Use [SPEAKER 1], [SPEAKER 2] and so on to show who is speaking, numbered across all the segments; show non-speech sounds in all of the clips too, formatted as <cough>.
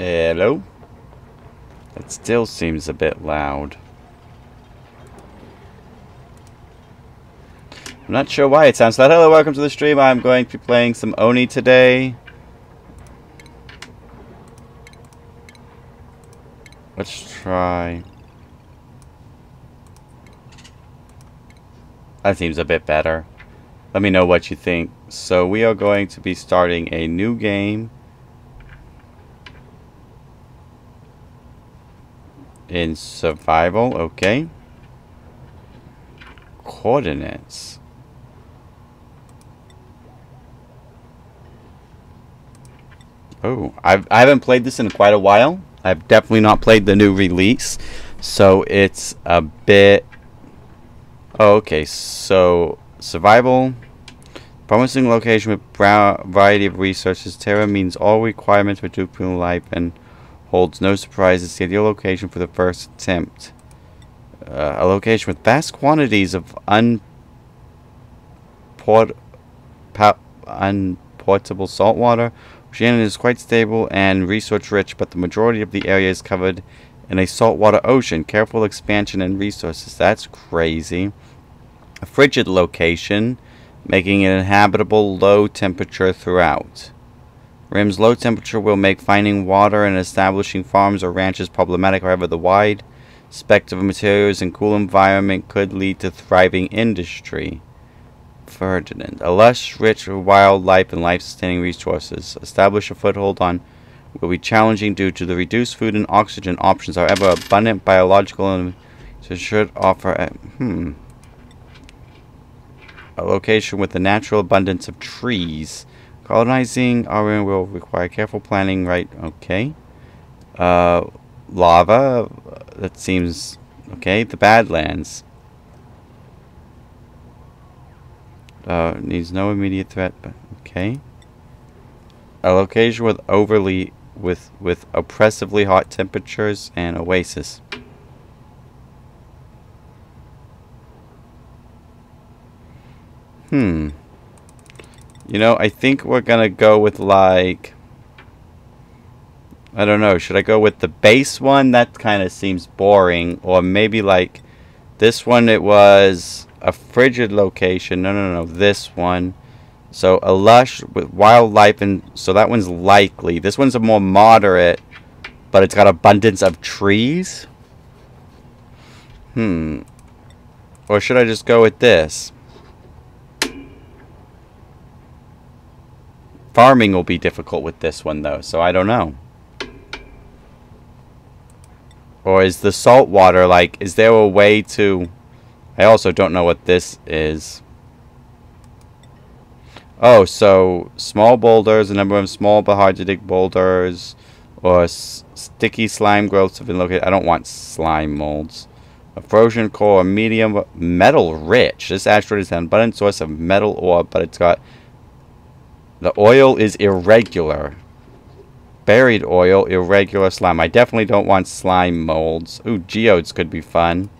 [SPEAKER 1] Hello? It still seems a bit loud. I'm not sure why it sounds loud. Hello, welcome to the stream. I'm going to be playing some ONI today. Let's try... That seems a bit better. Let me know what you think. So we are going to be starting a new game. In survival, okay. Coordinates. Oh, I've, I haven't played this in quite a while. I've definitely not played the new release. So it's a bit... Oh, okay, so survival... Promising location with variety of resources. Terra means all requirements for Duke life and holds no surprises. The ideal location for the first attempt. Uh, a location with vast quantities of unport, unportable salt water. Oceania is quite stable and resource rich, but the majority of the area is covered in a saltwater ocean. Careful expansion and resources. That's crazy. A frigid location making it inhabitable low temperature throughout. Rime's low temperature will make finding water and establishing farms or ranches problematic, however the wide spectrum of materials and cool environment could lead to thriving industry. Verdante. A lush, rich wildlife and life-sustaining resources. Establish a foothold on will be challenging due to the reduced food and oxygen options. However, abundant biological so should offer a, hmm, a location with a natural abundance of trees. Colonizing our will require careful planning, right? Okay. Uh, lava, that seems okay. The Badlands. Uh, needs no immediate threat, but okay. A location with overly with with oppressively hot temperatures and oasis. Hmm. You know, I think we're gonna go with like I don't know, should I go with the base one? That kind of seems boring. Or maybe like this one it was a frigid location. No, no, no, this one. So a lush with wildlife, and so that one's likely. This one's a more moderate, but it's got abundance of trees. Hmm. Or should I just go with this? Farming will be difficult with this one, though, so I don't know. Or is the salt water, like, is there a way to... I also don't know what this is. Oh, so small boulders, a number of small but hard to dig boulders, or sticky slime growths have been located. I don't want slime molds. A frozen core, medium metal rich. This asteroid is an abundant source of metal ore, but it's got the oil is irregular. Buried oil, irregular slime. I definitely don't want slime molds. Ooh, geodes could be fun.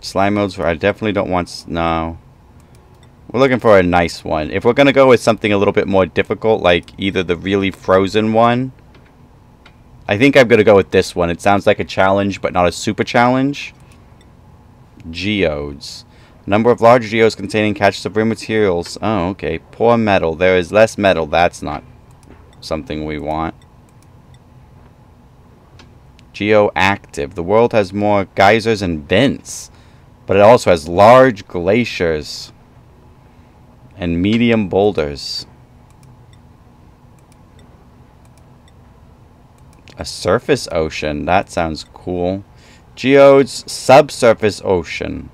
[SPEAKER 1] Slime modes, I definitely don't want... No. We're looking for a nice one. If we're going to go with something a little bit more difficult, like either the really frozen one... I think I'm going to go with this one. It sounds like a challenge, but not a super challenge. Geodes. Number of large geos containing caches of rare materials. Oh, okay. Poor metal. There is less metal. That's not something we want. Geoactive. The world has more geysers and vents. But it also has large glaciers and medium boulders. A surface ocean. That sounds cool. Geodes subsurface ocean.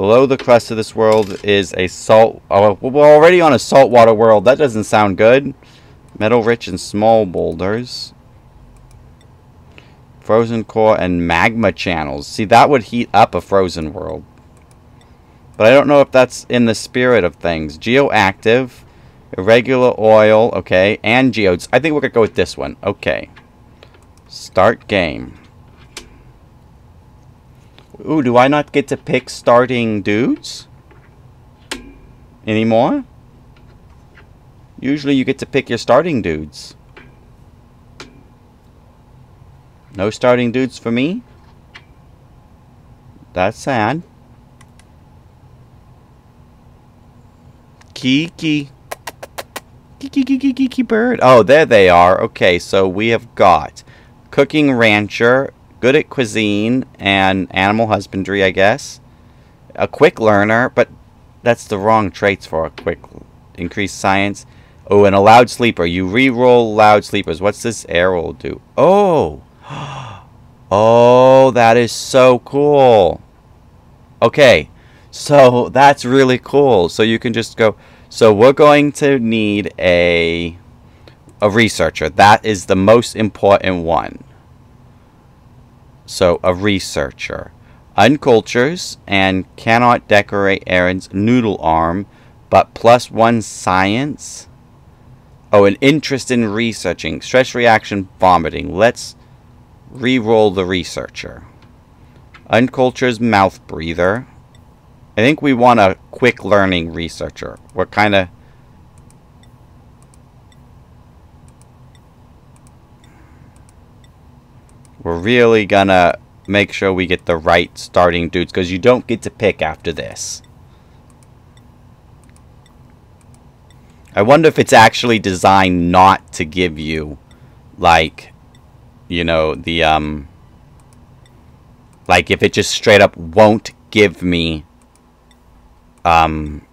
[SPEAKER 1] Below the crust of this world is a salt... Oh, we're already on a saltwater world. That doesn't sound good. Metal rich and small boulders. Frozen core and magma channels. See, that would heat up a frozen world. But I don't know if that's in the spirit of things. Geoactive, irregular oil, okay, and geodes. I think we're going to go with this one. Okay. Start game. Ooh, do I not get to pick starting dudes? Anymore? Usually you get to pick your starting dudes. No starting dudes for me? That's sad. Kiki. Kiki, kiki, kiki, bird. Oh, there they are. Okay, so we have got cooking rancher, good at cuisine and animal husbandry, I guess. A quick learner, but that's the wrong traits for a quick increased science. Oh, and a loud sleeper. You re-roll loud sleepers. What's this arrow do? Oh. <gasps> Oh, that is so cool. Okay. So that's really cool. So you can just go so we're going to need a a researcher. That is the most important one. So a researcher. Uncultures and cannot decorate Aaron's noodle arm, but plus one science. Oh, an interest in researching. Stress reaction vomiting. Let's re-roll the researcher. Unculture's mouth breather. I think we want a quick learning researcher. We're kind of... We're really gonna make sure we get the right starting dudes, because you don't get to pick after this. I wonder if it's actually designed not to give you, like, you know, the, um... Like, if it just straight up won't give me um,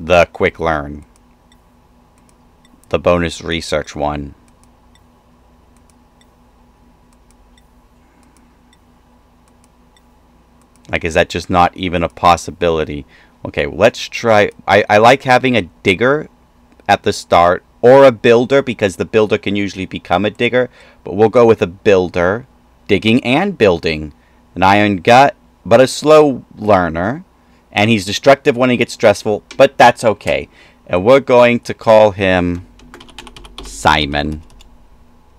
[SPEAKER 1] the quick learn, the bonus research one. Like, is that just not even a possibility? Okay, let's try... I, I like having a digger at the start, or a builder, because the builder can usually become a digger. But we'll go with a builder, digging and building. An iron gut, but a slow learner. And he's destructive when he gets stressful, but that's okay. And we're going to call him Simon.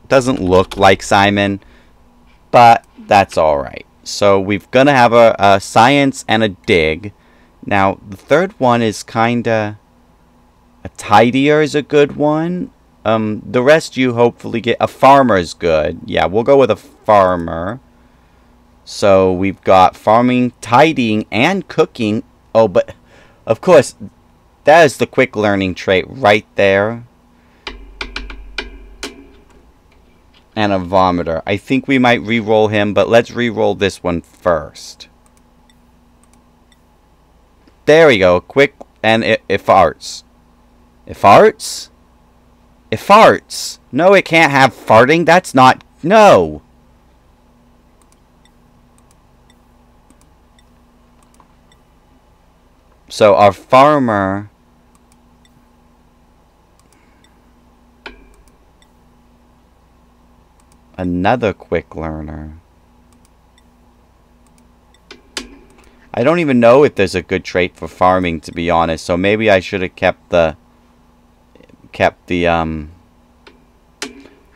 [SPEAKER 1] Doesn't look like Simon, but that's alright. So we're going to have a, a, science and a dig. Now, the third one is kind of... A tidier is a good one. Um, the rest you hopefully get... A farmer is good. Yeah, we'll go with a farmer. So we've got farming, tidying, and cooking. Oh, but of course, that is the quick learning trait right there. And a vomiter. I think we might re-roll him, but let's re-roll this one first. There we go. Quick, and it, it farts. It farts? It farts. No, it can't have farting. That's not... No. So our farmer another quick learner. I don't even know if there's a good trait for farming to be honest. So maybe I should have kept the kept the um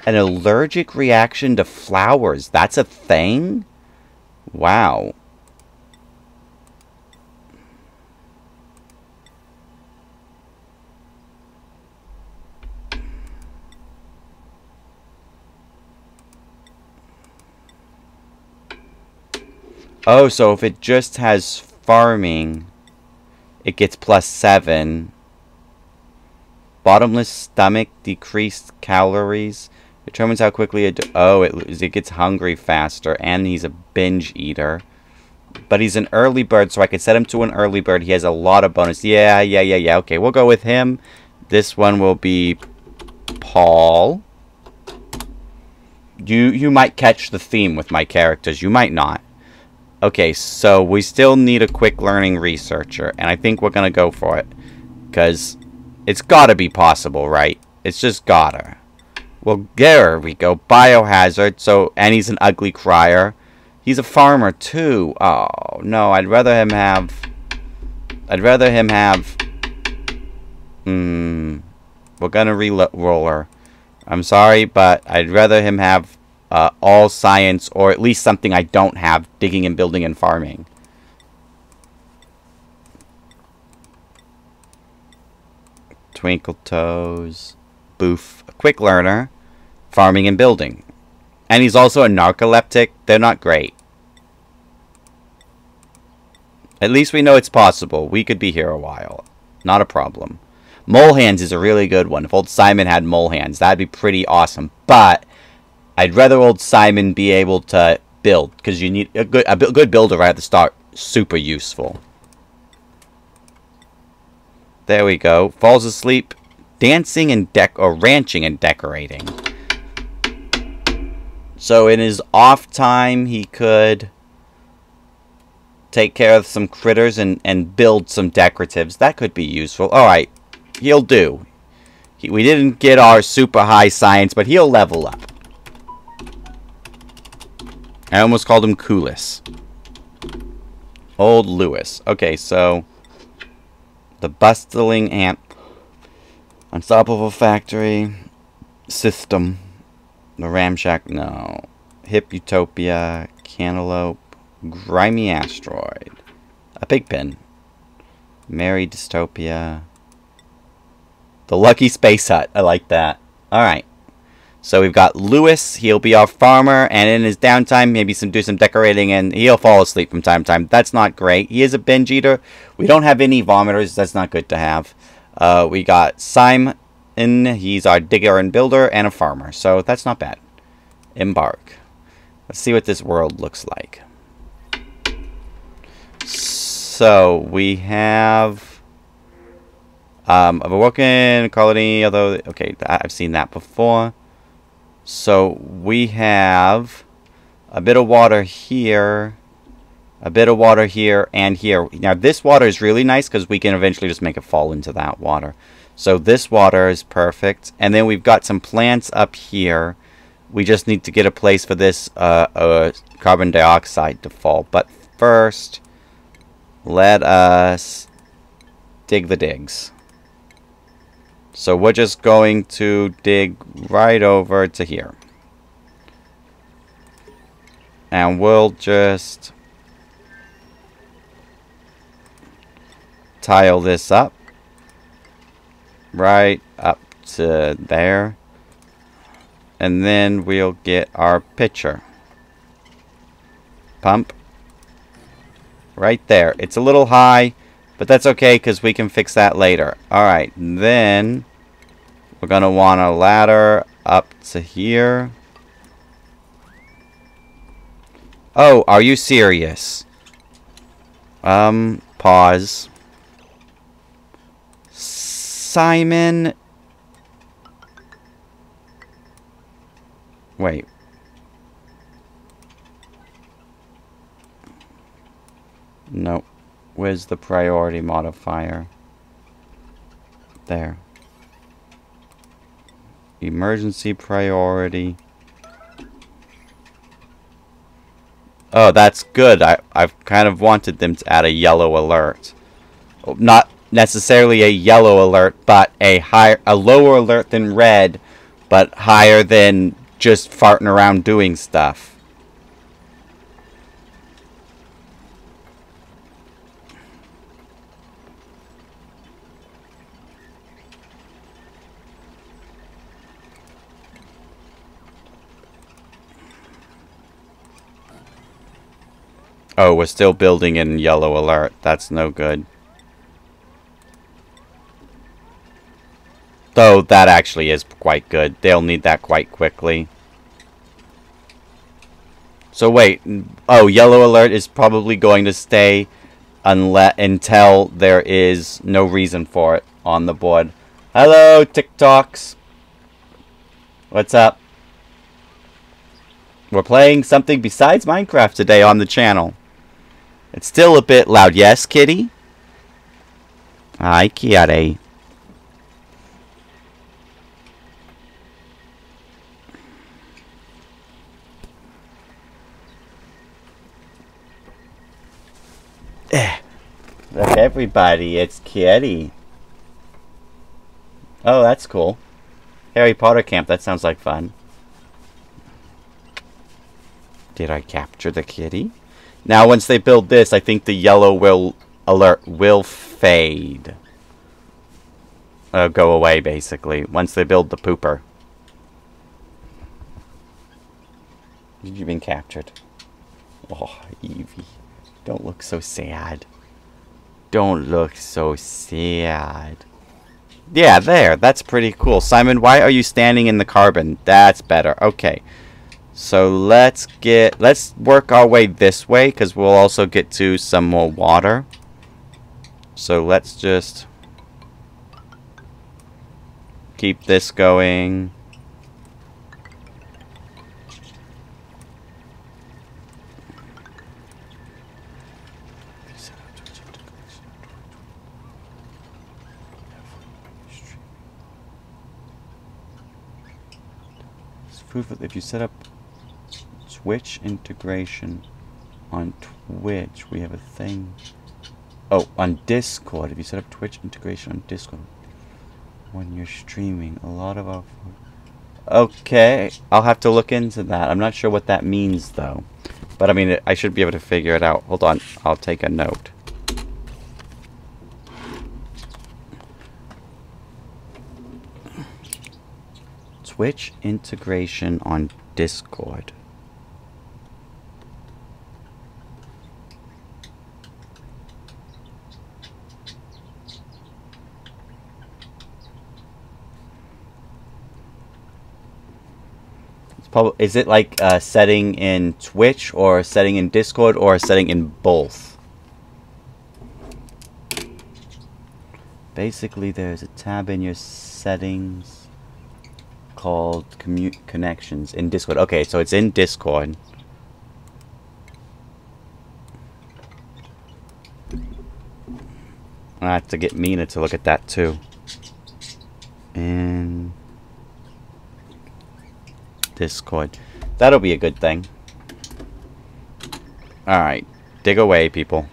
[SPEAKER 1] an allergic reaction to flowers. That's a thing? Wow. Oh, so if it just has farming, it gets plus 7. Bottomless stomach, decreased calories. Determines how quickly it... Oh, it, it gets hungry faster. And he's a binge eater. But he's an early bird, so I can set him to an early bird. He has a lot of bonus. Yeah, yeah, yeah, yeah. Okay, we'll go with him. This one will be Paul. You, you might catch the theme with my characters. You might not. Okay, so we still need a quick learning researcher, and I think we're going to go for it. Because it's got to be possible, right? It's just gotta. Well, there we go. Biohazard, so, and he's an ugly crier. He's a farmer, too. Oh, no, I'd rather him have... I'd rather him have... Hmm... We're gonna re-roll her. I'm sorry, but I'd rather him have uh, all science, or at least something I don't have, digging and building and farming. Twinkle Toes, Boof, a quick learner, farming and building. And he's also a narcoleptic. They're not great. At least we know it's possible. We could be here a while. Not a problem. Mole hands is a really good one. If old Simon had mole hands, that'd be pretty awesome. But I'd rather old Simon be able to build because you need a good a good builder right at the start. Super useful. There we go. Falls asleep, dancing and deck or ranching and decorating. So in his off time, he could take care of some critters and, and build some decoratives. That could be useful. Alright, he'll do. We didn't get our super high science, but he'll level up. I almost called him Coolis. Old Lewis. Okay, so... The Bustling Ant. Unstoppable Factory. System. The Ramshack. No. Hip Utopia. Cantaloupe. Grimy Asteroid. A Pigpen. Merry Dystopia. The Lucky Space Hut. I like that. Alright. So we've got Lewis. He'll be our farmer. And in his downtime, maybe some do some decorating. And he'll fall asleep from time to time. That's not great. He is a binge eater. We don't have any vomiters. That's not good to have. Uh, we got Simon. He's our digger and builder and a farmer. So that's not bad. Embark. Let's see what this world looks like. So we have um, Awoken colony, although okay, I've seen that before. So we have a bit of water here, a bit of water here and here. Now this water is really nice because we can eventually just make it fall into that water. So this water is perfect. And then we've got some plants up here. We just need to get a place for this uh, uh, carbon dioxide to fall. But first, let us dig the digs. So we're just going to dig right over to here. And we'll just tile this up. Right up to there. And then we'll get our pitcher. Pump Right there. It's a little high, but that's okay because we can fix that later. Alright, then we're going to want a ladder up to here. Oh, are you serious? Um, pause. Simon... Wait. Nope. Where's the priority modifier? There. Emergency priority. Oh, that's good. I, I've kind of wanted them to add a yellow alert. Not necessarily a yellow alert, but a higher, a lower alert than red, but higher than just farting around doing stuff. Oh, we're still building in yellow alert. That's no good. Though that actually is quite good. They'll need that quite quickly. So wait. Oh, yellow alert is probably going to stay unless until there is no reason for it on the board. Hello, TikToks. What's up? We're playing something besides Minecraft today on the channel. It's still a bit loud. Yes, kitty? Hi, kitty. Eh. Look, everybody, it's Kitty. Oh, that's cool. Harry Potter camp, that sounds like fun. Did I capture the kitty? Now, once they build this, I think the yellow will alert will fade. uh, go away, basically, once they build the pooper. You've been captured. Oh, Evie. Don't look so sad. Don't look so sad. Yeah, there. That's pretty cool. Simon, why are you standing in the carbon? That's better. Okay. So let's get... Let's work our way this way, because we'll also get to some more water. So let's just... Keep this going. for if you set up Twitch integration on Twitch, we have a thing. Oh, on Discord. If you set up Twitch integration on Discord when you're streaming, a lot of our. Okay, I'll have to look into that. I'm not sure what that means though, but I mean, I should be able to figure it out. Hold on, I'll take a note. Twitch integration on Discord. Is it like a setting in Twitch or a setting in Discord or a setting in both? Basically, there's a tab in your settings called commute connections in Discord. Okay, so it's in Discord. I have to get Mena to look at that too. And Discord. That'll be a good thing. Alright. Dig away, people.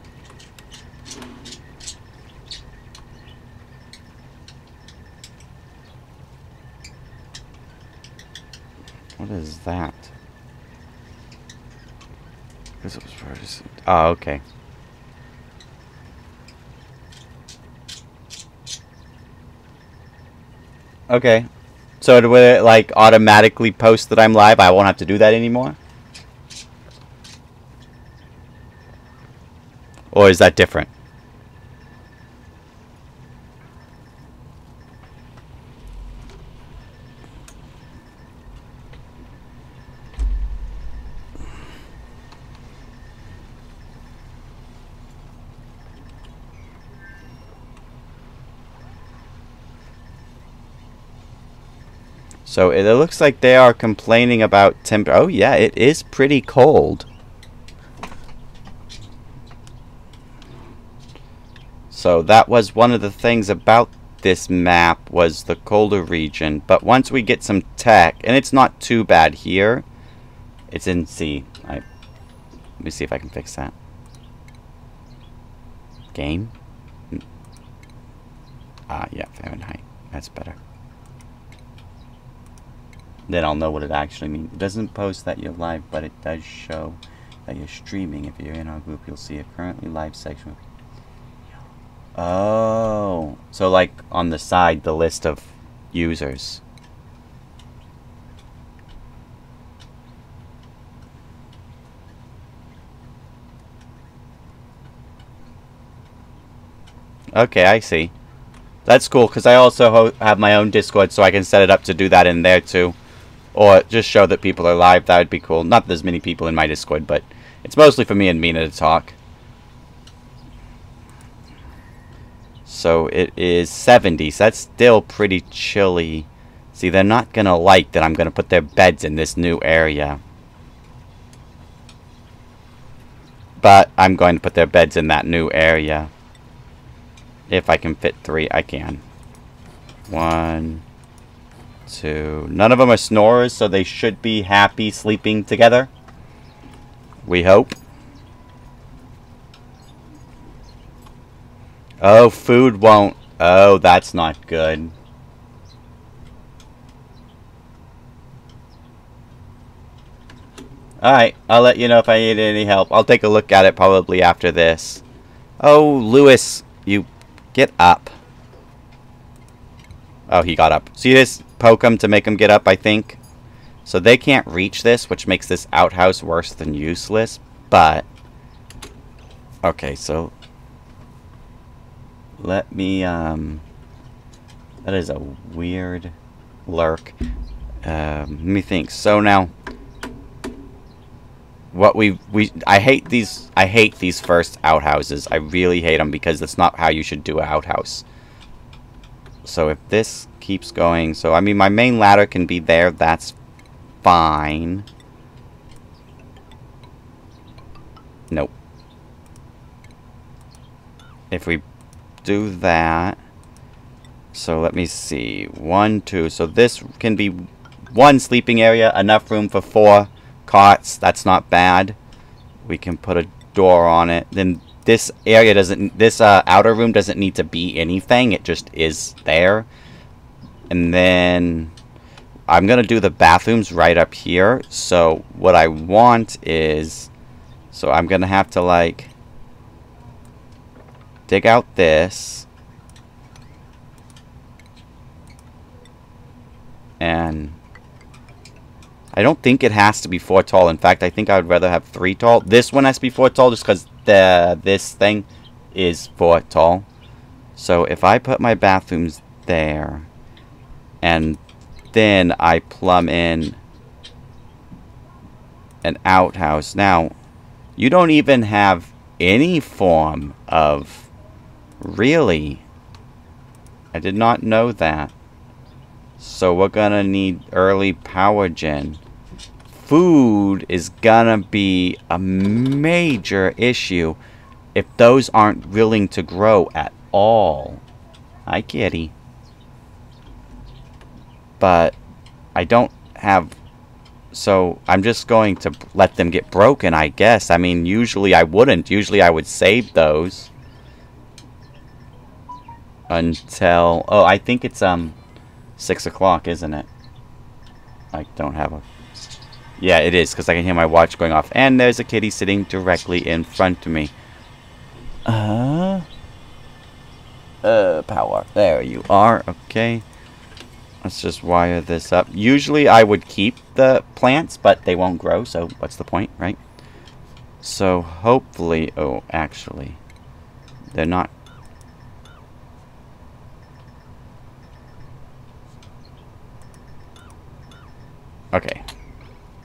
[SPEAKER 1] What is that? This was first. Oh, okay. Okay. So it would like automatically post that I'm live? I won't have to do that anymore? Or is that different? So it looks like they are complaining about temp. Oh yeah, it is pretty cold. So that was one of the things about this map was the colder region. But once we get some tech, and it's not too bad here. It's in C. I, let me see if I can fix that. Game? Ah, yeah, Fahrenheit. That's better then I'll know what it actually means. It doesn't post that you're live, but it does show that you're streaming. If you're in our group, you'll see a currently live section. Oh, so like on the side, the list of users. Okay, I see. That's cool, because I also have my own Discord, so I can set it up to do that in there, too. Or just show that people are live. That would be cool. Not that there's many people in my Discord, but it's mostly for me and Mena to talk. So it is 70. So that's still pretty chilly. See, they're not going to like that I'm going to put their beds in this new area. But I'm going to put their beds in that new area. If I can fit three, I can. One, two. None of them are snorers, so they should be happy sleeping together. We hope. Oh, food won't. Oh, that's not good. Alright, I'll let you know if I need any help. I'll take a look at it probably after this. Oh, Lewis, you get up. Oh, he got up. See this? Poke him to make him get up, I think. So they can't reach this, which makes this outhouse worse than useless. But... Okay, so... Let me, um... That is a weird lurk. Um, let me think. So now... What we... we I hate these... I hate these first outhouses. I really hate them because that's not how you should do an outhouse. So if this keeps going... So, I mean, my main ladder can be there. That's fine. Nope. If we do that... So let me see. One, two. So this can be one sleeping area. Enough room for four cots. That's not bad. We can put a door on it. Then this area doesn't... This uh, outer room doesn't need to be anything. It just is there. And then... I'm going to do the bathrooms right up here. So what I want is... So I'm going to have to like... Dig out this. And... I don't think it has to be four tall. In fact, I think I would rather have three tall. This one has to be four tall just because the this thing is four tall. So if I put my bathrooms there and then I plumb in an outhouse. Now, you don't even have any form of... Really? I did not know that. So we're gonna need early power gen. Food is gonna be a major issue if those aren't willing to grow at all. Hi, kitty but I don't have so I'm just going to let them get broken, I guess. I mean, usually I wouldn't. Usually I would save those. Until... Oh, I think it's, um, 6 o'clock, isn't it? I don't have a... Yeah, it is, because I can hear my watch going off. And there's a kitty sitting directly in front of me. Uh... Uh, power. There you are. Okay. Let's just wire this up. Usually I would keep the plants, but they won't grow, so what's the point, right? So hopefully... Oh, actually. They're not... Okay.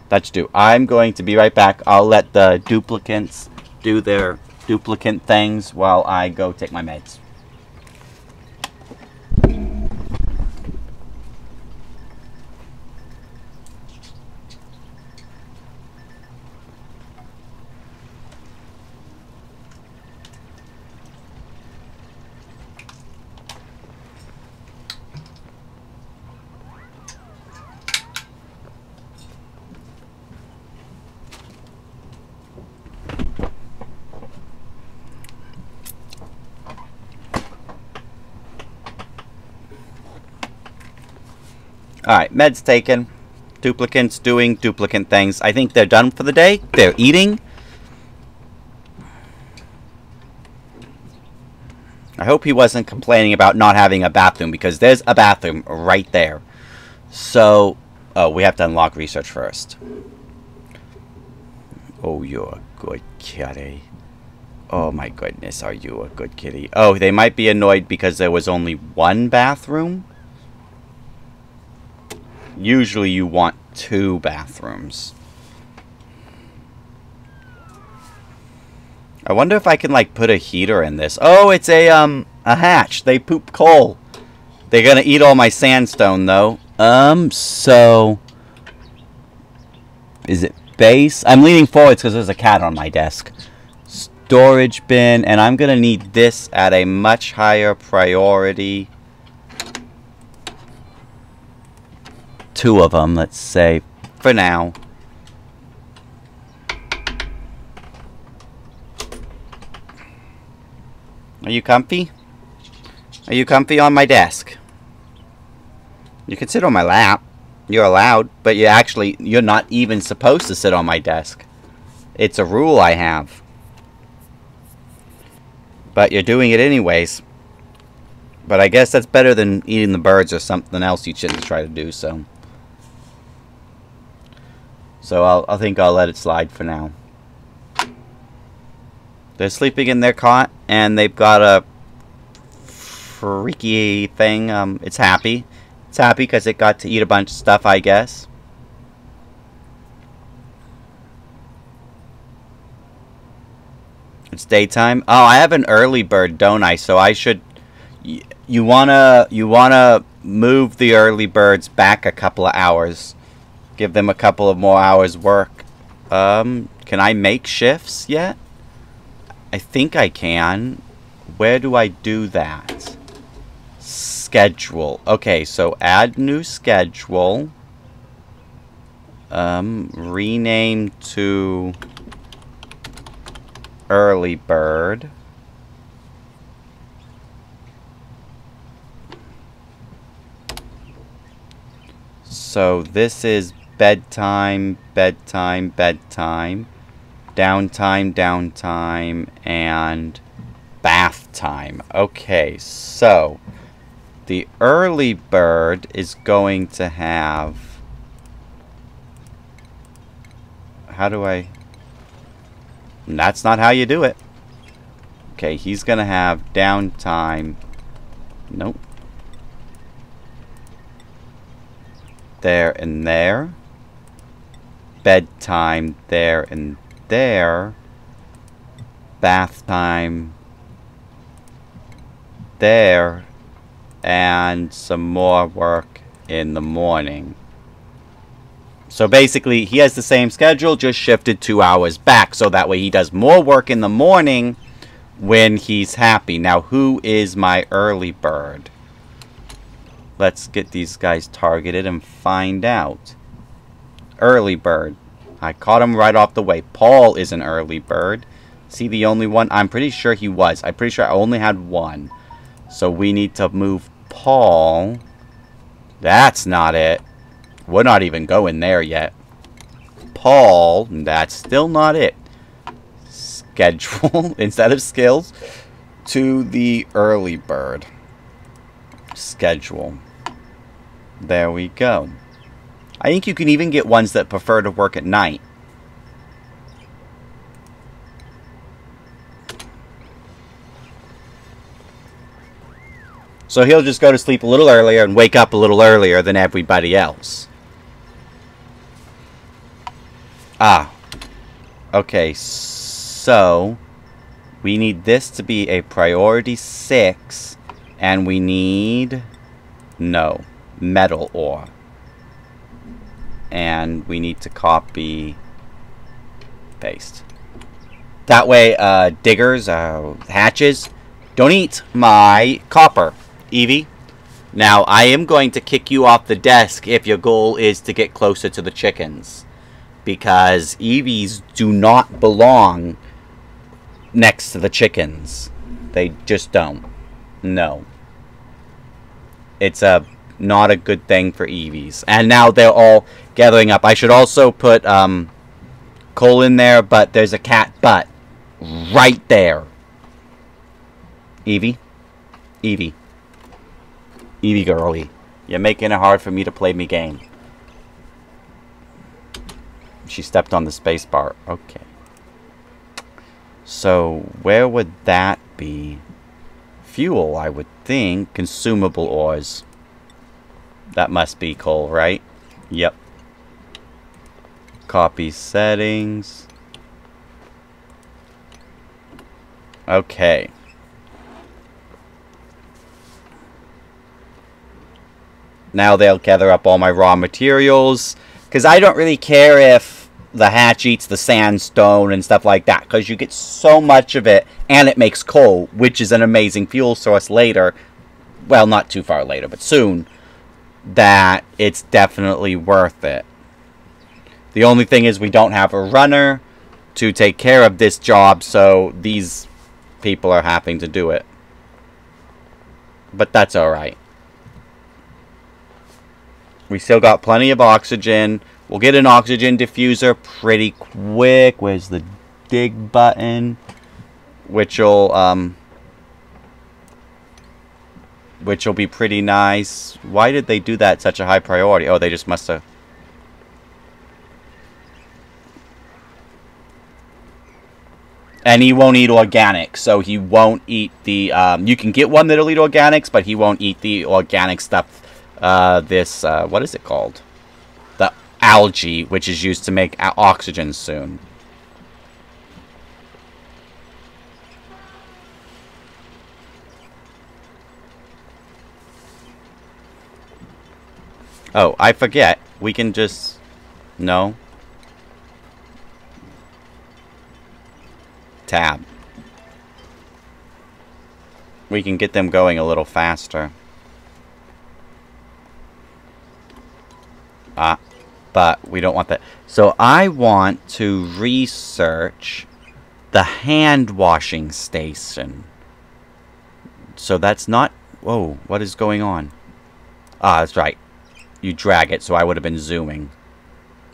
[SPEAKER 1] That's do. I'm going to be right back. I'll let the duplicants do their duplicant things while I go take my meds. Alright, meds taken. Duplicants doing duplicant things. I think they're done for the day. They're eating. I hope he wasn't complaining about not having a bathroom because there's a bathroom right there. So, oh, we have to unlock research first. Oh, you're a good kitty. Oh my goodness, are you a good kitty? Oh, they might be annoyed because there was only one bathroom? Usually you want two bathrooms. I wonder if I can, like, put a heater in this. Oh, it's a, um, a hatch. They poop coal. They're gonna eat all my sandstone, though. Um, so... Is it base? I'm leaning forwards because there's a cat on my desk. Storage bin, and I'm gonna need this at a much higher priority. Two of them, let's say, for now. Are you comfy? Are you comfy on my desk? You can sit on my lap. You're allowed, but you actually, you're not even supposed to sit on my desk. It's a rule I have. But you're doing it anyways. But I guess that's better than eating the birds or something else you shouldn't try to do, so. So I'll, I think I'll let it slide for now. They're sleeping in their cot, and they've got a freaky thing. Um, it's happy. It's happy because it got to eat a bunch of stuff, I guess. It's daytime. Oh, I have an early bird, don't I? So I should. You wanna you wanna move the early birds back a couple of hours. Give them a couple of more hours work. Um, can I make shifts yet? I think I can. Where do I do that? Schedule. Okay, so add new schedule. Um, rename to early bird. So this is bedtime, bedtime, bedtime, downtime, downtime, and bath time. Okay, so the early bird is going to have... How do I... That's not how you do it. Okay, he's going to have downtime. Nope. There and there. Bedtime there and there. Bath time there. And some more work in the morning. So basically, he has the same schedule, just shifted two hours back. So that way he does more work in the morning when he's happy. Now, who is my early bird? Let's get these guys targeted and find out. Early bird. I caught him right off the way. Paul is an early bird. See the only one? I'm pretty sure he was. I'm pretty sure I only had one. So we need to move Paul. That's not it. We're not even going there yet. Paul, that's still not it. Schedule, <laughs> instead of skills, to the early bird. Schedule. There we go. I think you can even get ones that prefer to work at night. So he'll just go to sleep a little earlier and wake up a little earlier than everybody else. Ah. Okay, so we need this to be a priority 6 and we need no metal ore. And we need to copy paste. That way uh, diggers, uh, hatches don't eat my copper, Evie. Now, I am going to kick you off the desk if your goal is to get closer to the chickens because Eevees do not belong next to the chickens. They just don't. No. It's a not a good thing for Eevees. And now they're all gathering up. I should also put um, coal in there, but there's a cat butt right there. Evie? Evie. Evie girlie. You're making it hard for me to play me game. She stepped on the spacebar. Okay. So, where would that be? Fuel, I would think. Consumable ores. That must be coal, right? Yep. Copy settings. Okay. Now they'll gather up all my raw materials. Because I don't really care if the hatch eats the sandstone and stuff like that. Because you get so much of it. And it makes coal. Which is an amazing fuel source later. Well, not too far later, but soon. That it's definitely worth it. The only thing is we don't have a runner to take care of this job. So these people are having to do it. But that's alright. We still got plenty of oxygen. We'll get an oxygen diffuser pretty quick. Where's the dig button? Which will um, which will be pretty nice. Why did they do that such a high priority? Oh, they just must have... And he won't eat organic, so he won't eat the... Um, you can get one that'll eat organics, but he won't eat the organic stuff. Uh, this, uh, what is it called? The algae, which is used to make oxygen soon. Oh, I forget. We can just... No. Tab. We can get them going a little faster. Ah, but we don't want that. So I want to research the hand washing station. So that's not... Whoa, what is going on? Ah, that's right you drag it, so I would have been zooming.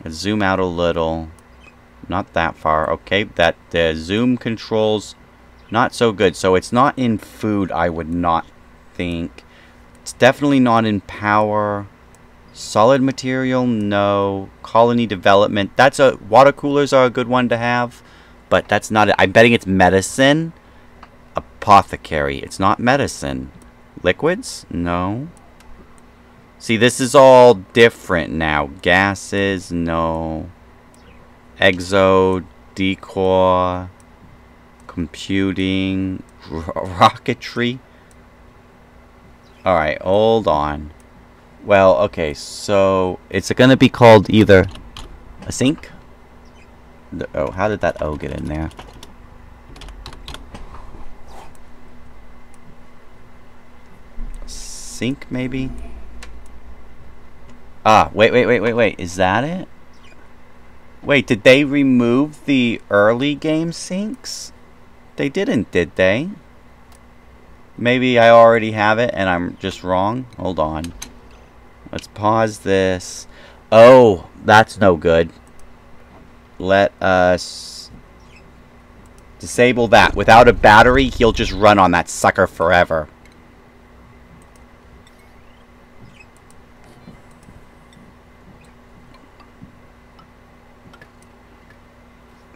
[SPEAKER 1] Let's zoom out a little. Not that far. Okay, that the zoom controls not so good. So it's not in food, I would not think. It's definitely not in power. Solid material, no. Colony development. That's a water coolers are a good one to have, but that's not it. I'm betting it's medicine. Apothecary. It's not medicine. Liquids? No. See, this is all different now. Gases, no. Exo, decor, computing, rocketry. Alright, hold on. Well, okay, so it's going to be called either a sink. Oh, how did that O get in there? Sink, maybe? Ah, wait, wait, wait, wait, wait. Is that it? Wait, did they remove the early game syncs? They didn't, did they? Maybe I already have it and I'm just wrong. Hold on. Let's pause this. Oh, that's no good. Let us disable that. Without a battery, he'll just run on that sucker forever.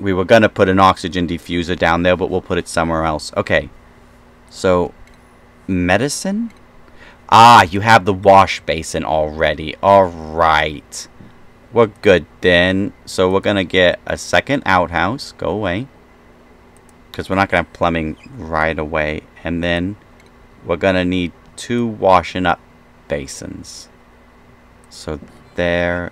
[SPEAKER 1] We were going to put an oxygen diffuser down there, but we'll put it somewhere else. Okay. So, medicine? Ah, you have the wash basin already. Alright. We're good then. So we're going to get a second outhouse. Go away. Because we're not going to have plumbing right away. And then we're going to need two washing up basins. So there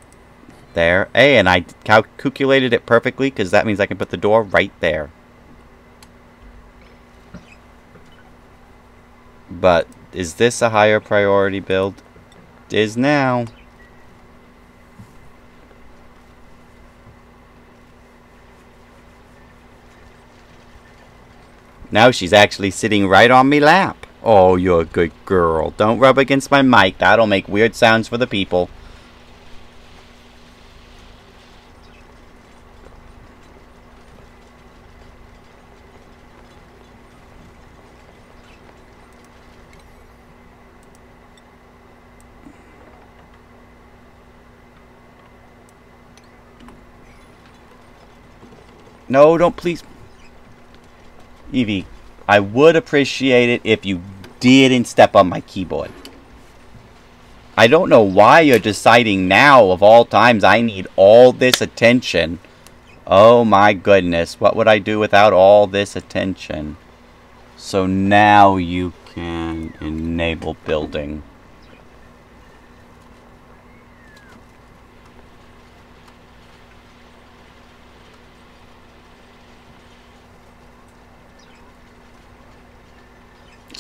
[SPEAKER 1] there. Hey, and I calculated it perfectly because that means I can put the door right there. But is this a higher priority build? It is now. Now she's actually sitting right on me lap. Oh, you're a good girl. Don't rub against my mic. That'll make weird sounds for the people. No, don't please. Evie, I would appreciate it if you didn't step on my keyboard. I don't know why you're deciding now, of all times, I need all this attention. Oh my goodness, what would I do without all this attention? So now you can enable building.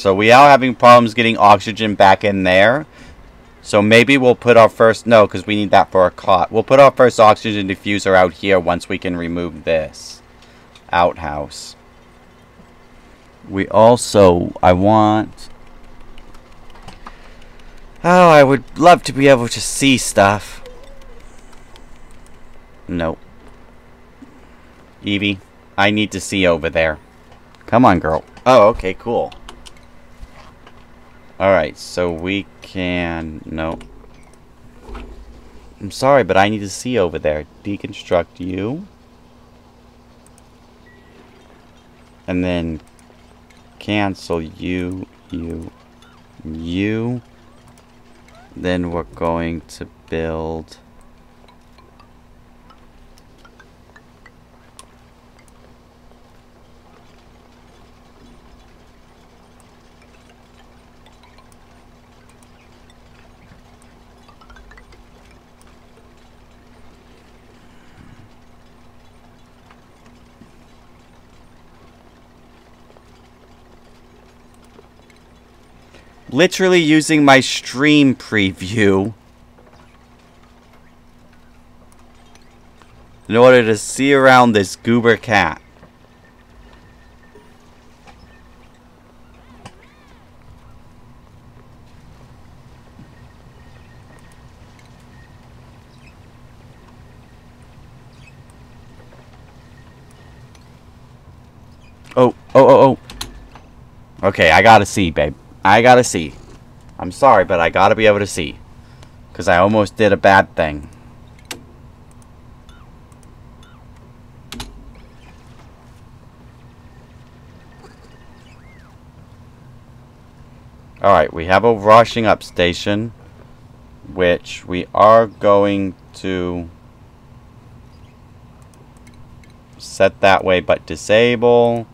[SPEAKER 1] So we are having problems getting oxygen back in there. So maybe we'll put our first... No, because we need that for a cot. We'll put our first oxygen diffuser out here once we can remove this outhouse. We also... I want... Oh, I would love to be able to see stuff. Nope. Evie, I need to see over there. Come on, girl. Oh, okay, cool. Alright, so we can... No. I'm sorry, but I need to see over there. Deconstruct you. And then cancel you, you, you. Then we're going to build... literally using my stream preview in order to see around this goober cat. Oh, oh, oh, oh. Okay, I gotta see, babe. I gotta see. I'm sorry, but I gotta be able to see. Because I almost did a bad thing. Alright, we have a rushing up station. Which we are going to set that way, but disable.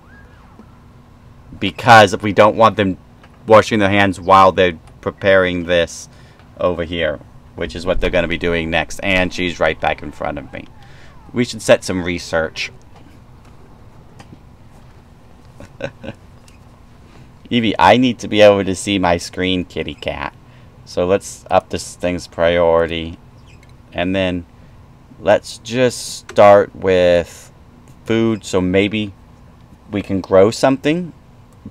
[SPEAKER 1] Because if we don't want them washing their hands while they're preparing this over here, which is what they're going to be doing next. And she's right back in front of me. We should set some research. <laughs> Evie, I need to be able to see my screen, kitty cat. So let's up this thing's priority. And then let's just start with food. So maybe we can grow something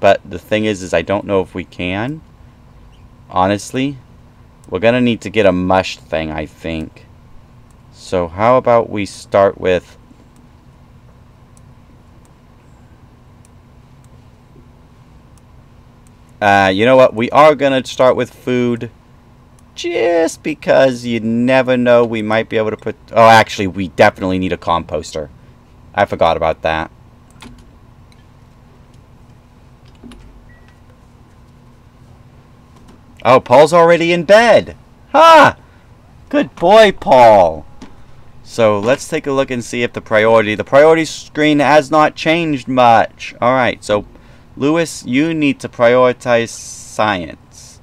[SPEAKER 1] but the thing is, is I don't know if we can. Honestly. We're going to need to get a mush thing, I think. So how about we start with... Uh, you know what? We are going to start with food. Just because you never know. We might be able to put... Oh, actually, we definitely need a composter. I forgot about that. Oh, Paul's already in bed. Ha! Good boy, Paul. So let's take a look and see if the priority... The priority screen has not changed much. Alright, so Lewis, you need to prioritize science.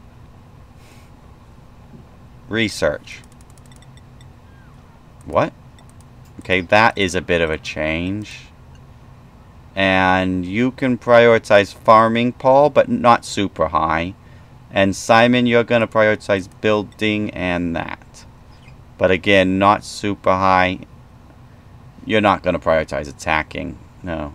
[SPEAKER 1] Research. What? Okay, that is a bit of a change. And you can prioritize farming, Paul, but not super high. And Simon, you're going to prioritize building and that. But again, not super high. You're not going to prioritize attacking. No.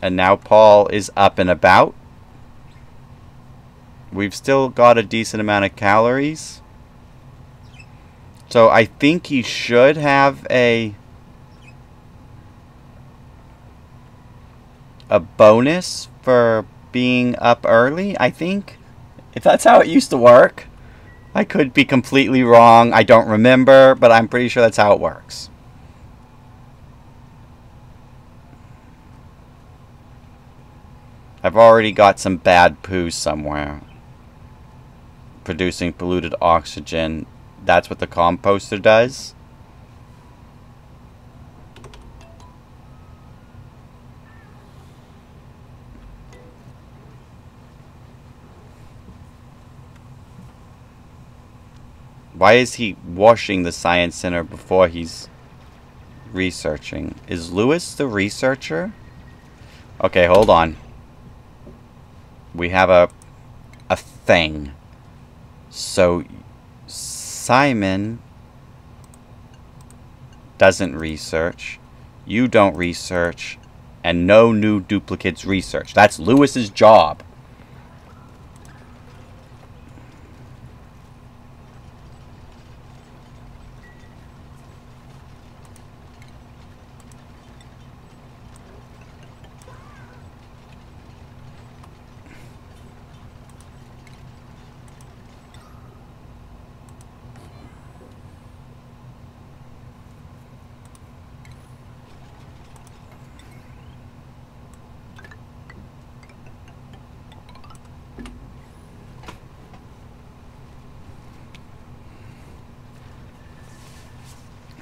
[SPEAKER 1] And now Paul is up and about. We've still got a decent amount of calories. So I think he should have a a bonus for being up early, I think. If that's how it used to work. I could be completely wrong. I don't remember, but I'm pretty sure that's how it works. I've already got some bad poo somewhere. Producing polluted oxygen that's what the composter does. Why is he washing the science center before he's researching? Is Lewis the researcher? Okay, hold on. We have a a thing. So Simon doesn't research. You don't research. And no new duplicants research. That's Lewis's job.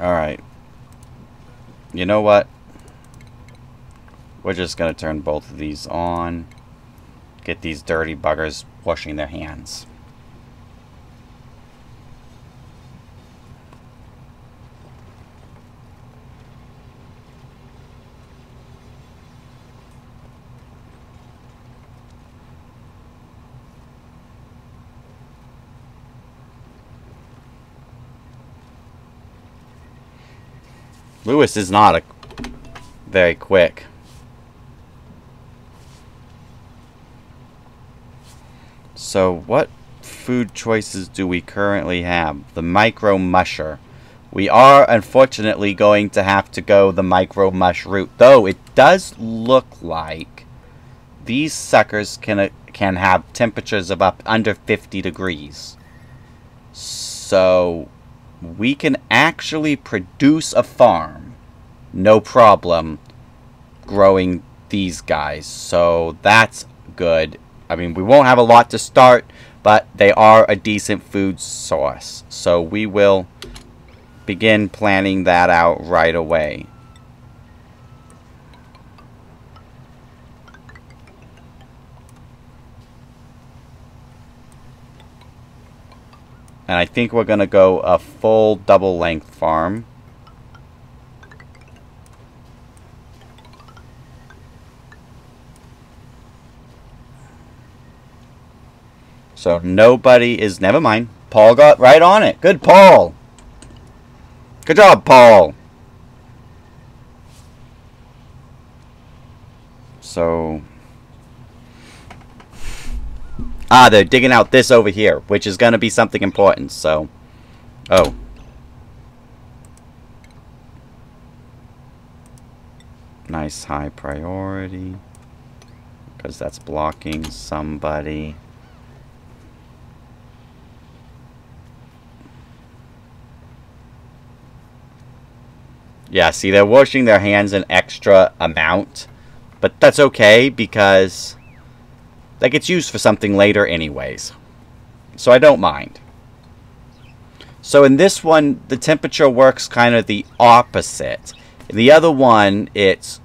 [SPEAKER 1] Alright. You know what? We're just going to turn both of these on. Get these dirty buggers washing their hands. Lewis is not a very quick. So what food choices do we currently have? The micro musher. We are unfortunately going to have to go the micro mush route, though it does look like these suckers can uh, can have temperatures of up under 50 degrees. So we can actually produce a farm, no problem, growing these guys. So that's good. I mean, we won't have a lot to start, but they are a decent food source. So we will begin planning that out right away. And I think we're going to go a full double length farm. So nobody is... Never mind. Paul got right on it. Good, Paul. Good job, Paul. So... Ah, they're digging out this over here, which is going to be something important, so... Oh. Nice high priority. Because that's blocking somebody. Yeah, see, they're washing their hands an extra amount. But that's okay, because that gets used for something later anyways. So I don't mind. So in this one, the temperature works kind of the opposite. In the other one, it's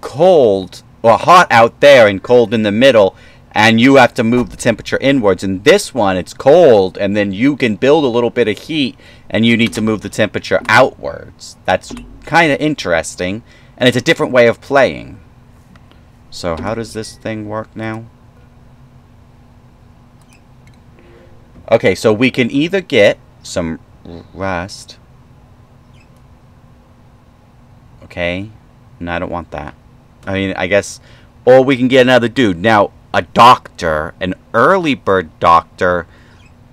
[SPEAKER 1] cold or hot out there and cold in the middle, and you have to move the temperature inwards. In this one, it's cold, and then you can build a little bit of heat, and you need to move the temperature outwards. That's kind of interesting, and it's a different way of playing. So how does this thing work now? Okay, so we can either get some rust. Okay. No, I don't want that. I mean, I guess... Or we can get another dude. Now, a doctor. An early bird doctor.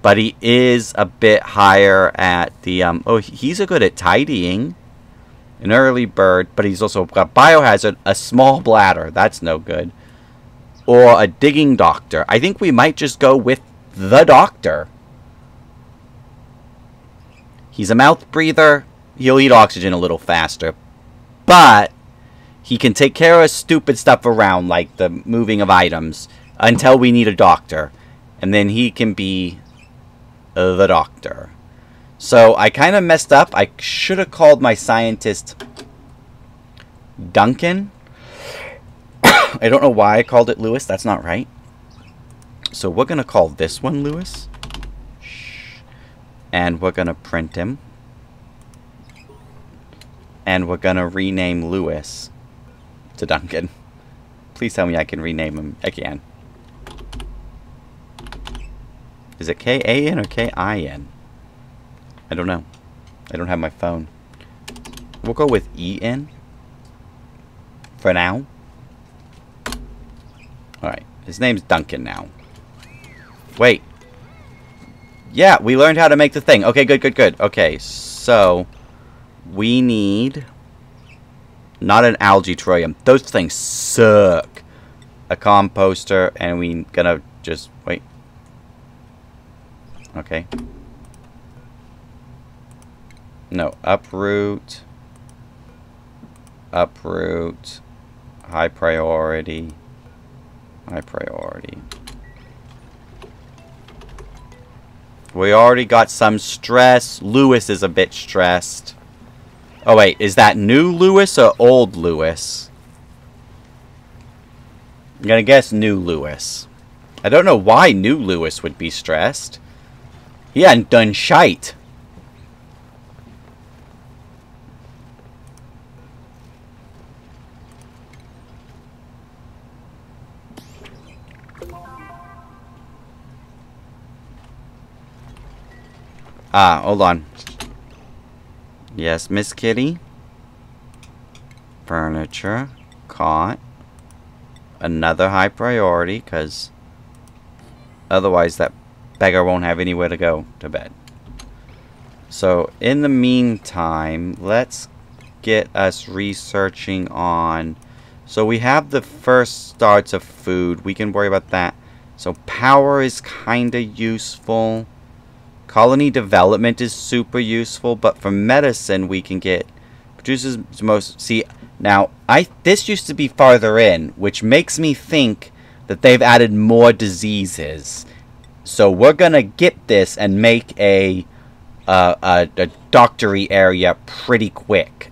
[SPEAKER 1] But he is a bit higher at the... Um, oh, he's a good at tidying. An early bird. But he's also got biohazard. A small bladder. That's no good. Or a digging doctor. I think we might just go with the doctor. He's a mouth breather. He'll eat oxygen a little faster. But he can take care of stupid stuff around, like the moving of items, until we need a doctor. And then he can be the doctor. So I kind of messed up. I should have called my scientist Duncan. <coughs> I don't know why I called it Lewis. That's not right. So we're going to call this one Lewis. And we're going to print him. And we're going to rename Lewis to Duncan. Please tell me I can rename him. I can. Is it K-A-N or K-I-N? I don't know. I don't have my phone. We'll go with E-N. For now. Alright. His name's Duncan now. Wait. Yeah, we learned how to make the thing. Okay, good, good, good. Okay, so... We need... Not an algae terrarium. Those things suck. A composter, and we gonna just... Wait. Okay. No, uproot. Uproot. High priority. High priority. We already got some stress. Lewis is a bit stressed. Oh, wait. Is that new Lewis or old Lewis? I'm gonna guess new Lewis. I don't know why new Lewis would be stressed. He hadn't done shite. Ah, hold on. Yes, Miss Kitty. Furniture. Cot. Another high priority, because otherwise that beggar won't have anywhere to go to bed. So, in the meantime, let's get us researching on... So, we have the first starts of food. We can worry about that. So, power is kind of useful. Colony development is super useful, but for medicine we can get produces most see now I this used to be farther in, which makes me think that they've added more diseases. So we're gonna get this and make a uh, a, a doctory area pretty quick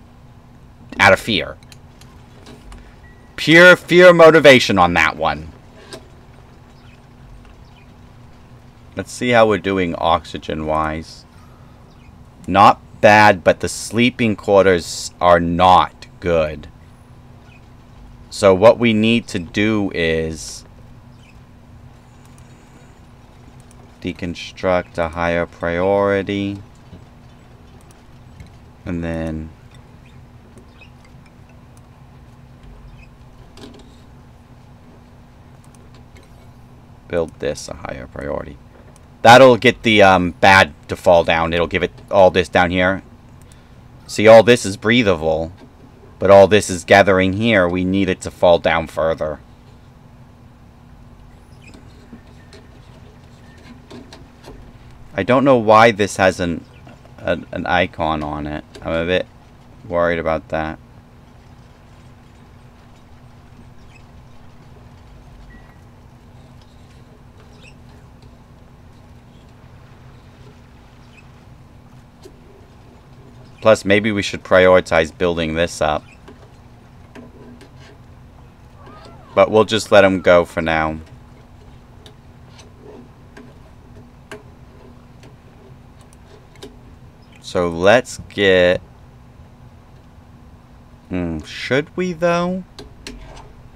[SPEAKER 1] out of fear. Pure fear motivation on that one. Let's see how we're doing oxygen-wise. Not bad, but the sleeping quarters are not good. So what we need to do is deconstruct a higher priority. And then build this a higher priority. That'll get the um, bad to fall down. It'll give it all this down here. See, all this is breathable. But all this is gathering here. We need it to fall down further. I don't know why this has an, an, an icon on it. I'm a bit worried about that. Plus, maybe we should prioritize building this up. But we'll just let them go for now. So let's get... Hmm, should we though?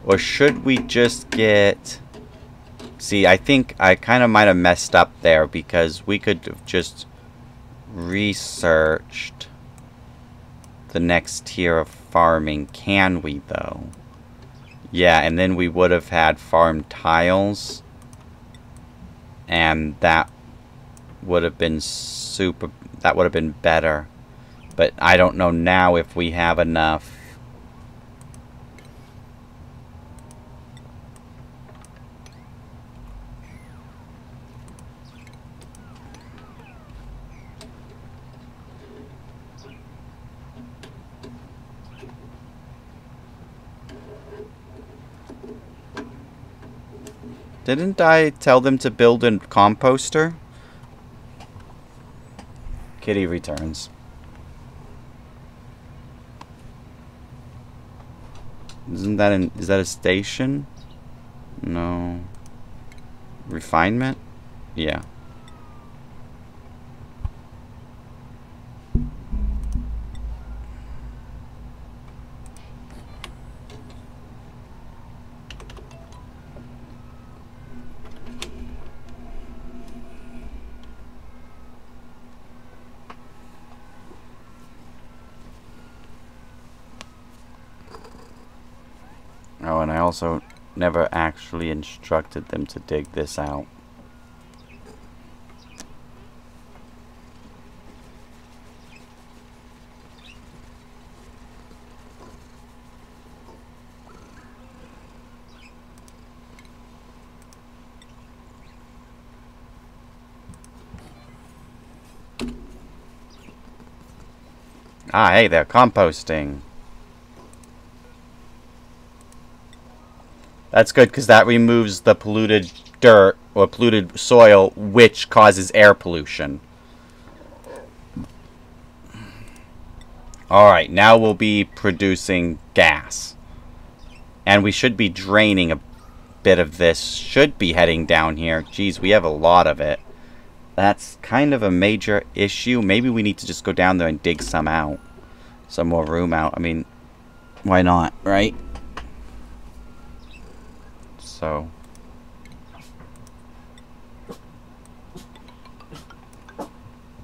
[SPEAKER 1] Or should we just get... See, I think I kind of might have messed up there because we could have just researched the next tier of farming. Can we, though? Yeah, and then we would have had farm tiles. And that would have been super... That would have been better. But I don't know now if we have enough Didn't I tell them to build a composter? Kitty returns. Isn't that an is that a station? No. Refinement? Yeah. Oh, and I also never actually instructed them to dig this out. Ah, hey, they're composting. That's good because that removes the polluted dirt or polluted soil, which causes air pollution. Alright, now we'll be producing gas. And we should be draining a bit of this. Should be heading down here. Geez, we have a lot of it. That's kind of a major issue. Maybe we need to just go down there and dig some out. Some more room out. I mean, why not, right? So...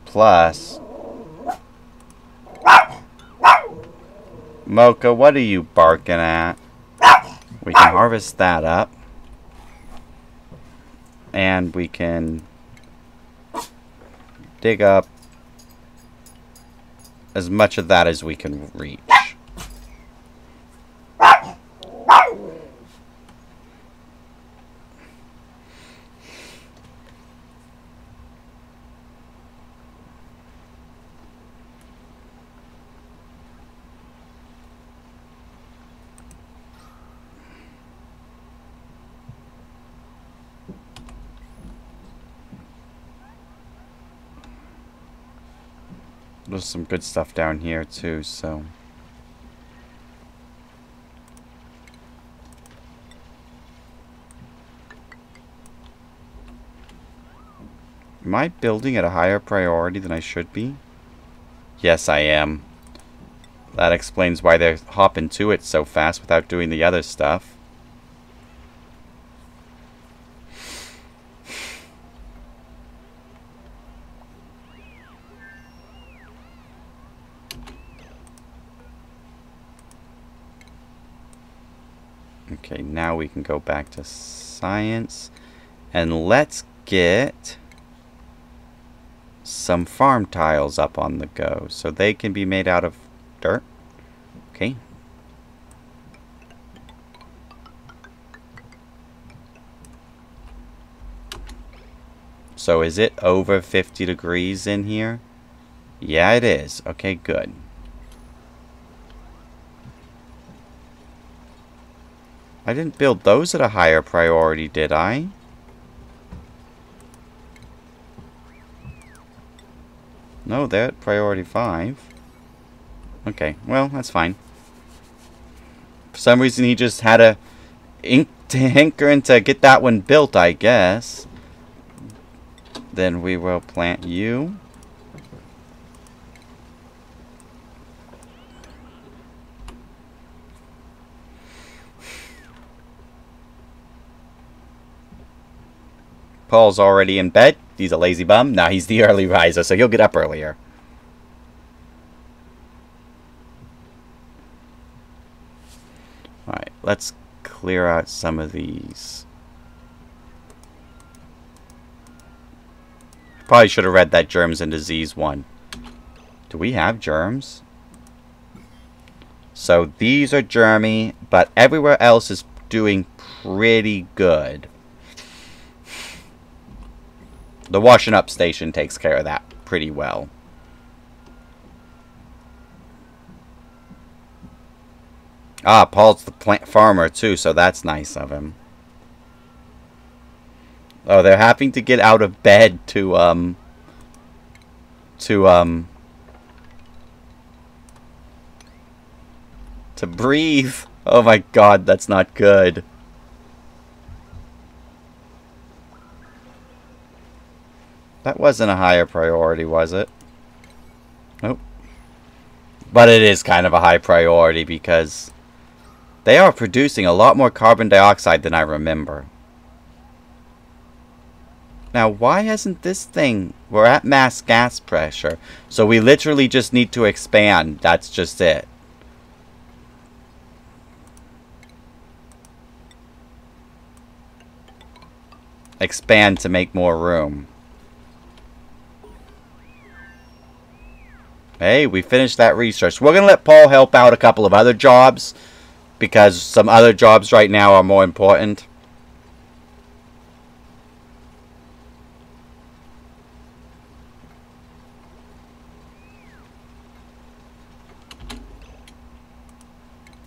[SPEAKER 1] Plus... Mocha, what are you barking at? We can harvest that up. And we can dig up as much of that as we can reach. There's some good stuff down here too, so... Am I building at a higher priority than I should be? Yes, I am. That explains why they're hopping to it so fast without doing the other stuff. Okay, now we can go back to science. And let's get some farm tiles up on the go. So they can be made out of dirt. Okay. So is it over 50 degrees in here? Yeah, it is. Okay, good. I didn't build those at a higher priority, did I? No, they're at priority 5. Okay, well, that's fine. For some reason, he just had a ink <laughs> to to get that one built, I guess. Then we will plant you. Paul's already in bed. He's a lazy bum. Now he's the <laughs> early riser, so he'll get up earlier. Alright, let's clear out some of these. Probably should have read that germs and disease one. Do we have germs? So these are germy, but everywhere else is doing pretty good. The washing up station takes care of that pretty well. Ah, Paul's the plant farmer too, so that's nice of him. Oh, they're having to get out of bed to, um... To, um... To breathe. Oh my god, that's not good. That wasn't a higher priority, was it? Nope. But it is kind of a high priority because they are producing a lot more carbon dioxide than I remember. Now, why hasn't this thing... We're at mass gas pressure, so we literally just need to expand. That's just it. Expand to make more room. Hey, we finished that research. We're going to let Paul help out a couple of other jobs because some other jobs right now are more important.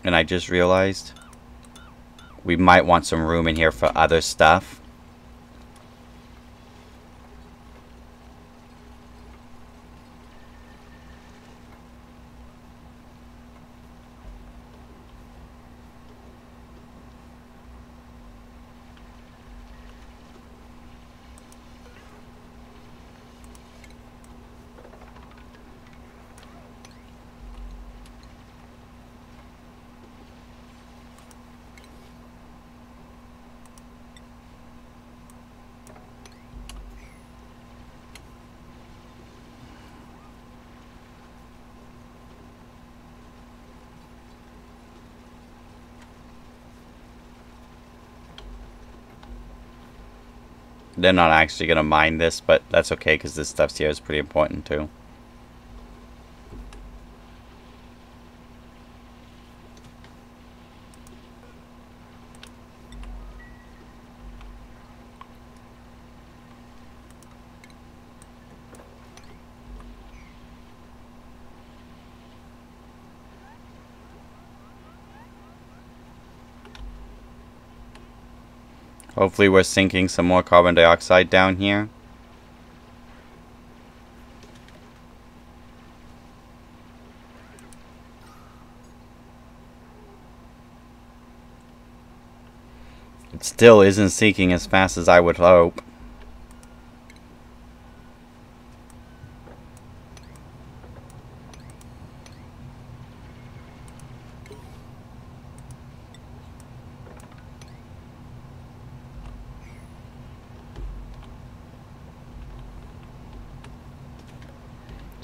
[SPEAKER 1] And I just realized we might want some room in here for other stuff. They're not actually going to mine this, but that's okay because this stuff here is pretty important too. Hopefully we're sinking some more carbon dioxide down here. It still isn't sinking as fast as I would hope.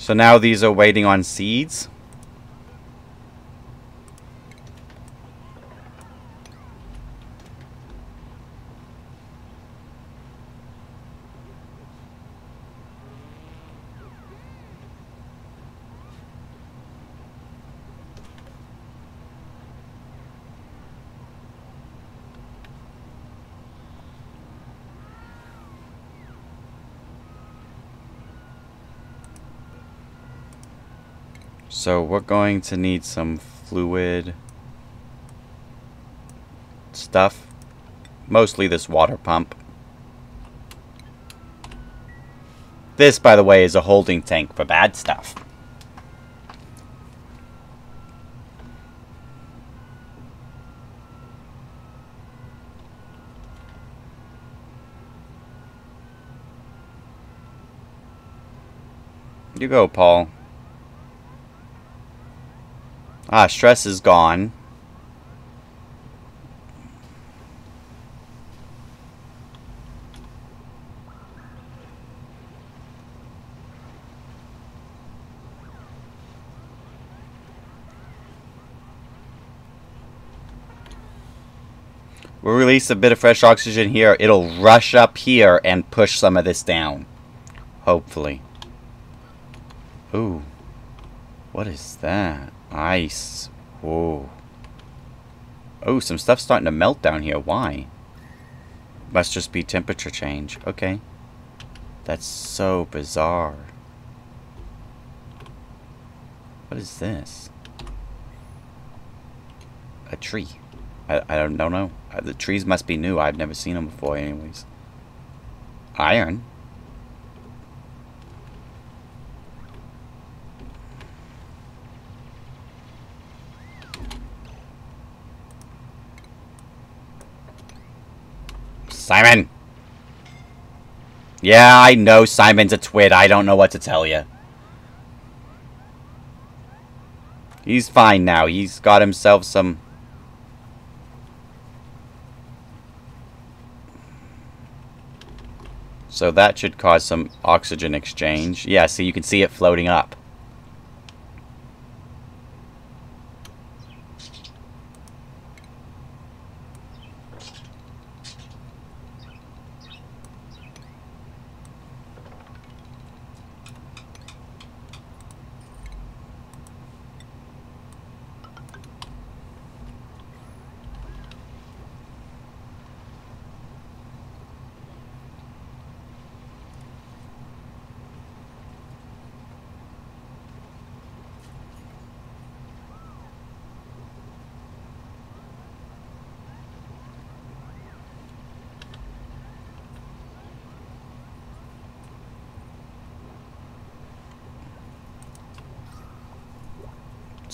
[SPEAKER 1] So now these are waiting on seeds. So we're going to need some fluid stuff. Mostly this water pump. This, by the way, is a holding tank for bad stuff. You go, Paul. Ah, stress is gone. We'll release a bit of fresh oxygen here. It'll rush up here and push some of this down. Hopefully. Ooh. What is that? Ice. Whoa. Oh, some stuff's starting to melt down here. Why? Must just be temperature change. Okay. That's so bizarre. What is this? A tree. I, I don't, don't know. Uh, the trees must be new. I've never seen them before anyways. Iron. Simon! Yeah, I know Simon's a twit. I don't know what to tell you. He's fine now. He's got himself some... So that should cause some oxygen exchange. Yeah, see, you can see it floating up.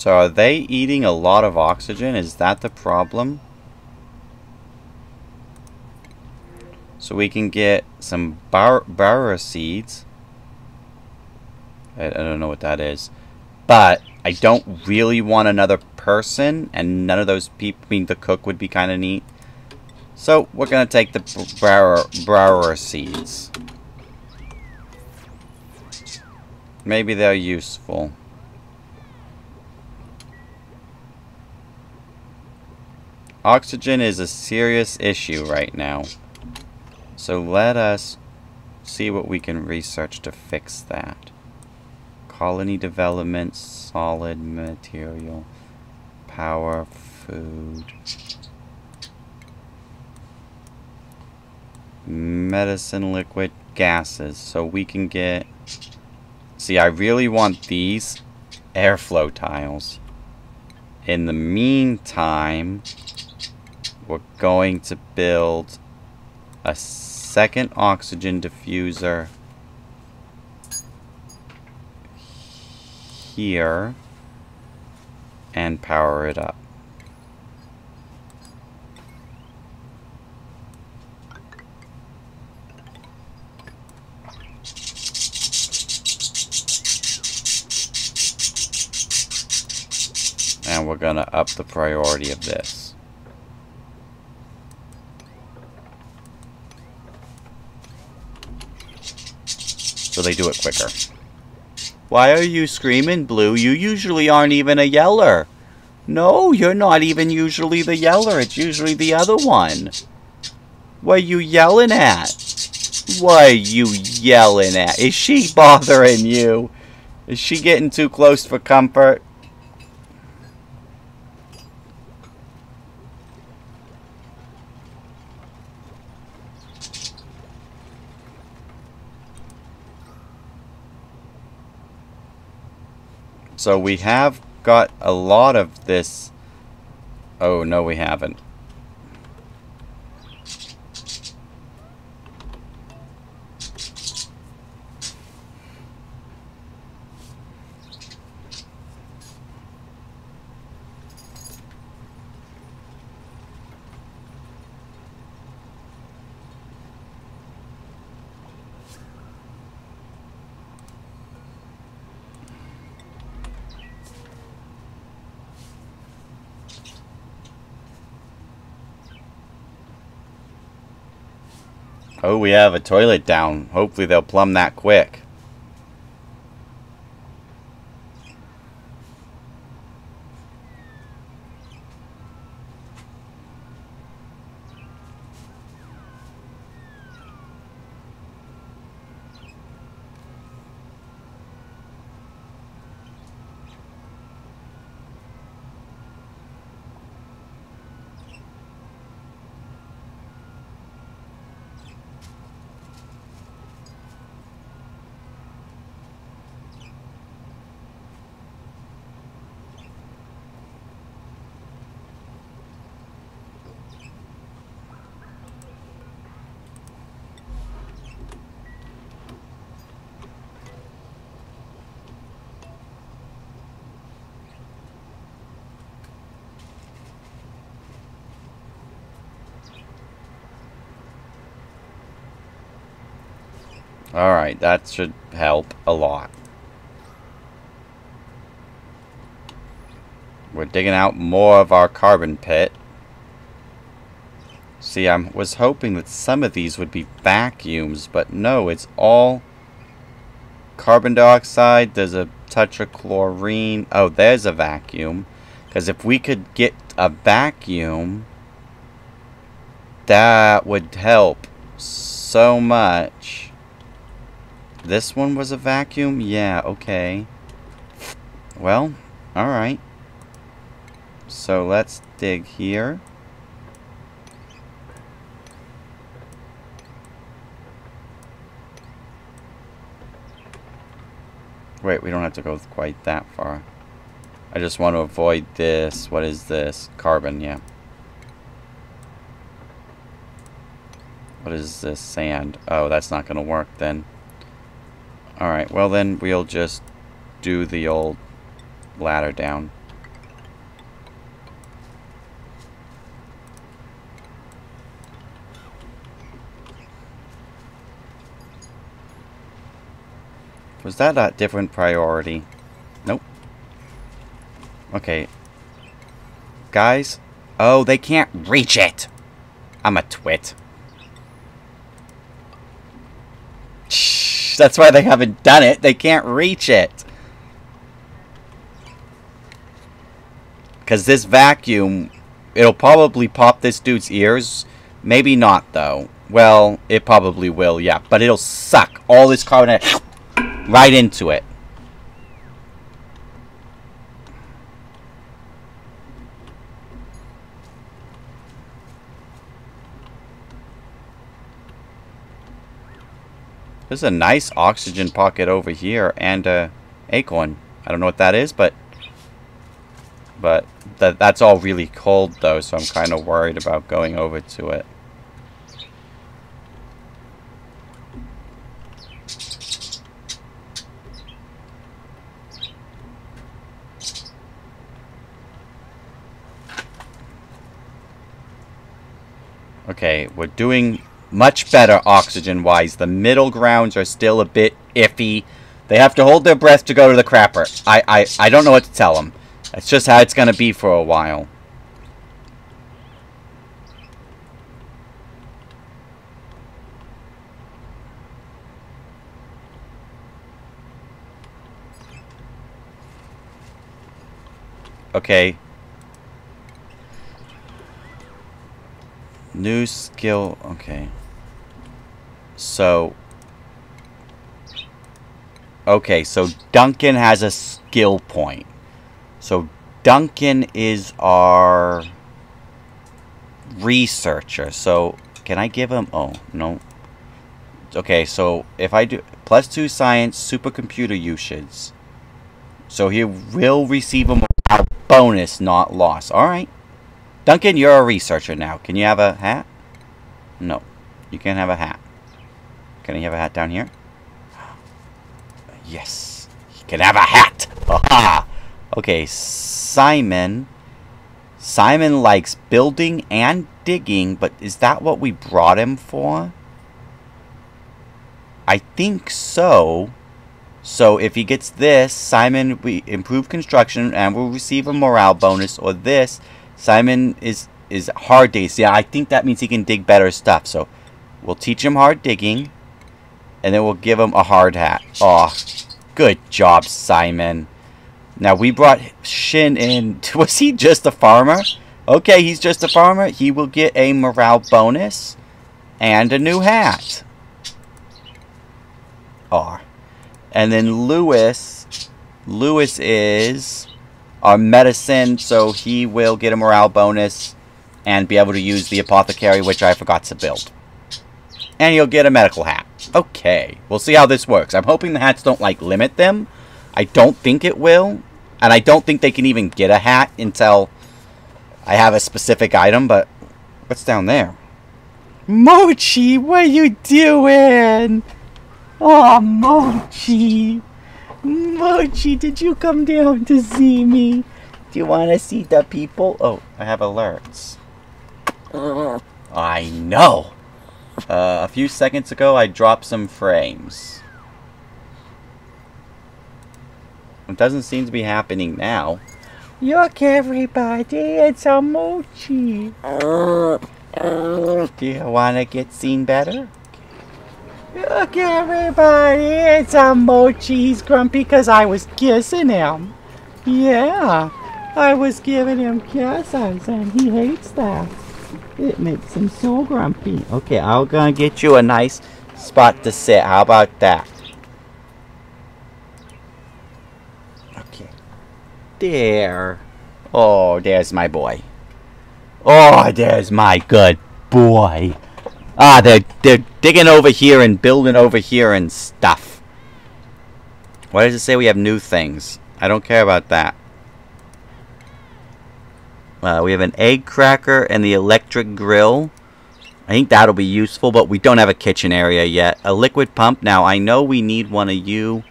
[SPEAKER 1] So are they eating a lot of oxygen? Is that the problem? So we can get some bar seeds. I, I don't know what that is. But I don't really want another person. And none of those people, I mean the cook would be kind of neat. So we're going to take the barra seeds. Maybe they're useful. Oxygen is a serious issue right now. So let us see what we can research to fix that. Colony development, solid material, power, food. Medicine, liquid, gases. So we can get... See, I really want these airflow tiles. In the meantime, we're going to build a second oxygen diffuser here and power it up. And we're going to up the priority of this. So they do it quicker. Why are you screaming, Blue? You usually aren't even a yeller. No, you're not even usually the yeller. It's usually the other one. What are you yelling at? What are you yelling at? Is she bothering you? Is she getting too close for comfort? So we have got a lot of this. Oh, no, we haven't. Oh, we have a toilet down. Hopefully they'll plumb that quick. Alright, that should help a lot. We're digging out more of our carbon pit. See, I was hoping that some of these would be vacuums, but no, it's all carbon dioxide. There's a touch of chlorine. Oh, there's a vacuum. Because if we could get a vacuum, that would help so much. This one was a vacuum? Yeah, okay. Well, alright. So let's dig here. Wait, we don't have to go quite that far. I just want to avoid this. What is this? Carbon, yeah. What is this? Sand. Oh, that's not going to work then. Alright, well then we'll just do the old ladder down. Was that a different priority? Nope. Okay. Guys? Oh, they can't reach it! I'm a twit. That's why they haven't done it. They can't reach it. Because this vacuum, it'll probably pop this dude's ears. Maybe not, though. Well, it probably will, yeah. But it'll suck all this carbon right into it. There's a nice oxygen pocket over here and a acorn. I don't know what that is, but but that that's all really cold though, so I'm kind of worried about going over to it. Okay, we're doing much better oxygen-wise. The middle grounds are still a bit iffy. They have to hold their breath to go to the crapper. I, I, I don't know what to tell them. That's just how it's going to be for a while. Okay, New skill. Okay. So. Okay, so Duncan has a skill point. So Duncan is our researcher. So can I give him? Oh no. Okay, so if I do plus two science supercomputer usage, so he will receive a bonus, not loss. All right. Duncan, you're a researcher now. Can you have a hat? No. You can't have a hat. Can he have a hat down here? Yes. He can have a hat. Aha! Okay, Simon. Simon likes building and digging, but is that what we brought him for? I think so. So if he gets this, Simon we improve construction and will receive a morale bonus, or this, Simon is is hard days. Yeah, I think that means he can dig better stuff. So we'll teach him hard digging, and then we'll give him a hard hat. Oh, good job, Simon. Now we brought Shin in. <laughs> Was he just a farmer? Okay, he's just a farmer. He will get a morale bonus and a new hat. Oh. And then Lewis. Lewis is our medicine, so he will get a morale bonus and be able to use the apothecary, which I forgot to build. And he'll get a medical hat. Okay, we'll see how this works. I'm hoping the hats don't, like, limit them. I don't think it will. And I don't think they can even get a hat until I have a specific item, but what's down there? Mochi, what are you doing? Oh, Mochi. Mochi, did you come down to see me? Do you want to see the people? Oh, I have alerts. Uh. I know. Uh, a few seconds ago, I dropped some frames. It doesn't seem to be happening now. Look, everybody, it's a mochi. Do you want to get seen better? Look, everybody, it's a mochi. He's grumpy because I was kissing him. Yeah, I was giving him kisses, and he hates that. It makes him so grumpy. Okay, I'm gonna get you a nice spot to sit. How about that? Okay. There. Oh, there's my boy. Oh, there's my good boy. Ah, they're, they're digging over here and building over here and stuff. Why does it say we have new things? I don't care about that. Uh, we have an egg cracker and the electric grill. I think that'll be useful, but we don't have a kitchen area yet. A liquid pump. Now, I know we need one of you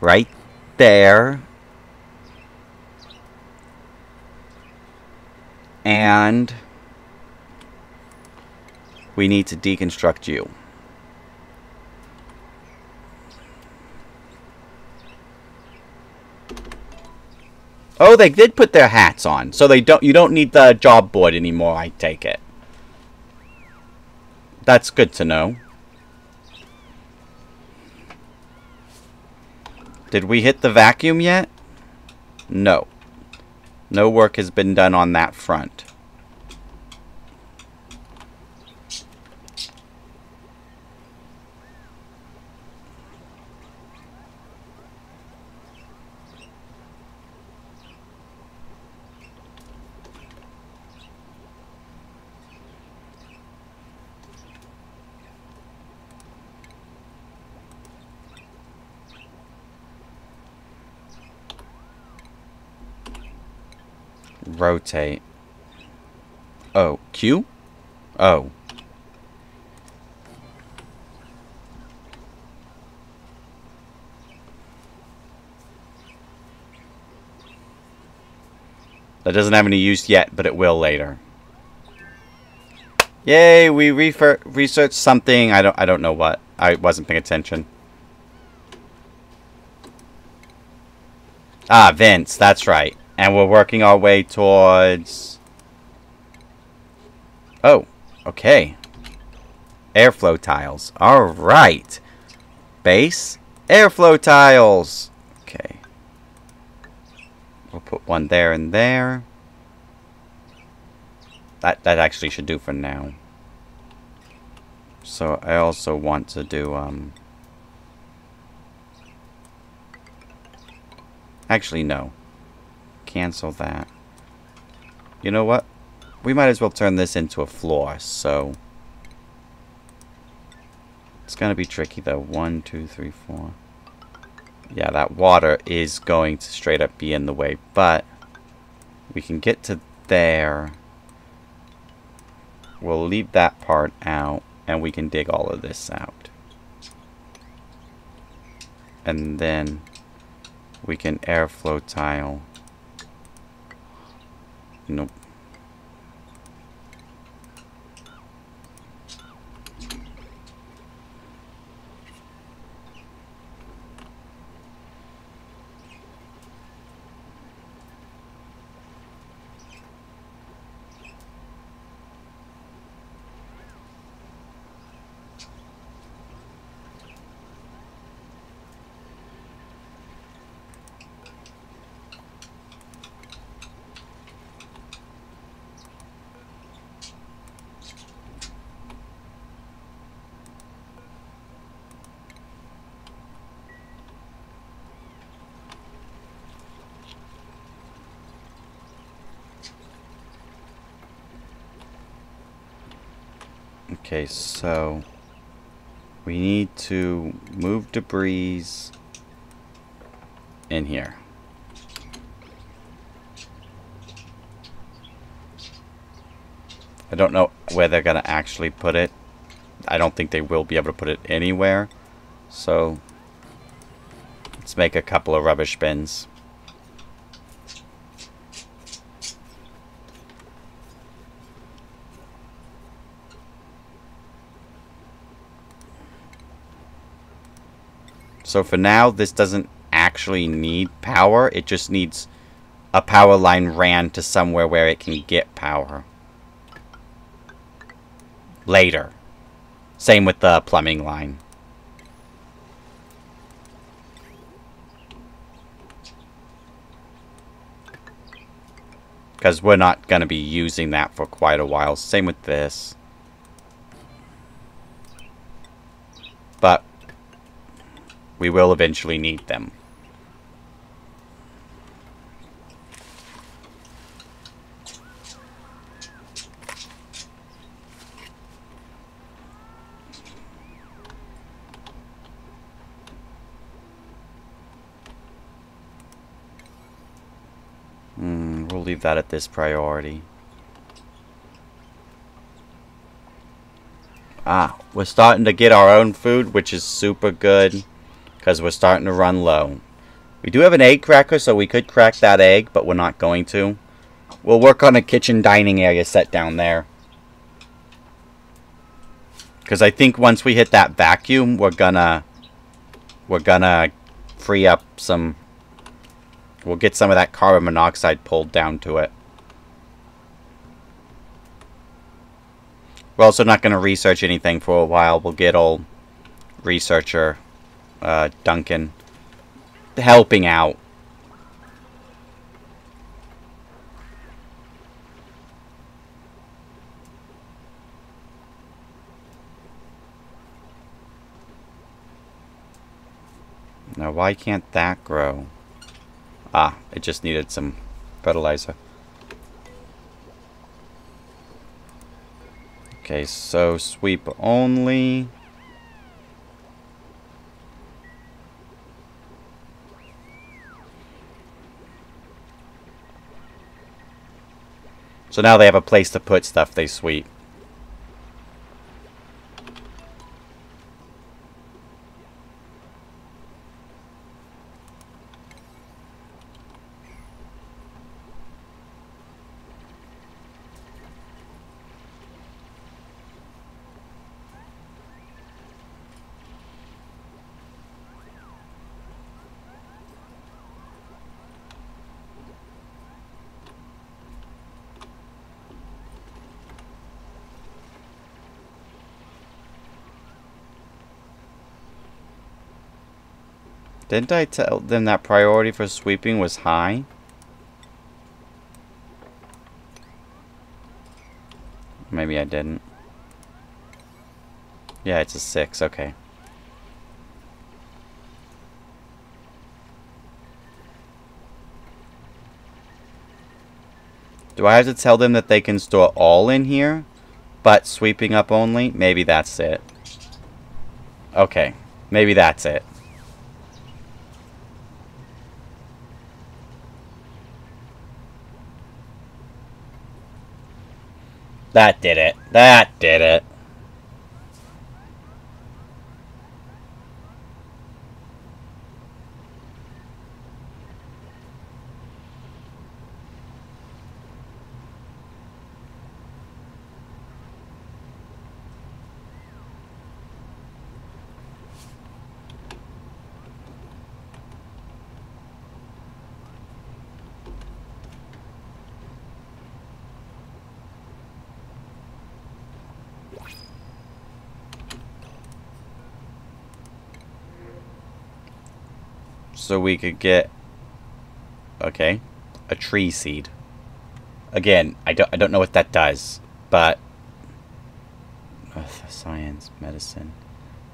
[SPEAKER 1] right there. And we need to deconstruct you. Oh, they did put their hats on, so they don't. You don't need the job board anymore. I take it. That's good to know. Did we hit the vacuum yet? No. No work has been done on that front. Rotate. Oh, Q? Oh. That doesn't have any use yet, but it will later. Yay, we researched something. I don't I don't know what. I wasn't paying attention. Ah, Vince, that's right. And we're working our way towards... Oh, okay. Airflow tiles. Alright. Base. Airflow tiles. Okay. We'll put one there and there. That, that actually should do for now. So I also want to do, um... Actually, no. Cancel that. You know what? We might as well turn this into a floor, so... It's gonna be tricky, though. One, two, three, four. Yeah, that water is going to straight up be in the way, but... We can get to there. We'll leave that part out, and we can dig all of this out. And then we can airflow tile. Nope. Okay, so we need to move debris in here. I don't know where they're going to actually put it. I don't think they will be able to put it anywhere. So let's make a couple of rubbish bins. So for now, this doesn't actually need power. It just needs a power line ran to somewhere where it can get power. Later. Same with the plumbing line. Because we're not going to be using that for quite a while. Same with this. But we will eventually need them. Hmm, we'll leave that at this priority. Ah, we're starting to get our own food, which is super good because we're starting to run low. We do have an egg cracker, so we could crack that egg, but we're not going to. We'll work on a kitchen dining area set down there. Because I think once we hit that vacuum, we're gonna... We're gonna free up some... We'll get some of that carbon monoxide pulled down to it. We're also not going to research anything for a while. We'll get old researcher uh, Duncan helping out. Now, why can't that grow? Ah, it just needed some fertilizer. Okay, so sweep only. So now they have a place to put stuff they sweep. Didn't I tell them that priority for sweeping was high? Maybe I didn't. Yeah, it's a 6, okay. Do I have to tell them that they can store all in here, but sweeping up only? Maybe that's it. Okay, maybe that's it. That did it. That did it. So we could get okay a tree seed. Again I don't, I don't know what that does but <sighs> science medicine.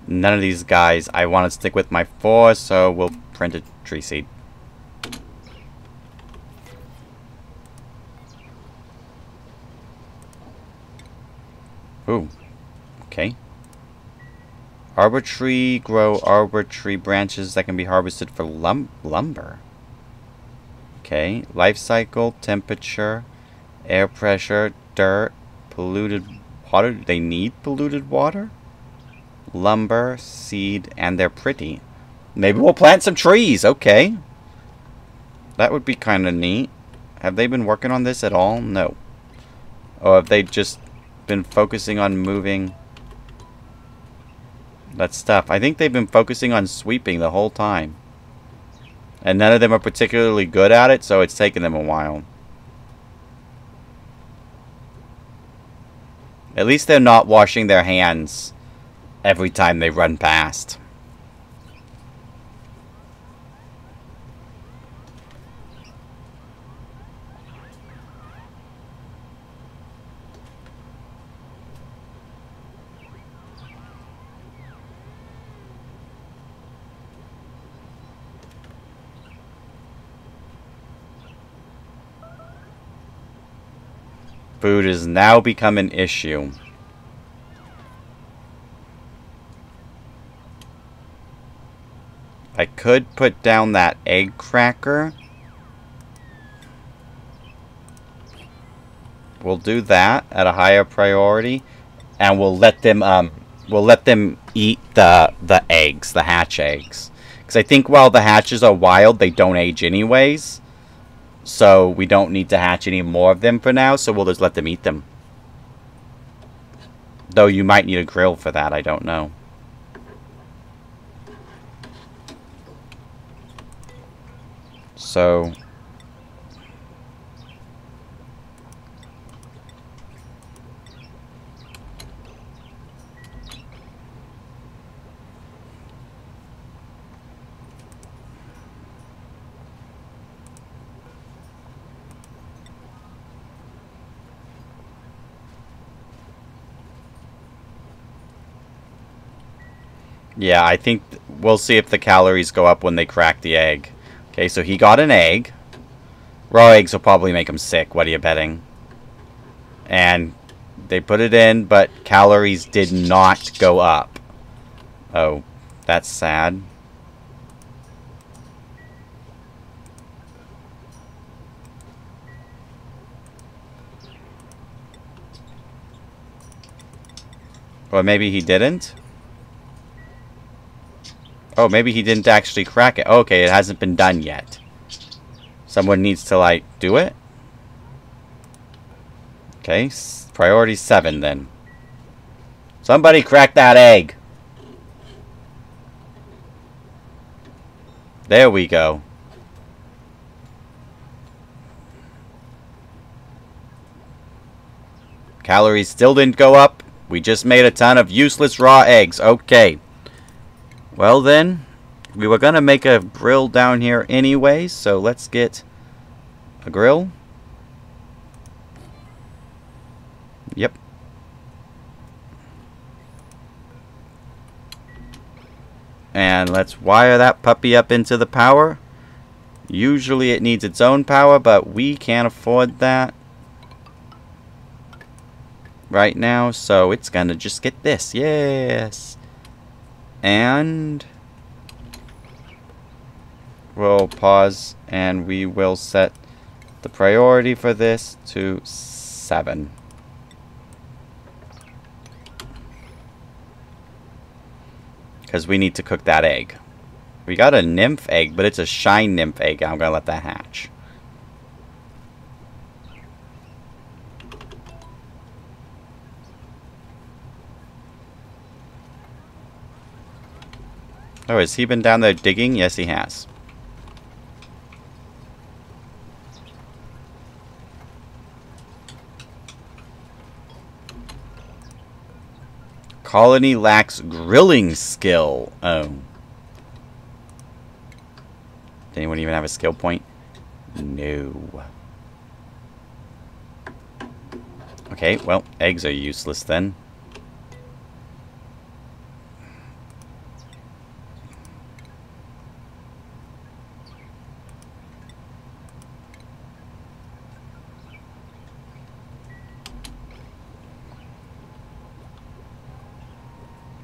[SPEAKER 1] None of these guys I want to stick with my four so we'll print a tree seed Ooh. Okay. Tree grow tree branches that can be harvested for lum lumber. Okay, life cycle, temperature, air pressure, dirt, polluted water. Do they need polluted water? Lumber, seed, and they're pretty. Maybe we'll plant some trees. Okay. That would be kind of neat. Have they been working on this at all? No. Or have they just been focusing on moving that stuff. I think they've been focusing on sweeping the whole time. And none of them are particularly good at it, so it's taken them a while. At least they're not washing their hands every time they run past. Food has now become an issue. I could put down that egg cracker. We'll do that at a higher priority. And we'll let them um we'll let them eat the the eggs, the hatch eggs. Because I think while the hatches are wild, they don't age anyways. So we don't need to hatch any more of them for now, so we'll just let them eat them. Though you might need a grill for that, I don't know. So, Yeah, I think we'll see if the calories go up when they crack the egg. Okay, so he got an egg. Raw eggs will probably make him sick. What are you betting? And they put it in, but calories did not go up. Oh, that's sad. Or maybe he didn't? Oh, maybe he didn't actually crack it. Okay, it hasn't been done yet. Someone needs to, like, do it? Okay, priority 7 then. Somebody crack that egg! There we go. Calories still didn't go up. We just made a ton of useless raw eggs. Okay. Well then, we were going to make a grill down here anyway, so let's get a grill. Yep. And let's wire that puppy up into the power. Usually it needs its own power, but we can't afford that right now, so it's gonna just get this. Yes! And we'll pause and we will set the priority for this to 7. Because we need to cook that egg. We got a nymph egg, but it's a shine nymph egg. I'm going to let that hatch. Oh, has he been down there digging? Yes, he has. Colony lacks grilling skill. Oh. Does anyone even have a skill point? No. Okay, well, eggs are useless then.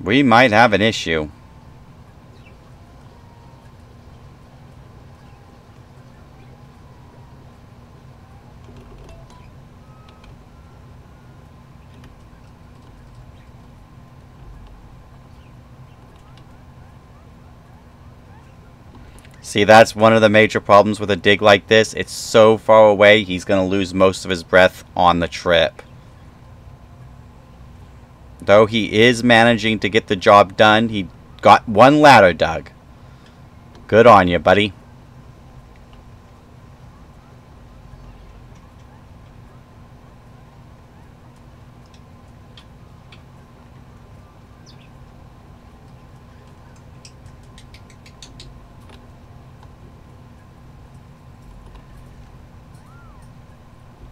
[SPEAKER 1] We might have an issue. See, that's one of the major problems with a dig like this. It's so far away, he's going to lose most of his breath on the trip. Though he is managing to get the job done, he got one ladder dug. Good on you, buddy.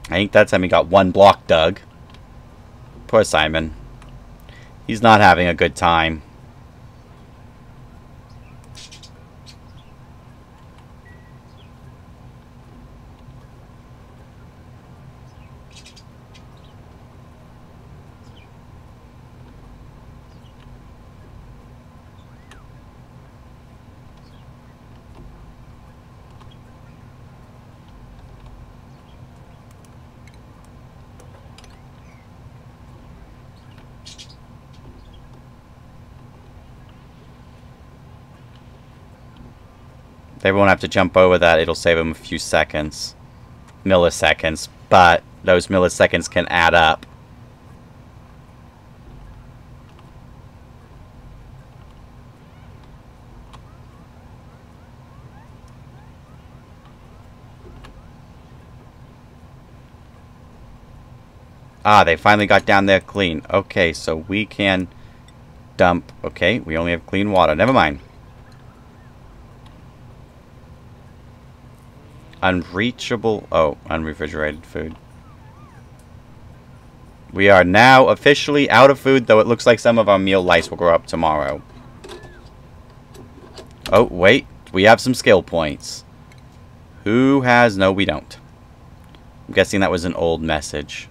[SPEAKER 1] I think that time he got one block dug. Poor Simon. He's not having a good time. They won't have to jump over that. It'll save them a few seconds. Milliseconds. But those milliseconds can add up. Ah, they finally got down there clean. Okay, so we can dump... Okay, we only have clean water. Never mind. Unreachable... Oh, unrefrigerated food. We are now officially out of food, though it looks like some of our meal lice will grow up tomorrow. Oh, wait. We have some skill points. Who has... No, we don't. I'm guessing that was an old message.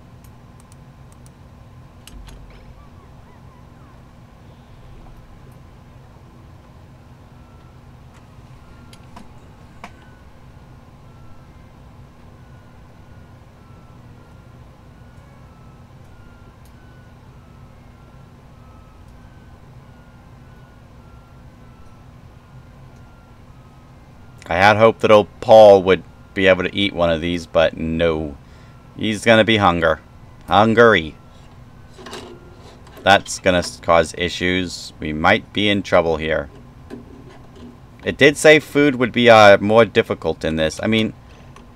[SPEAKER 1] I had hoped that old Paul would be able to eat one of these, but no. He's gonna be hunger. Hungry. That's gonna cause issues. We might be in trouble here. It did say food would be uh, more difficult in this. I mean,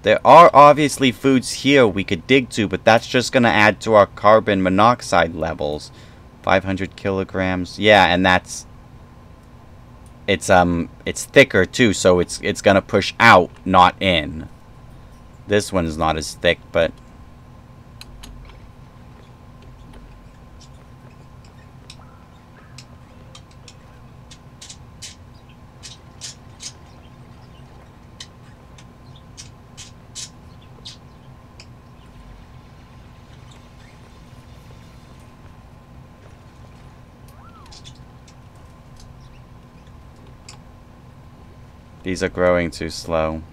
[SPEAKER 1] there are obviously foods here we could dig to, but that's just gonna add to our carbon monoxide levels. 500 kilograms. Yeah, and that's it's um it's thicker too, so it's it's gonna push out, not in. This one's not as thick, but These are growing too slow.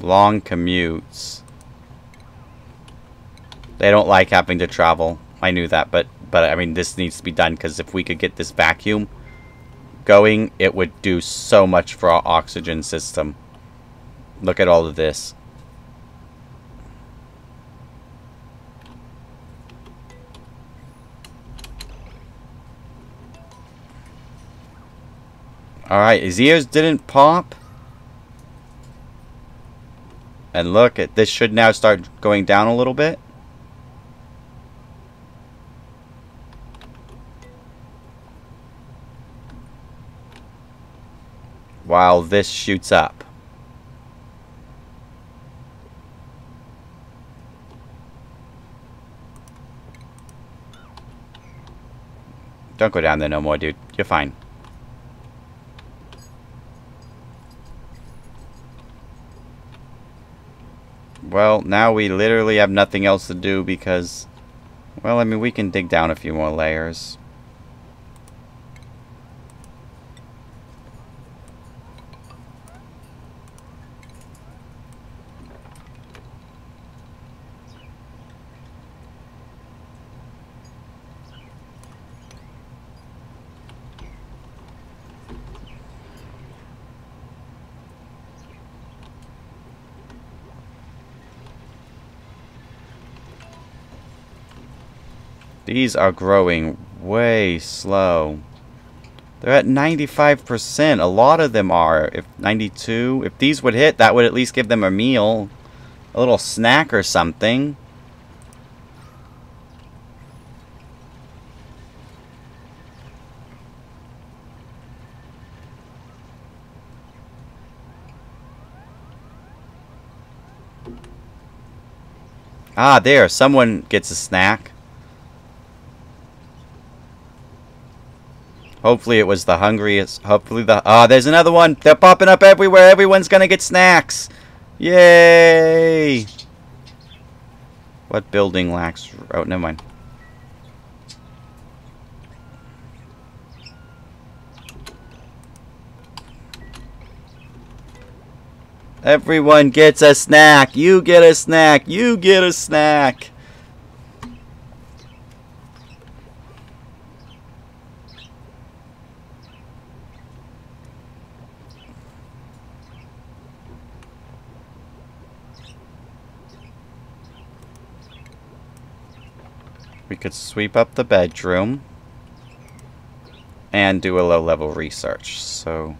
[SPEAKER 1] Long commutes. They don't like having to travel. I knew that, but but I mean this needs to be done because if we could get this vacuum going, it would do so much for our oxygen system. Look at all of this. Alright, his ears didn't pop. And look, at this should now start going down a little bit. While this shoots up. Don't go down there no more, dude. You're fine. Well, now we literally have nothing else to do because... Well, I mean, we can dig down a few more layers. These are growing way slow. They're at 95%. A lot of them are. If 92, if these would hit, that would at least give them a meal. A little snack or something. Ah, there. Someone gets a snack. Hopefully it was the hungriest. Hopefully the... Ah, oh, there's another one. They're popping up everywhere. Everyone's going to get snacks. Yay! What building lacks... Oh, never mind. Everyone gets a snack. You get a snack. You get a snack. We could sweep up the bedroom and do a low-level research. So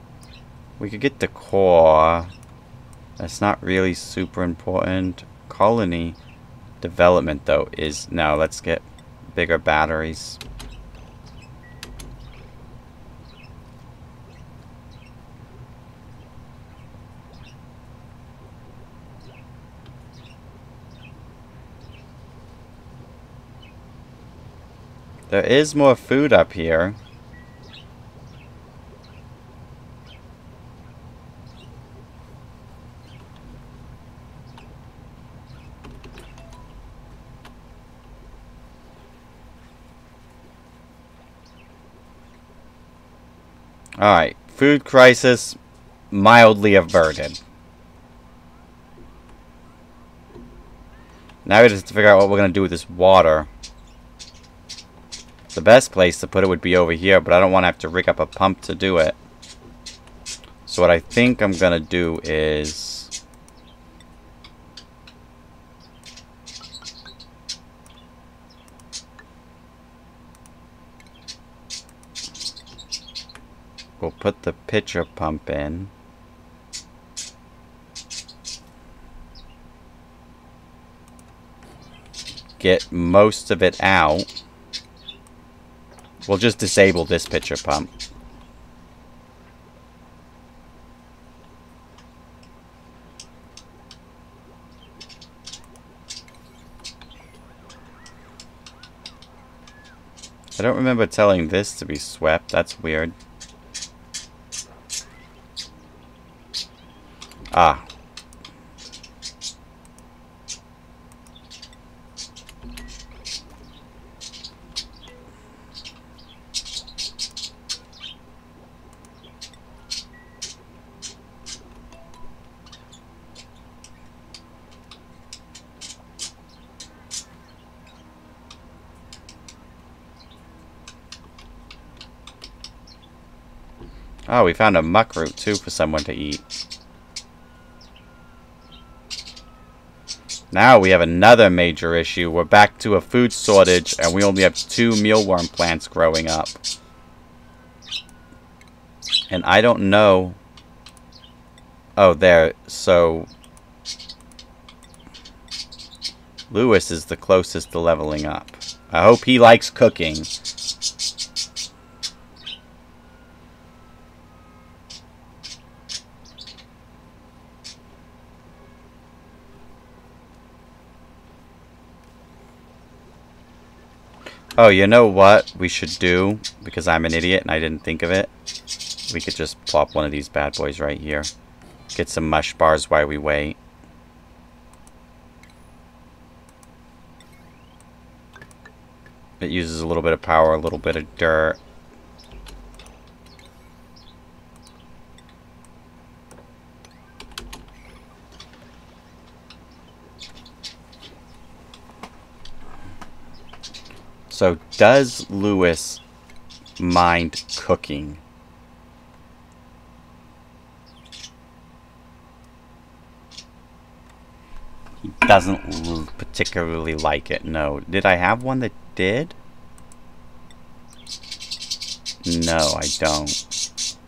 [SPEAKER 1] we could get the core. That's not really super important. Colony development, though, is... Now, let's get bigger batteries. There is more food up here. Alright, food crisis mildly averted. Now we just have to figure out what we're going to do with this water. The best place to put it would be over here, but I don't want to have to rig up a pump to do it. So what I think I'm going to do is... We'll put the pitcher pump in. Get most of it out. We'll just disable this pitcher pump. I don't remember telling this to be swept. That's weird. Ah. Oh, we found a muck root too for someone to eat. Now we have another major issue. We're back to a food shortage, and we only have two mealwood plants growing up. And I don't know... Oh, there. So... Lewis is the closest to leveling up. I hope he likes cooking. Oh, you know what we should do? Because I'm an idiot and I didn't think of it. We could just plop one of these bad boys right here. Get some mush bars while we wait. It uses a little bit of power, a little bit of dirt. So does Lewis mind cooking? He doesn't particularly like it, no. Did I have one that did? No, I don't.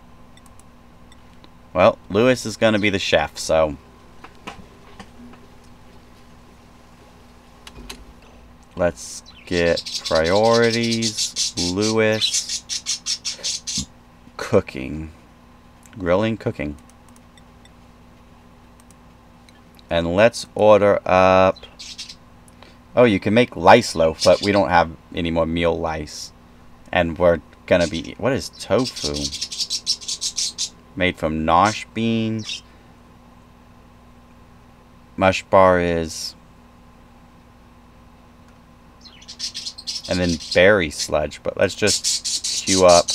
[SPEAKER 1] Well, Lewis is going to be the chef, so... Let's get priorities, Lewis, cooking, grilling, cooking. And let's order up, oh, you can make lice loaf, but we don't have any more meal lice. And we're gonna be, what is tofu? Made from nosh beans. Mush bar is and then berry sludge. But let's just queue up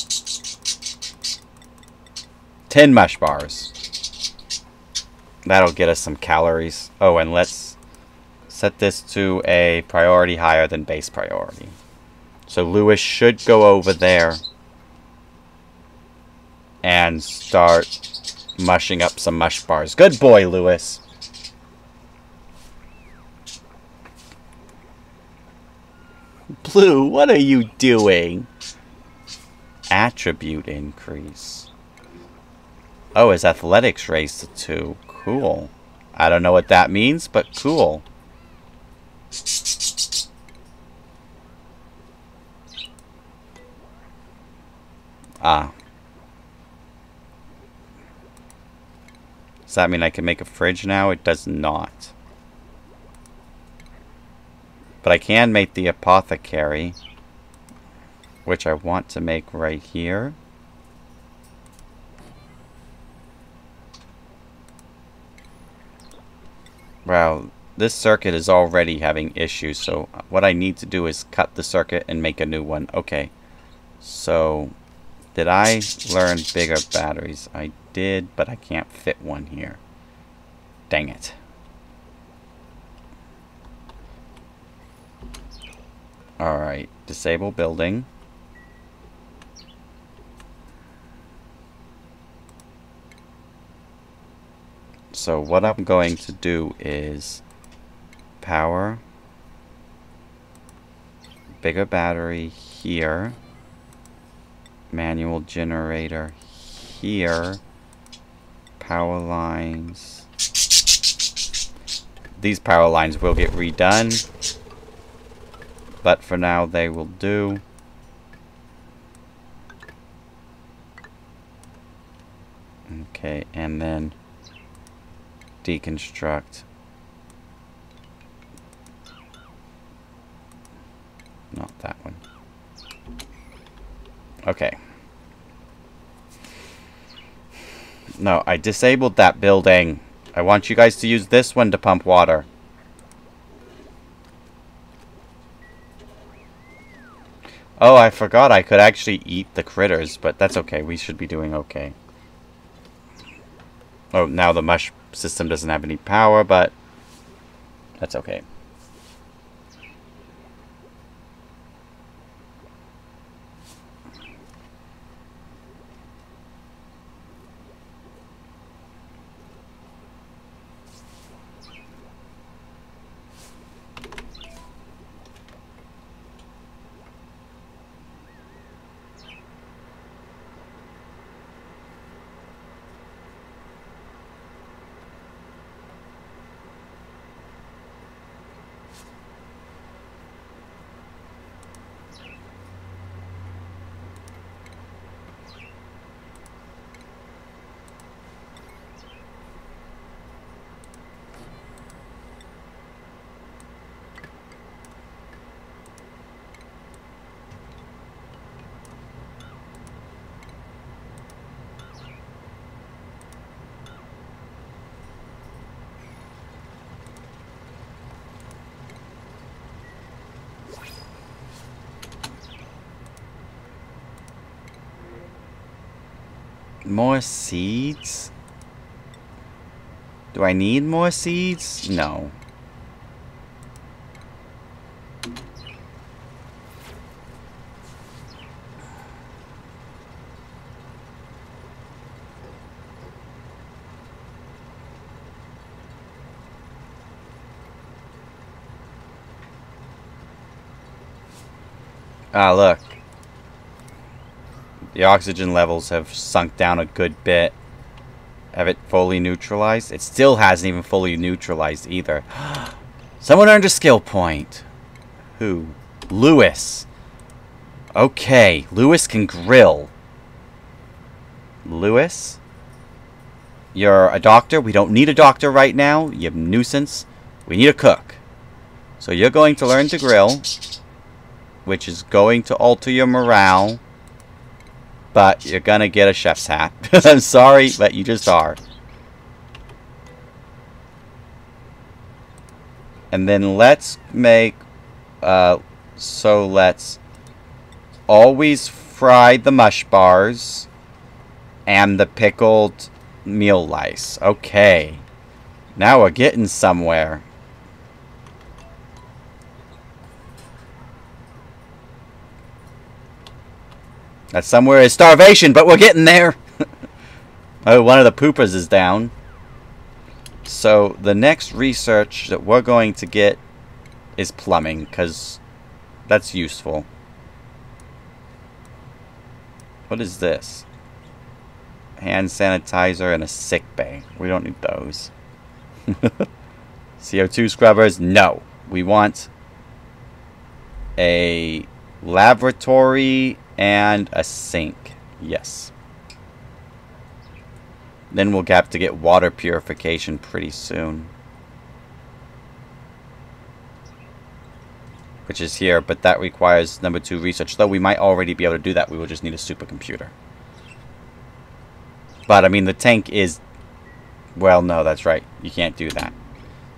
[SPEAKER 1] 10 mush bars. That'll get us some calories. Oh, and let's set this to a priority higher than base priority. So Lewis should go over there and start mushing up some mush bars. Good boy, Lewis. Blue, what are you doing? Attribute increase. Oh, his athletics raised to 2. Cool. I don't know what that means, but cool. Ah. Does that mean I can make a fridge now? It does not. But I can make the apothecary, which I want to make right here. Wow, this circuit is already having issues, so what I need to do is cut the circuit and make a new one. Okay, so did I learn bigger batteries? I did, but I can't fit one here. Dang it. Alright, disable building. So what I'm going to do is power bigger battery here manual generator here power lines these power lines will get redone but for now they will do. Okay and then deconstruct. Not that one. Okay. No I disabled that building. I want you guys to use this one to pump water Oh, I forgot I could actually eat the critters, but that's okay. We should be doing okay. Oh, now the mush system doesn't have any power, but that's okay. More seeds? Do I need more seeds? No. Ah, look. The oxygen levels have sunk down a good bit. Have it fully neutralized? It still hasn't even fully neutralized either. <gasps> Someone earned a skill point. Who? Lewis. Okay, Lewis can grill. Lewis? You're a doctor? We don't need a doctor right now. You nuisance. We need a cook. So you're going to learn to grill, which is going to alter your morale but you're gonna get a chef's hat. <laughs> I'm sorry, but you just are. And then let's make, uh, so let's always fry the mush bars and the pickled meal lice. Okay. Now we're getting somewhere. That somewhere is starvation, but we're getting there. <laughs> oh, one of the poopers is down. So the next research that we're going to get is plumbing, because that's useful. What is this? Hand sanitizer and a sick bay. We don't need those. <laughs> CO2 scrubbers? No. We want a laboratory and a sink. Yes. Then we'll have to get water purification pretty soon. Which is here, but that requires number two research. Though we might already be able to do that. We will just need a supercomputer. But, I mean, the tank is... Well, no, that's right. You can't do that.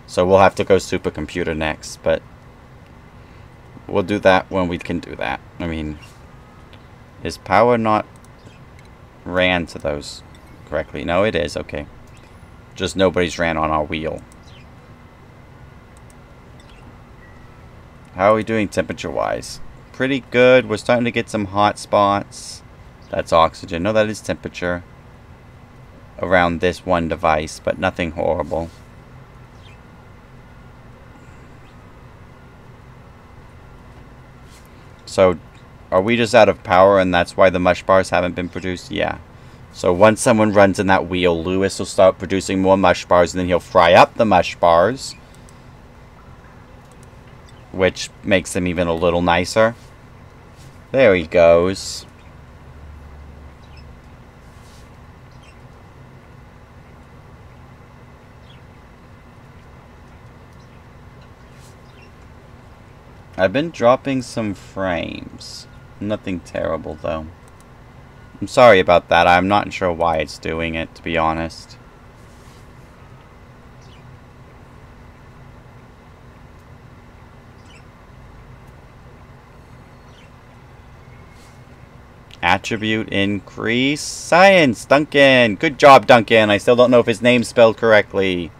[SPEAKER 1] So we'll have to go supercomputer next, but... We'll do that when we can do that. I mean... Is power not ran to those correctly? No, it is. Okay. Just nobody's ran on our wheel. How are we doing temperature-wise? Pretty good. We're starting to get some hot spots. That's oxygen. No, that is temperature. around this one device, but nothing horrible. So, are we just out of power and that's why the mush bars haven't been produced? Yeah. So once someone runs in that wheel, Lewis will start producing more mush bars and then he'll fry up the mush bars. Which makes them even a little nicer. There he goes. I've been dropping some frames. Nothing terrible, though. I'm sorry about that. I'm not sure why it's doing it, to be honest. Attribute increase. Science! Duncan! Good job, Duncan! I still don't know if his name's spelled correctly.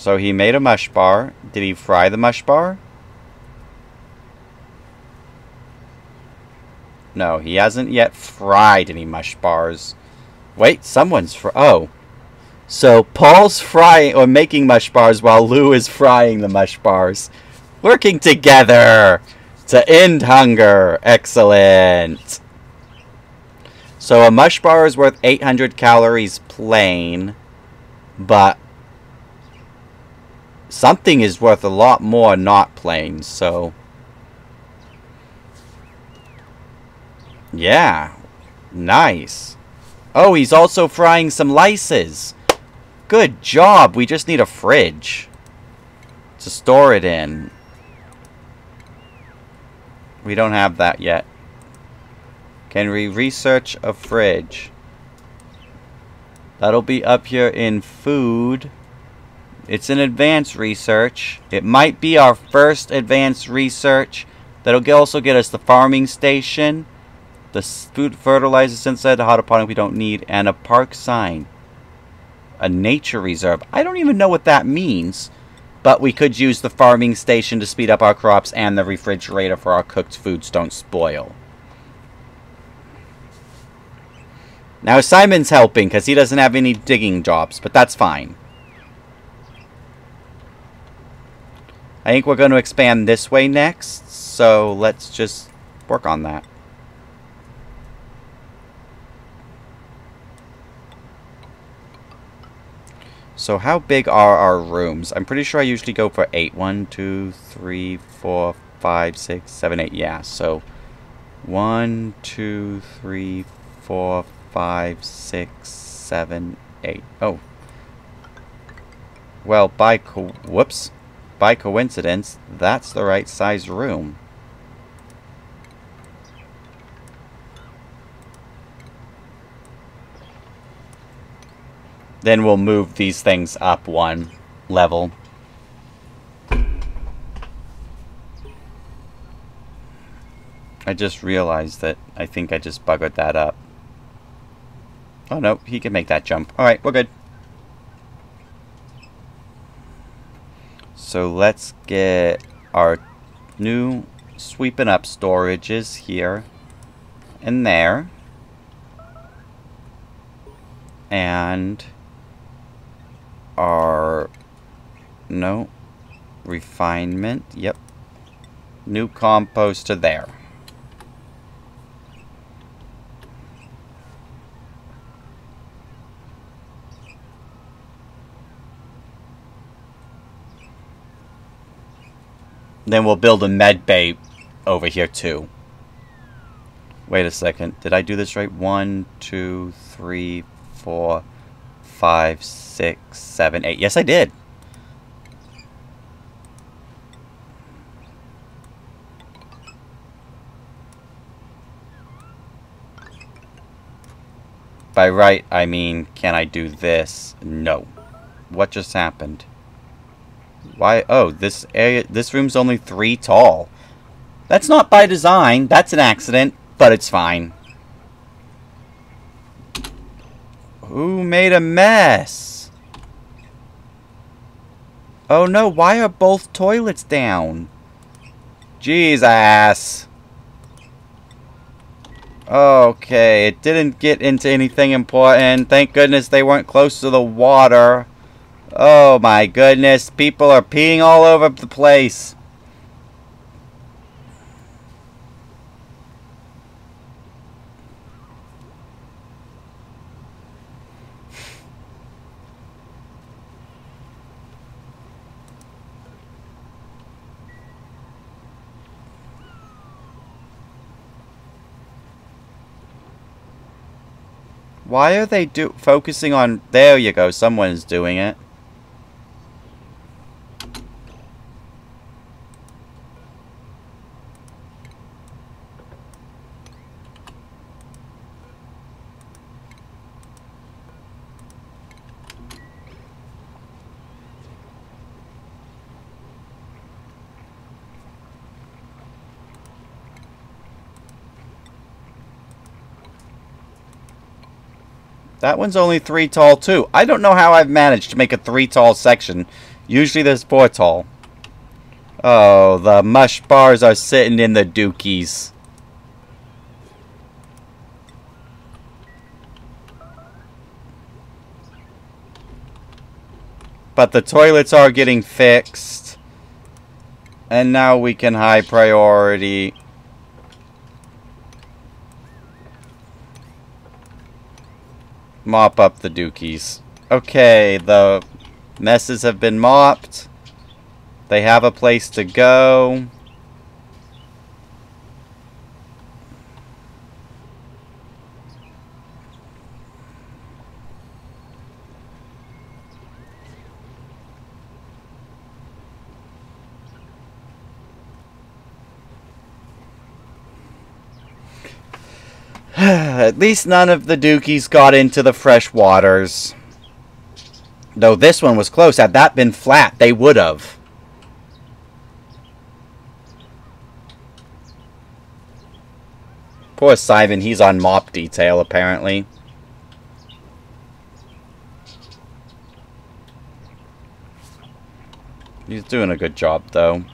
[SPEAKER 1] So he made a mush bar. Did he fry the mush bar? No, he hasn't yet fried any mush bars. Wait, someone's fr- oh. So Paul's frying or making mush bars while Lou is frying the mush bars. Working together to end hunger. Excellent. So a mush bar is worth 800 calories plain, but something is worth a lot more not plain, so... Yeah. Nice. Oh, he's also frying some lices. Good job. We just need a fridge to store it in. We don't have that yet. Can we research a fridge? That'll be up here in food. It's an advanced research. It might be our first advanced research. That'll also get us the farming station, the food fertilizers inside the hydroponic we don't need, and a park sign. A nature reserve. I don't even know what that means. But we could use the farming station to speed up our crops and the refrigerator for our cooked foods don't spoil. Now Simon's helping because he doesn't have any digging jobs, but that's fine. I think we're going to expand this way next, so let's just work on that. So how big are our rooms? I'm pretty sure I usually go for eight. One, two, three, four, five, six, seven, eight. Yeah, so one, two, three, four, five, six, seven, eight. Oh. Well, by whoops by coincidence, that's the right size room. Then we'll move these things up one level. I just realized that I think I just buggered that up. Oh no, he can make that jump. Alright, we're good. So let's get our new sweeping up storages here and there. And our, no, refinement, yep. New compost to there. Then we'll build a med bay over here too. Wait a second. Did I do this right? One, two, three, four, five, six, seven, eight. Yes, I did. By right, I mean, can I do this? No. What just happened? Why? Oh, this area, this room's only three tall. That's not by design. That's an accident, but it's fine. Who made a mess? Oh no, why are both toilets down? Jesus. Okay, it didn't get into anything important. Thank goodness they weren't close to the water. Oh my goodness, people are peeing all over the place. Why are they do focusing on... There you go, someone's doing it. That one's only three tall, too. I don't know how I've managed to make a three tall section. Usually there's four tall. Oh, the mush bars are sitting in the dookies. But the toilets are getting fixed. And now we can high priority mop up the dookies. Okay, the messes have been mopped. They have a place to go. <sighs> At least none of the dookies got into the fresh waters. Though this one was close. Had that been flat, they would have. Poor Simon, he's on mop detail, apparently. He's doing a good job, though.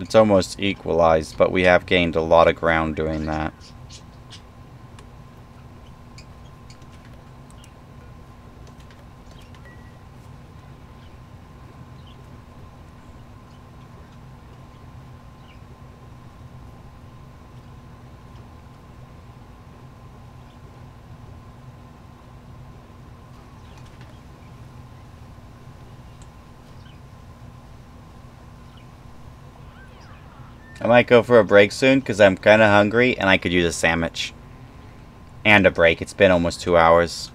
[SPEAKER 1] It's almost equalized, but we have gained a lot of ground doing that. I might go for a break soon because I'm kind of hungry and I could use a sandwich. And a break. It's been almost two hours.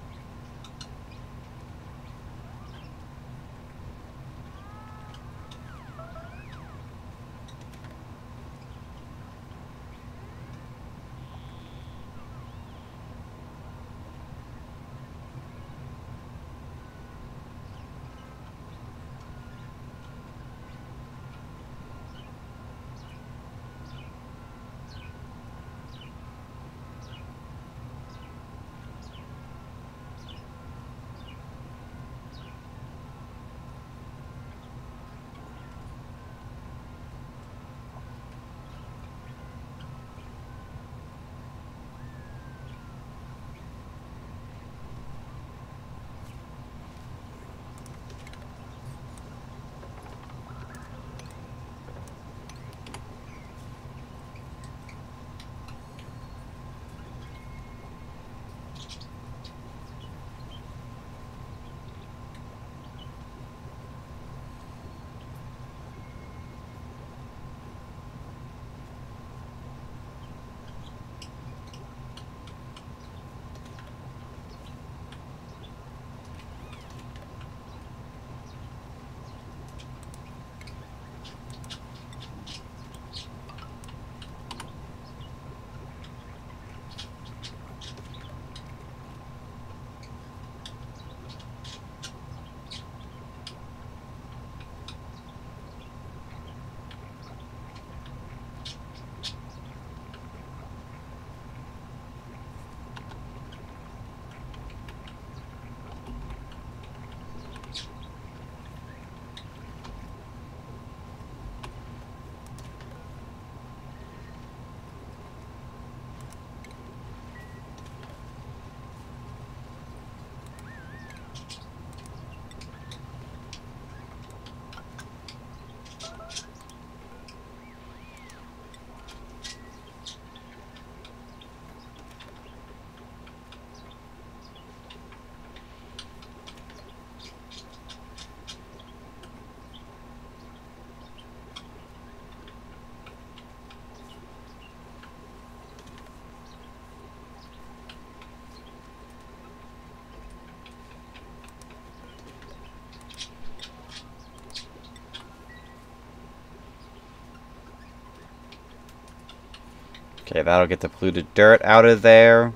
[SPEAKER 1] Okay, that'll get the polluted dirt out of there.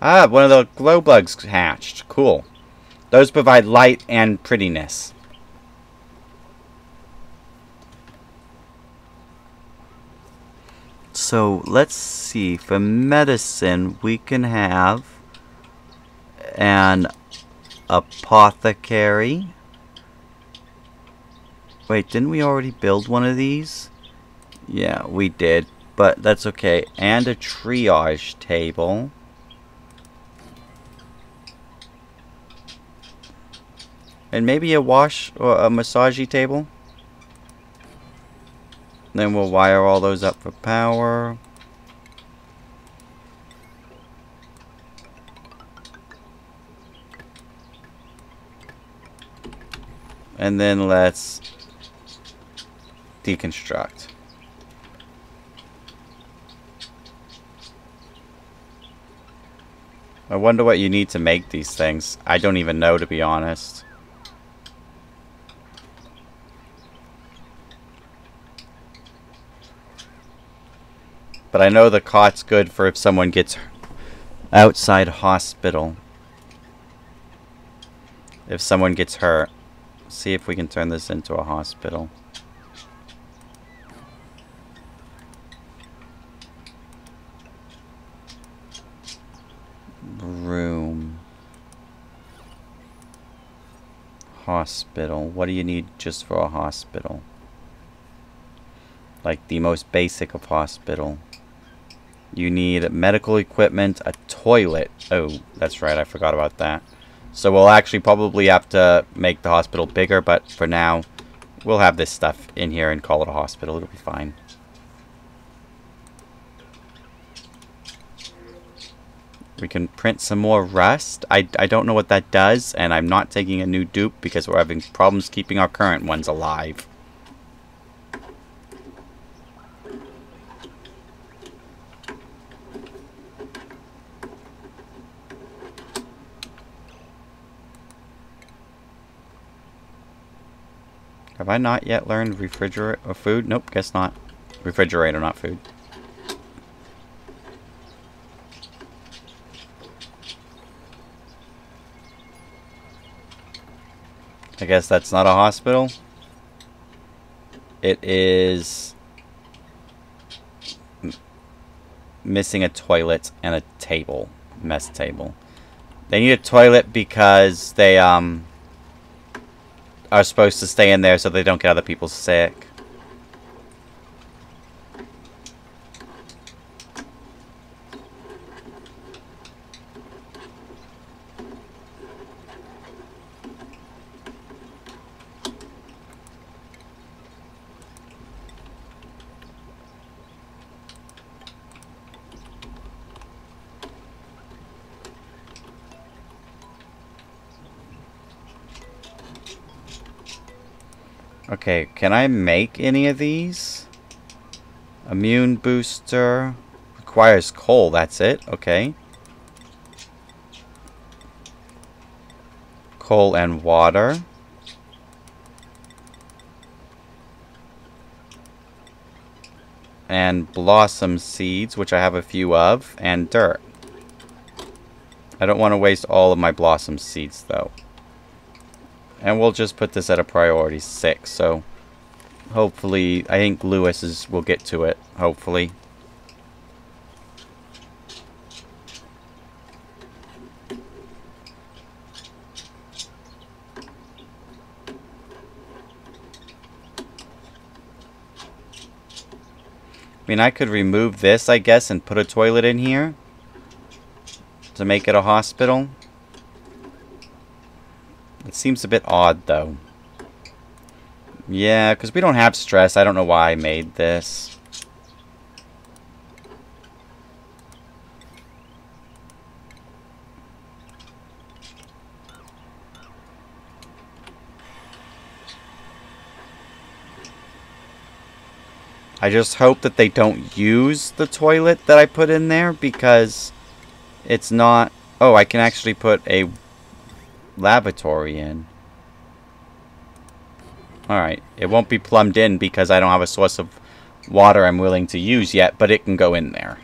[SPEAKER 1] Ah, one of the glow bugs hatched. Cool. Those provide light and prettiness. So, let's see. For medicine, we can have an apothecary. Wait, didn't we already build one of these? Yeah, we did. But that's okay. And a triage table. And maybe a wash or a massagey table. Then we'll wire all those up for power. And then let's deconstruct. I wonder what you need to make these things. I don't even know, to be honest. But I know the cot's good for if someone gets outside hospital. If someone gets hurt. See if we can turn this into a hospital. Room. Hospital. What do you need just for a hospital? Like the most basic of hospital. You need medical equipment, a toilet. Oh, that's right, I forgot about that. So we'll actually probably have to make the hospital bigger, but for now, we'll have this stuff in here and call it a hospital. It'll be fine. We can print some more rust. I, I don't know what that does, and I'm not taking a new dupe because we're having problems keeping our current ones alive. Have I not yet learned refrigerator or uh, food? Nope, guess not. Refrigerator, not food. I guess that's not a hospital. It is missing a toilet and a table, mess table. They need a toilet because they um are supposed to stay in there so they don't get other people sick. Okay, can I make any of these? Immune booster. Requires coal, that's it. Okay. Coal and water. And blossom seeds, which I have a few of, and dirt. I don't want to waste all of my blossom seeds, though. And we'll just put this at a priority 6, so hopefully, I think Lewis is, will get to it, hopefully. I mean, I could remove this, I guess, and put a toilet in here to make it a hospital. It seems a bit odd, though. Yeah, because we don't have stress. I don't know why I made this. I just hope that they don't use the toilet that I put in there because it's not... Oh, I can actually put a lavatory in. Alright, it won't be plumbed in because I don't have a source of water I'm willing to use yet, but it can go in there.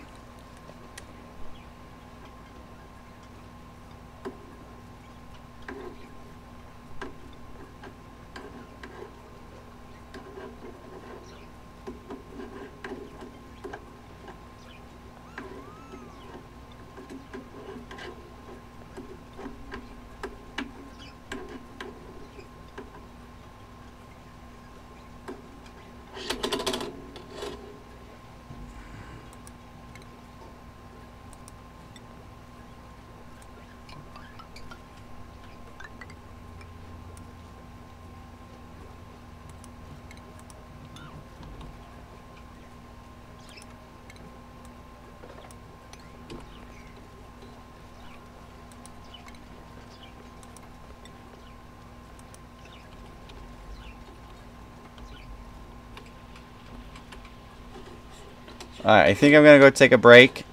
[SPEAKER 1] Alright, I think I'm going to go take a break.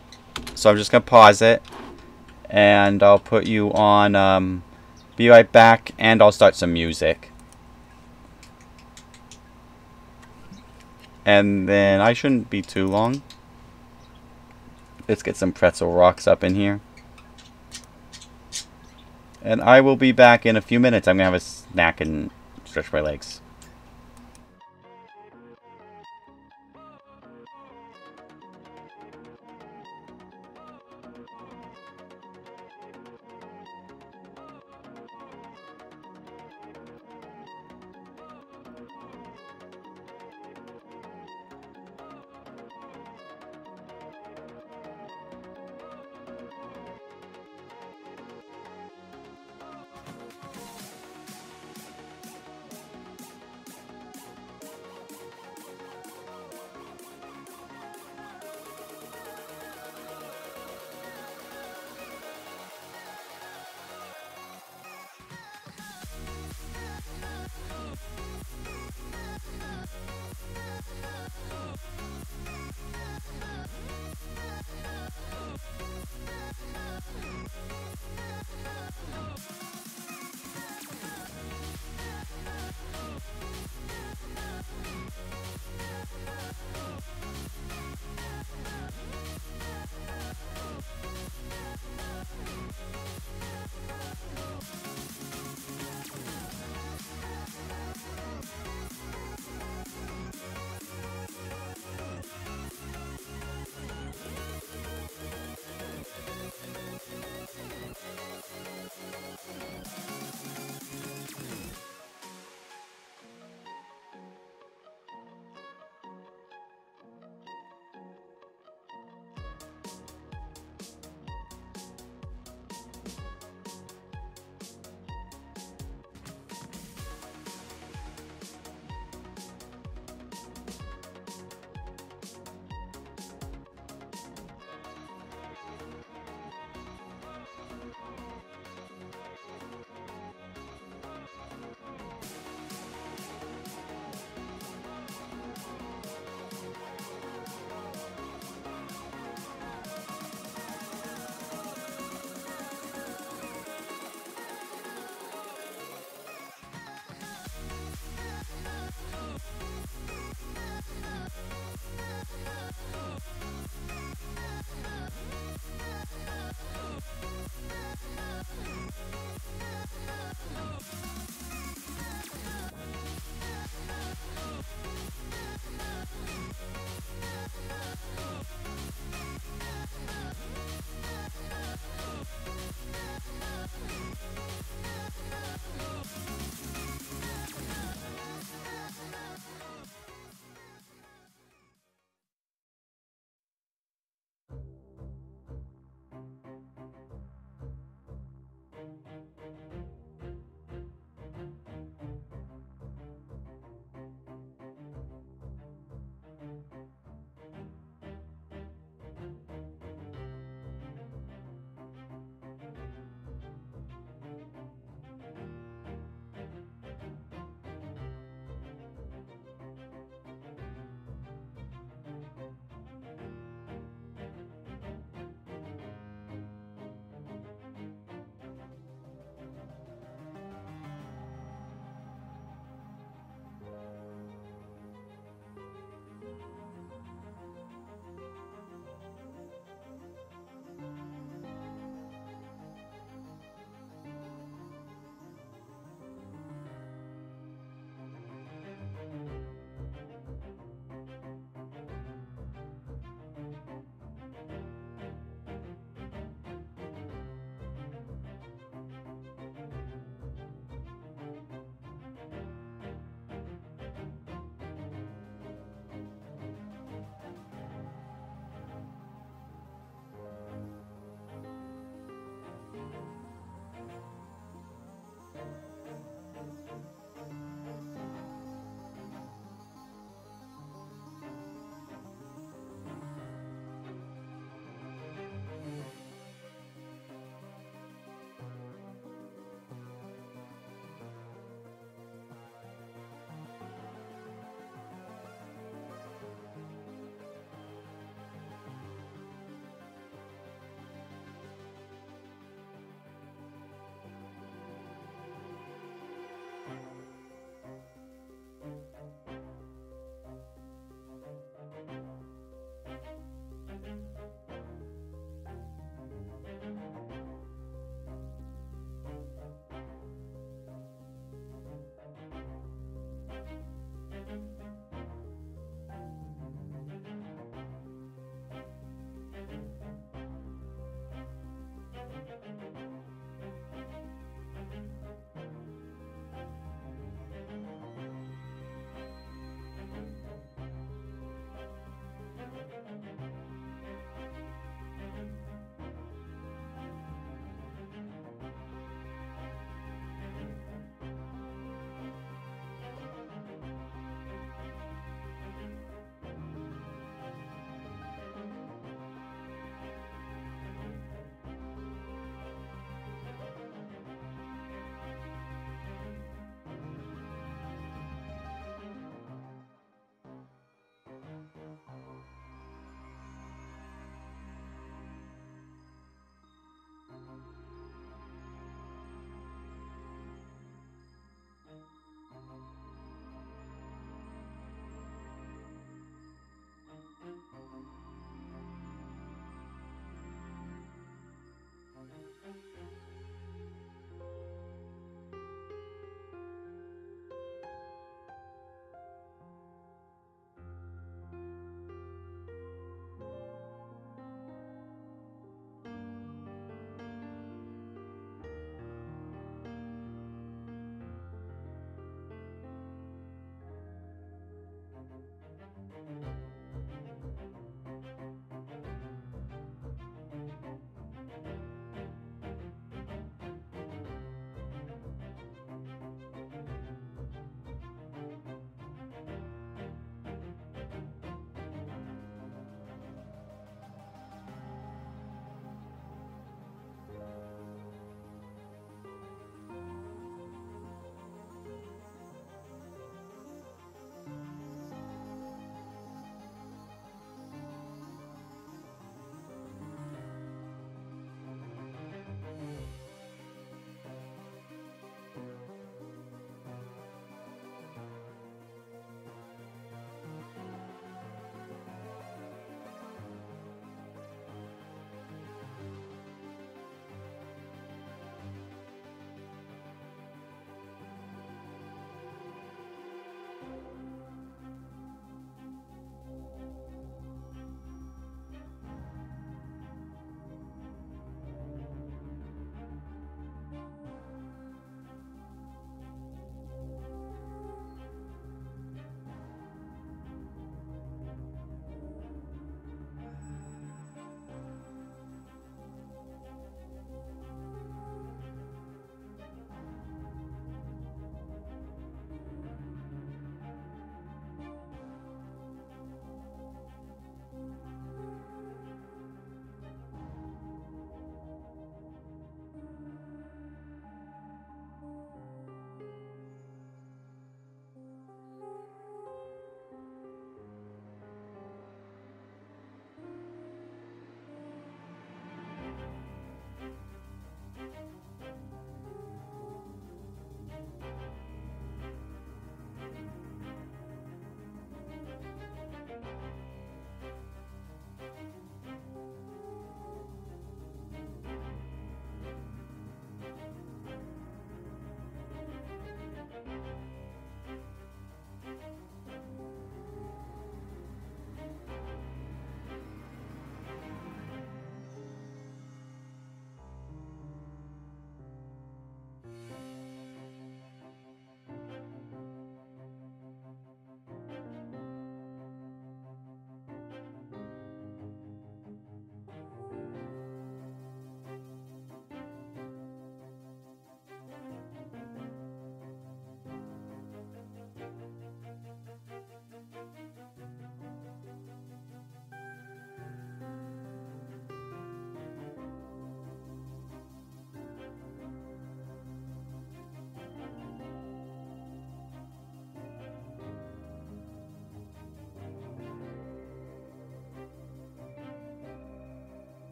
[SPEAKER 1] So I'm just going to pause it. And I'll put you on, um, be right back, and I'll start some music. And then I shouldn't be too long. Let's get some pretzel rocks up in here. And I will be back in a few minutes. I'm going to have a snack and stretch my legs.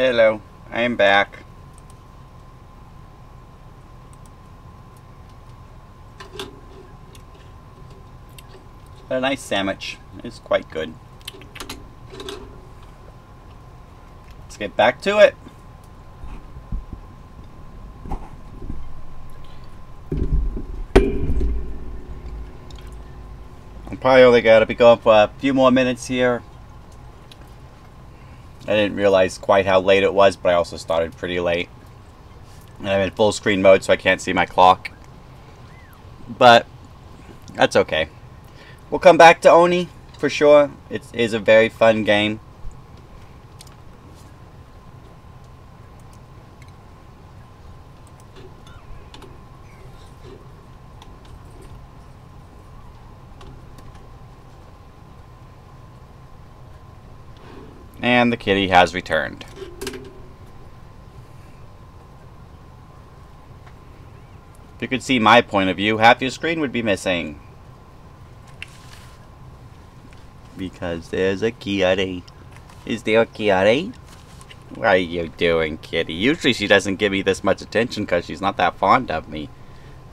[SPEAKER 1] Hello, I am back. a nice sandwich. It's quite good. Let's get back to it. I'm probably only got to be going for a few more minutes here. I didn't realize quite how late it was, but I also started pretty late. And I'm in full screen mode, so I can't see my clock. But, that's okay. We'll come back to ONI, for sure. It is a very fun game. And the kitty has returned. If you could see my point of view, half your screen would be missing. Because there's a kitty. Is there a kitty? What are you doing, kitty? Usually she doesn't give me this much attention because she's not that fond of me.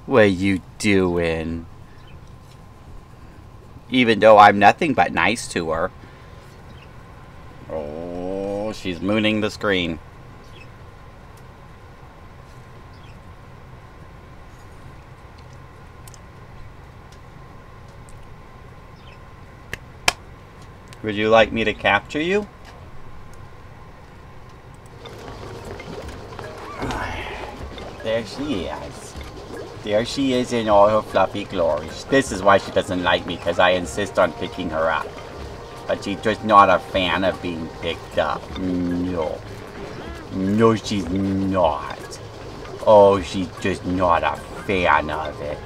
[SPEAKER 1] What are you doing? Even though I'm nothing but nice to her. Oh, she's mooning the screen. Would you like me to capture you? <sighs> There she is. There she is in all her fluffy glory. This is why she doesn't like me, because I insist on picking her up. But she's just not a fan of being picked up. No. No, she's not. Oh, she's just not a fan of it.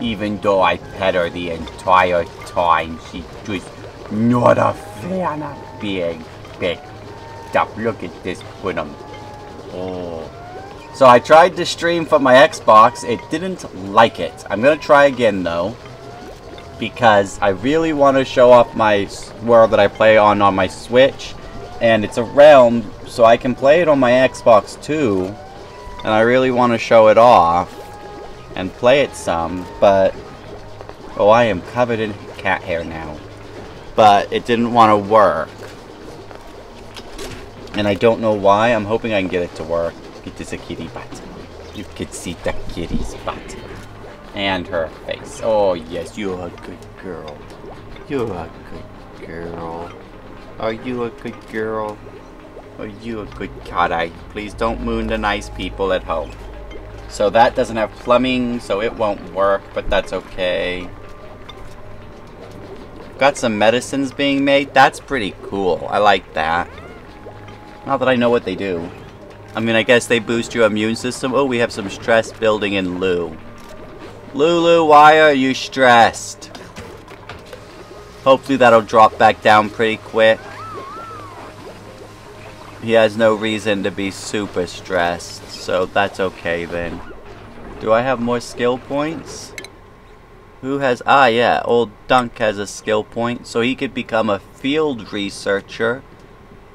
[SPEAKER 1] Even though I pet her the entire time, she's just not a fan of being picked up. Look at this them. Oh. So I tried to stream from my Xbox. It didn't like it. I'm going to try again, though because I really want to show off my world that I play on on my Switch and it's a realm so I can play it on my Xbox too and I really want to show it off and play it some but oh I am covered in cat hair now but it didn't want to work. And I don't know why I'm hoping I can get it to work. It is a kitty butt. You can see the kitty's butt and her face. Oh, yes, you're a good girl. You're a good girl. Are you a good girl? Are you a good cat? Please don't moon the nice people at home. So that doesn't have plumbing, so it won't work, but that's okay. Got some medicines being made. That's pretty cool. I like that. Not that I know what they do. I mean, I guess they boost your immune system. Oh, we have some stress building in Lou. Lulu, why are you stressed? Hopefully that'll drop back down pretty quick. He has no reason to be super stressed, so that's okay then. Do I have more skill points? Who has... Ah, yeah, old Dunk has a skill point, so he could become a field researcher,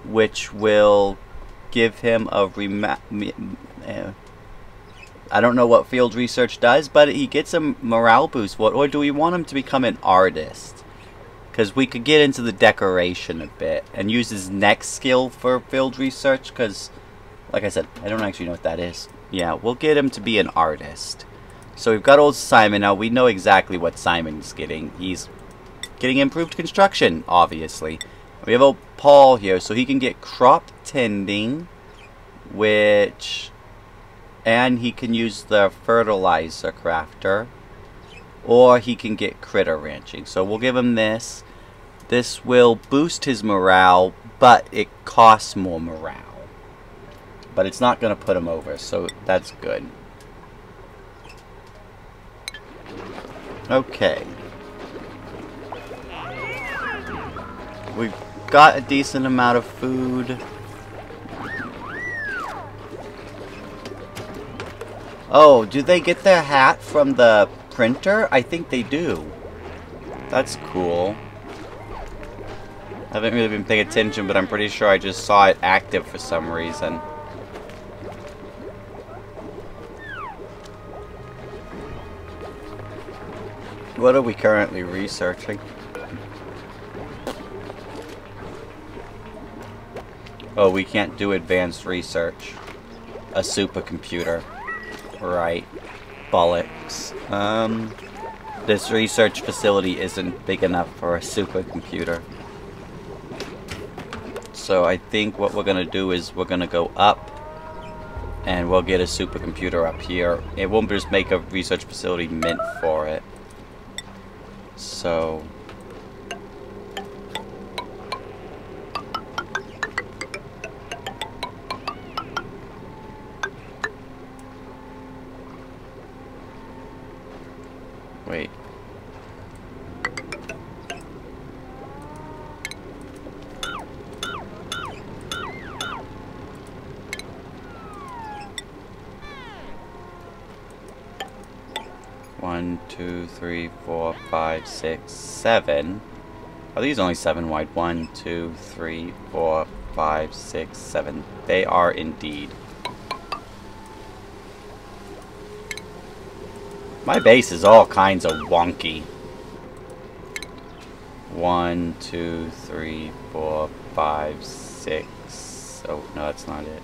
[SPEAKER 1] which will give him a rema... Uh, I don't know what field research does, but he gets a morale boost. What, or do we want him to become an artist? Because we could get into the decoration a bit and use his next skill for field research. Because, like I said, I don't actually know what that is. Yeah, we'll get him to be an artist. So we've got old Simon now. We know exactly what Simon's getting. He's getting improved construction, obviously. We have old Paul here, so he can get crop tending, which and he can use the fertilizer crafter or he can get critter ranching. So we'll give him this. This will boost his morale but it costs more morale. But it's not going to put him over so that's good. Okay. We've got a decent amount of food Oh, do they get their hat from the printer? I think they do. That's cool. I haven't really been paying attention, but I'm pretty sure I just saw it active for some reason. What are we currently researching? Oh, we can't do advanced research. A supercomputer. Right. Bollocks. Um, this research facility isn't big enough for a supercomputer. So I think what we're going to do is we're going to go up and we'll get a supercomputer up here. It won't just make a research facility meant for it. So... five, six, seven. Are these only seven wide? One, two, three, four, five, six, seven. They are indeed. My base is all kinds of wonky. One, two, three, four, five, six. Oh, no, that's not it.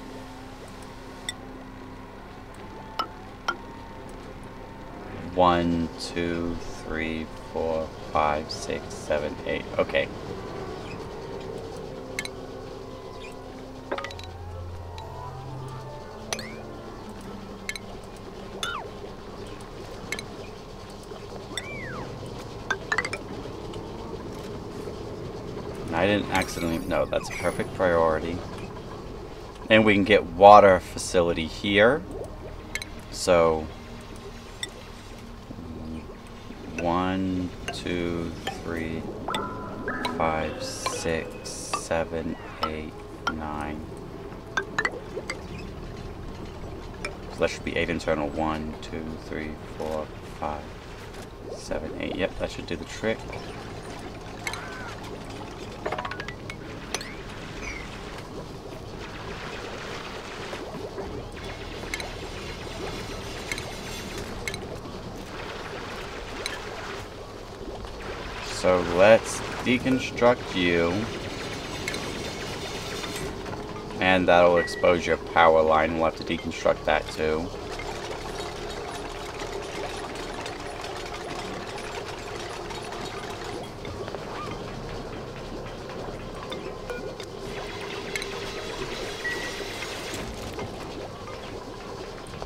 [SPEAKER 1] One, two, three, four, five, six, seven, eight. Okay. I didn't accidentally... No, that's a perfect priority. And we can get water facility here. So... One, two, three, five, six, seven, eight, nine. So that should be eight internal. One, two, three, four, five, seven, eight. Yep, that should do the trick. Deconstruct you. And that'll expose your power line. We'll have to deconstruct that too.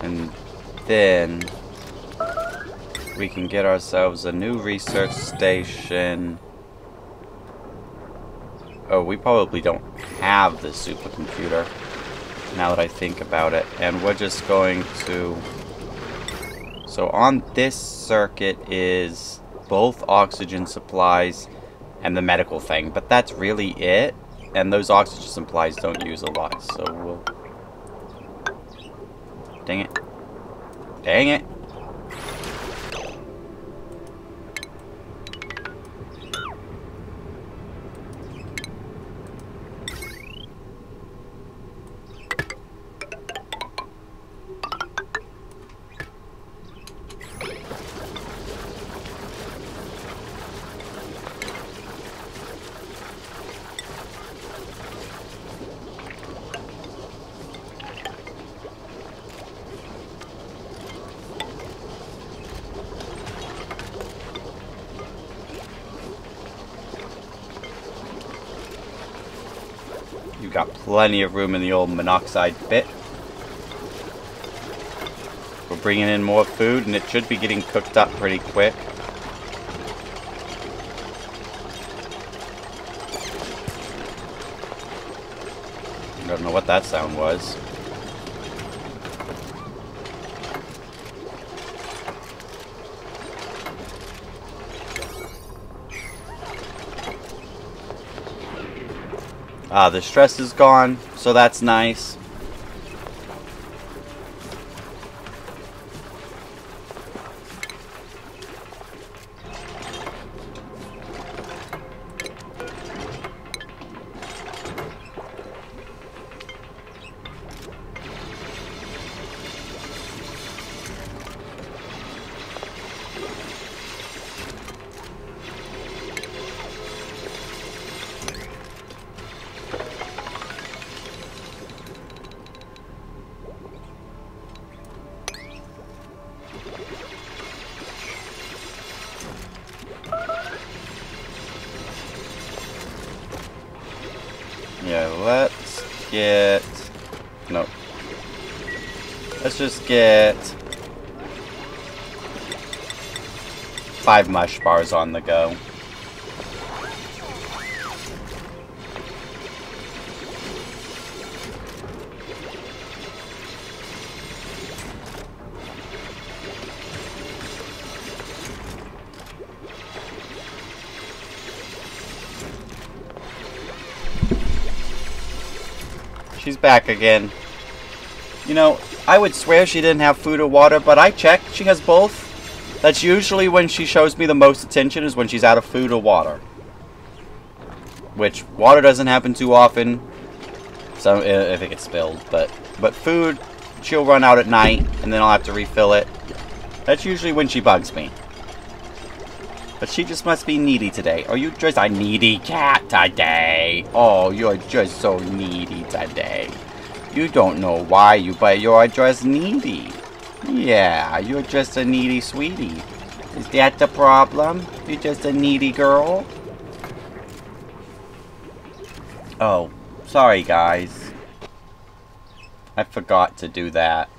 [SPEAKER 1] And then we can get ourselves a new research station. We probably don't have the supercomputer, now that I think about it. And we're just going to... So on this circuit is both oxygen supplies and the medical thing, but that's really it. And those oxygen supplies don't use a lot, so we'll... Dang it. Dang it. Plenty of room in the old monoxide pit. We're bringing in more food and it should be getting cooked up pretty quick. I don't know what that sound was. Ah, the stress is gone, so that's nice. Bars on the go. She's back again. You know, I would swear she didn't have food or water, but I checked. She has both. That's usually when she shows me the most attention, is when she's out of food or water. Which, water doesn't happen too often. So, if it gets spilled. But, but food, she'll run out at night, and then I'll have to refill it. That's usually when she bugs me. But she just must be needy today. Are you just a needy cat today? Oh, you're just so needy today. You don't know why you, but you're just needy. Yeah, you're just a needy sweetie. Is that the problem? You're just a needy girl? Oh, sorry guys. I forgot to do that.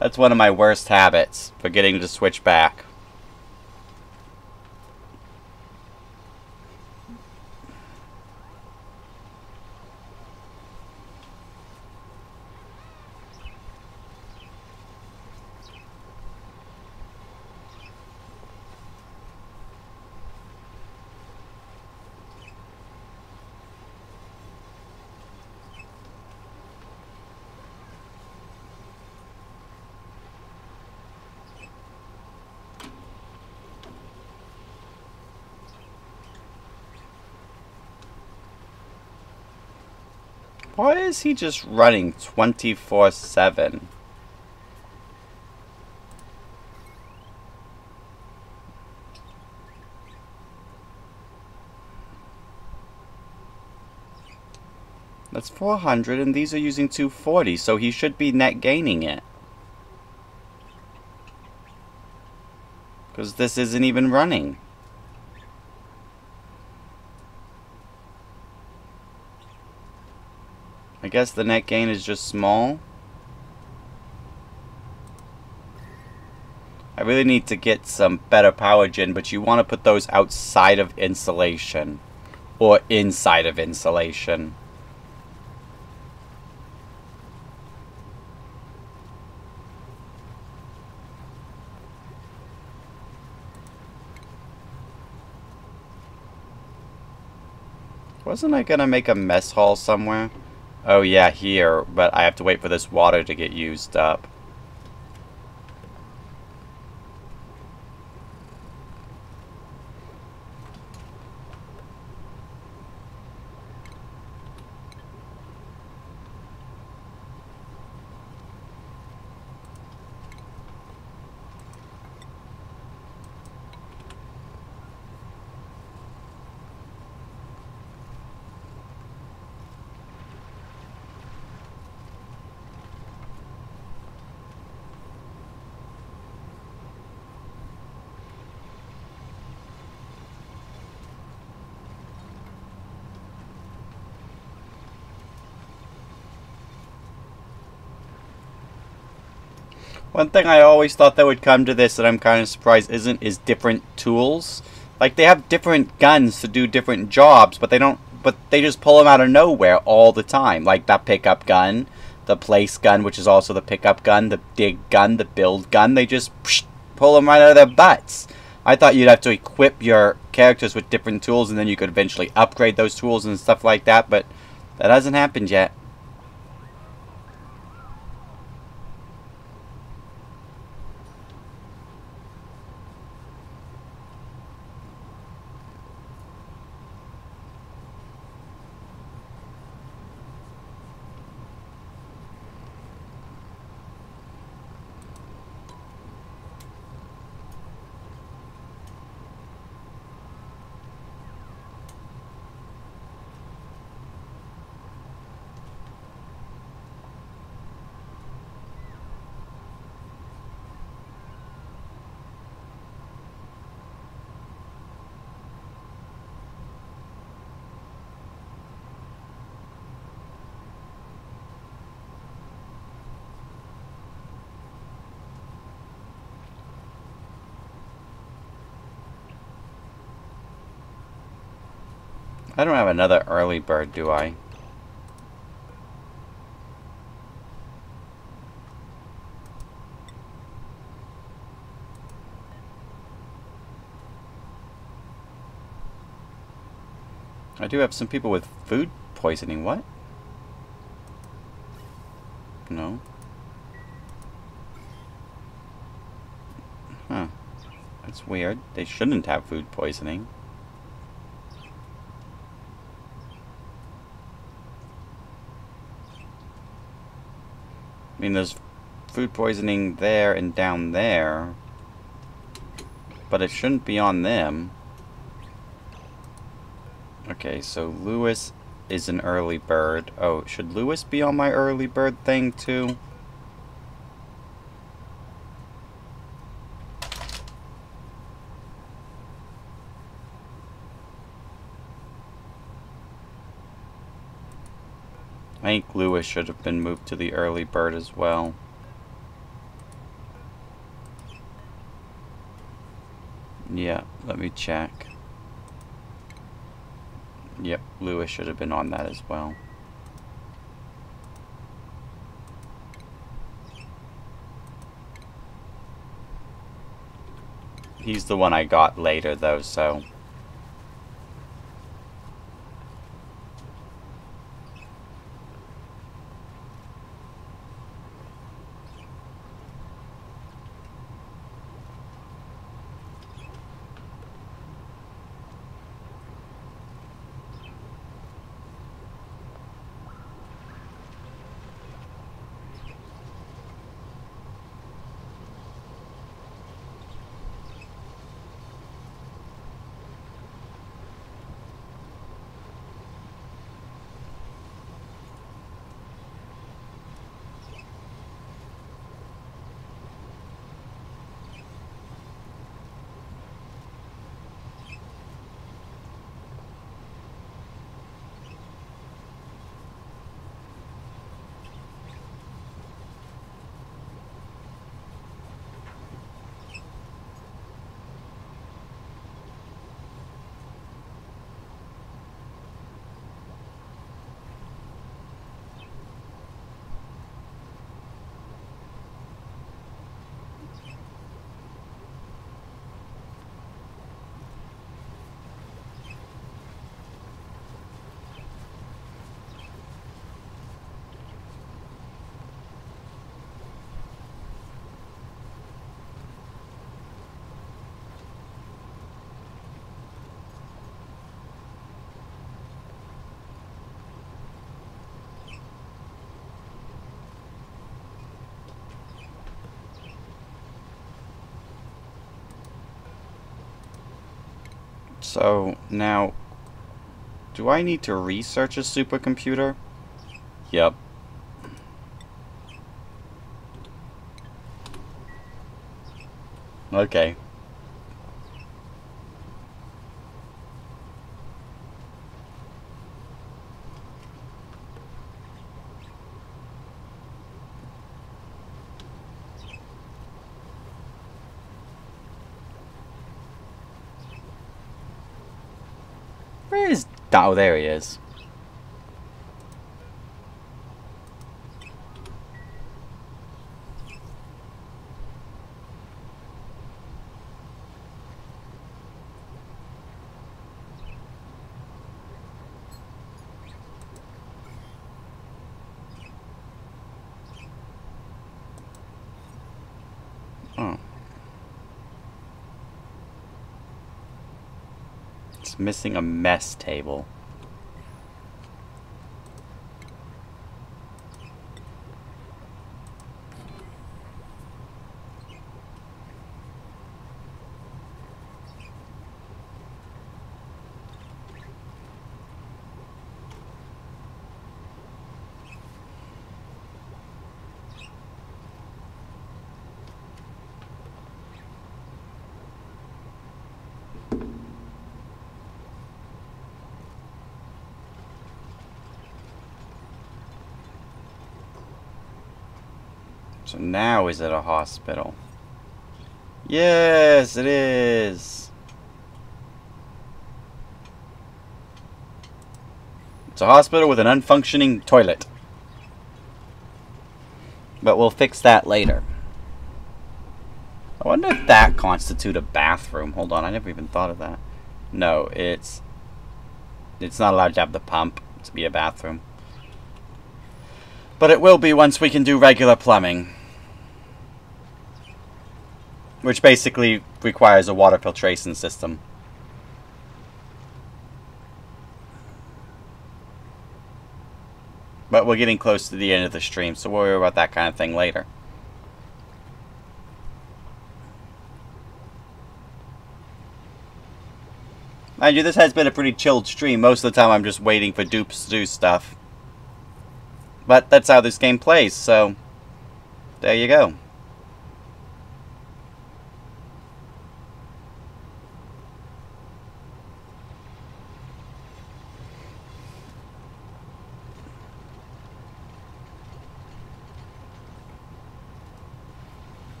[SPEAKER 1] That's one of my worst habits, forgetting to switch back. Why is he just running 24-7? That's 400 and these are using 240, so he should be net gaining it. Because this isn't even running. I guess the net gain is just small. I really need to get some better power gen, but you want to put those outside of insulation. Or inside of insulation. Wasn't I gonna make a mess hall somewhere? Oh yeah, here, but I have to wait for this water to get used up. One thing I always thought that would come to this that I'm kind of surprised isn't is different tools. Like they have different guns to do different jobs, but they don't. But they just pull them out of nowhere all the time. Like that pickup gun, the place gun, which is also the pickup gun, the dig gun, the build gun. They just psh, pull them right out of their butts. I thought you'd have to equip your characters with different tools, and then you could eventually upgrade those tools and stuff like that. But that hasn't happened yet. Another early bird, do I? I do have some people with food poisoning. What? No. Huh. That's weird. They shouldn't have food poisoning. I mean, there's food poisoning there and down there. But it shouldn't be on them. Okay, so Lewis is an early bird. Oh, should Lewis be on my early bird thing too? I Lewis should have been moved to the early bird as well. Yeah, let me check. Yep, Lewis should have been on that as well. He's the one I got later though, so... So, now, do I need to research a supercomputer? Yep. Okay. Where is... Oh, there he is. Oh. It's missing a mess table. Now is it a hospital? Yes, it is. It's a hospital with an unfunctioning toilet. But we'll fix that later. I wonder if that constitute a bathroom. Hold on, I never even thought of that. No, it's it's not allowed to have the pump to be a bathroom. But it will be once we can do regular plumbing. Which basically requires a water filtration system. But we're getting close to the end of the stream, so we'll worry about that kind of thing later. Mind you, this has been a pretty chilled stream. Most of the time I'm just waiting for dupes to do stuff. But that's how this game plays, so there you go.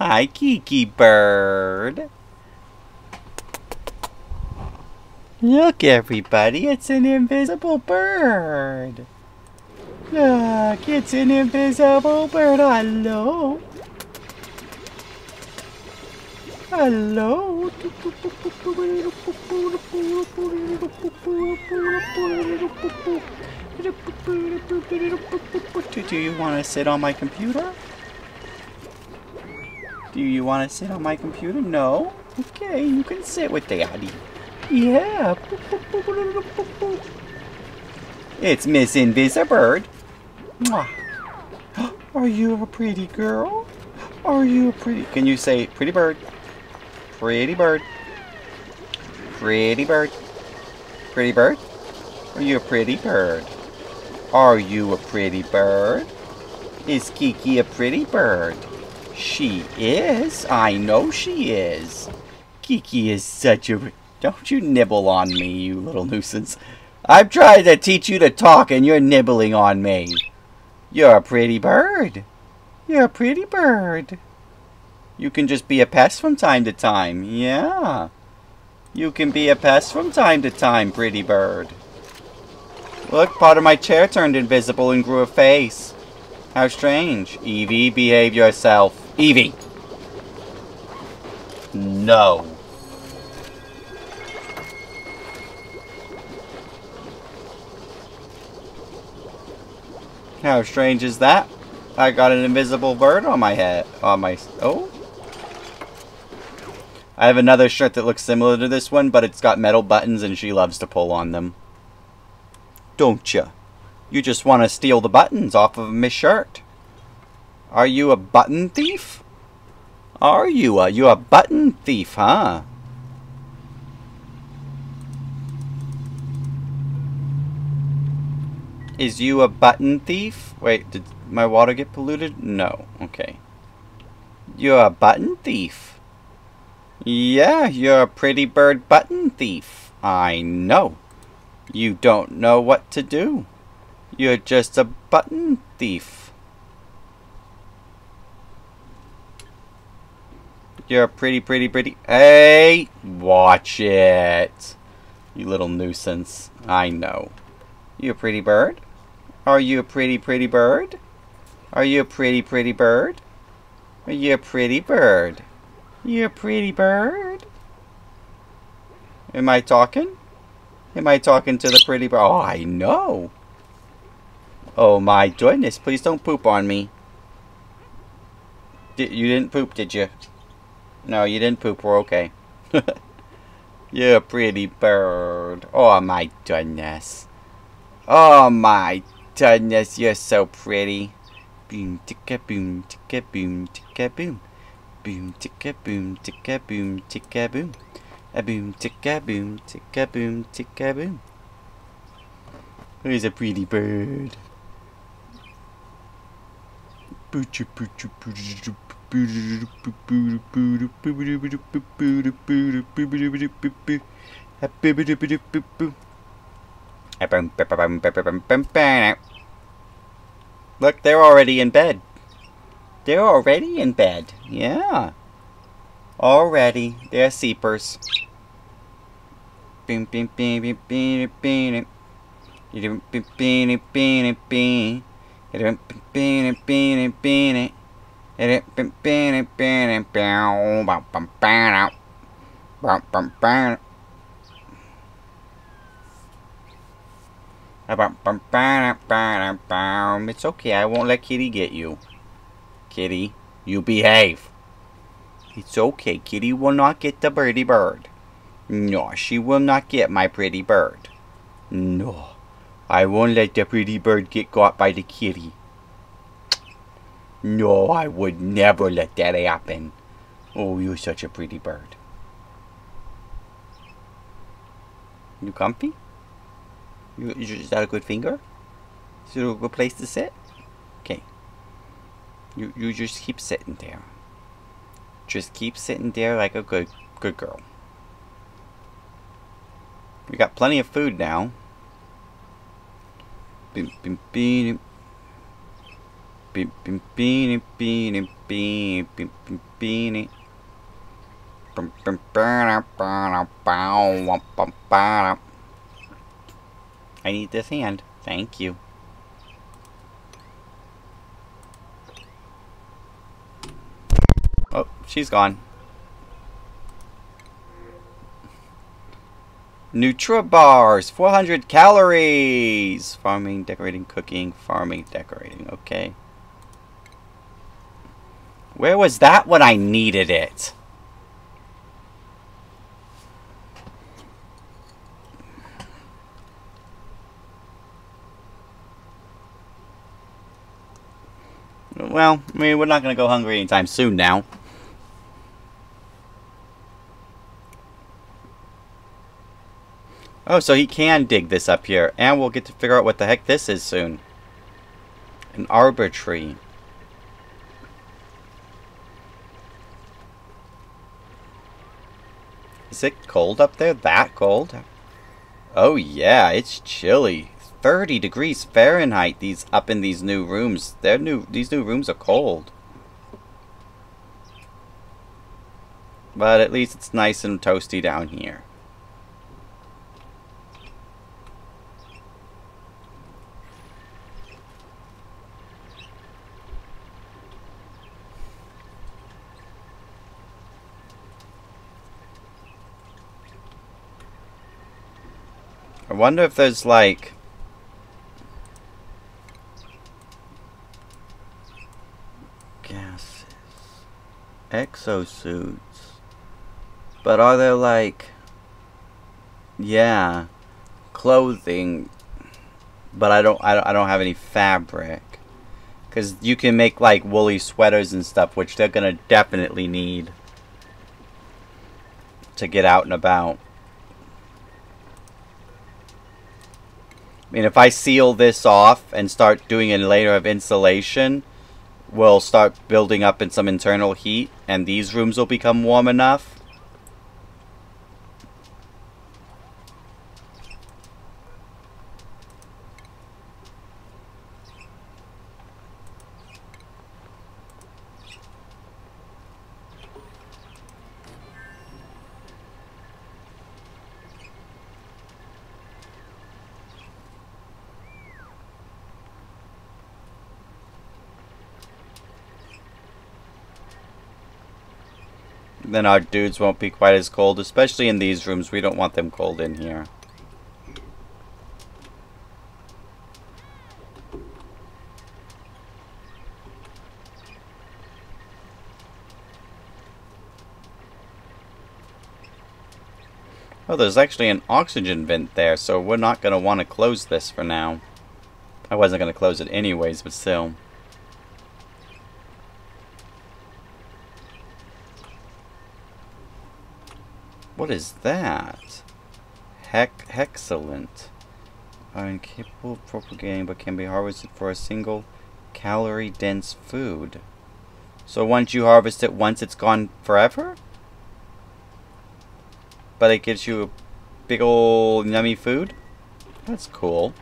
[SPEAKER 1] Hi, Kiki Bird. Look, everybody, it's an invisible bird. Look, it's an invisible bird. Hello. Hello. Do you want to sit on my computer? Do you want to sit on my computer? No? Okay, you can sit with Daddy. Yeah. It's Miss Invisibird. <gasps> Are you a pretty girl? Are you a pretty... Can you say pretty bird? Pretty bird. Pretty bird. Pretty bird? Are you a pretty bird? Are you a pretty bird? Is Kiki a pretty bird? She is. I know she is. Kiki is such a... Don't you nibble on me, you little nuisance. I've tried to teach you to talk and you're nibbling on me. You're a pretty bird. You're a pretty bird. You can just be a pest from time to time. Yeah. You can be a pest from time to time, pretty bird. Look, part of my chair turned invisible and grew a face. How strange. Evie, behave yourself. Evie. No. How strange is that? I got an invisible bird on my head. On my... Oh? I have another shirt that looks similar to this one, but it's got metal buttons and she loves to pull on them. Don't you? You just want to steal the buttons off of my shirt. Are you a button thief? Are you? Are you a button thief, huh? Is you a button thief? Wait, did my water get polluted? No. Okay. You're a button thief. Yeah, you're a pretty bird button thief. I know. You don't know what to do. You're just a button thief. You're a pretty, pretty, pretty... Hey! Watch it. You little nuisance. I know. You a pretty bird? Are you a pretty, pretty bird? Are you a pretty, pretty bird? Are you a pretty bird? You a pretty bird? Am I talking? Am I talking to the pretty bird? Oh, I know. Oh my goodness, please don't poop on me. Did, you didn't poop, did you? No, you didn't poop. We're okay. <laughs> You're a pretty bird. Oh my goodness. Oh my goodness, you're so pretty. Boom, ticka boom, ticka boom, ticka boom. Boom ticka boom ticka boom ticka boom. A boom ticka boom ticka boom ticka boom. He's a pretty bird. Look, they're already in bed. They're already in bed. Yeah. Already. They're seepers. It's okay, I won't let Kitty get you. Kitty, you behave. It's okay, Kitty will not get the birdie bird. No, she will not get my pretty bird. No, I won't let the pretty bird get got by the kitty. No, I would never let that happen. Oh, you're such a pretty bird. You comfy? You, is that a good finger? Is it a good place to sit? Okay. You you just keep sitting there. Just keep sitting there like a good good girl. We got plenty of food now. Bim bim bim Beep, beep, beanie, beanie, beanie, beep, beep, beanie. I need this hand. Thank you. Oh, she's gone. Nutribars, 400 calories! Farming, decorating, cooking, farming, decorating. Okay. Where was that when I needed it? Well, I mean, we're not going to go hungry anytime soon now. Oh, so he can dig this up here. And we'll get to figure out what the heck this is soon. An arbor tree. Is it cold up there? That cold? Oh yeah, it's chilly. 30 degrees Fahrenheit these up in these new rooms. They're new these new rooms are cold. But at least it's nice and toasty down here. I wonder if there's like Gases. exosuits. But are there like, yeah, clothing, but I don't, I don't, I don't have any fabric. Because you can make like woolly sweaters and stuff, which they're going to definitely need to get out and about. I mean, if I seal this off and start doing a layer of insulation, we'll start building up in some internal heat and these rooms will become warm enough then our dudes won't be quite as cold, especially in these rooms. We don't want them cold in here. Oh, there's actually an oxygen vent there, so we're not going to want to close this for now. I wasn't going to close it anyways, but still. What is that? Heck, excellent. Are incapable of propagating but can be harvested for a single calorie dense food. So once you harvest it once, it's gone forever? But it gives you a big old yummy food? That's cool.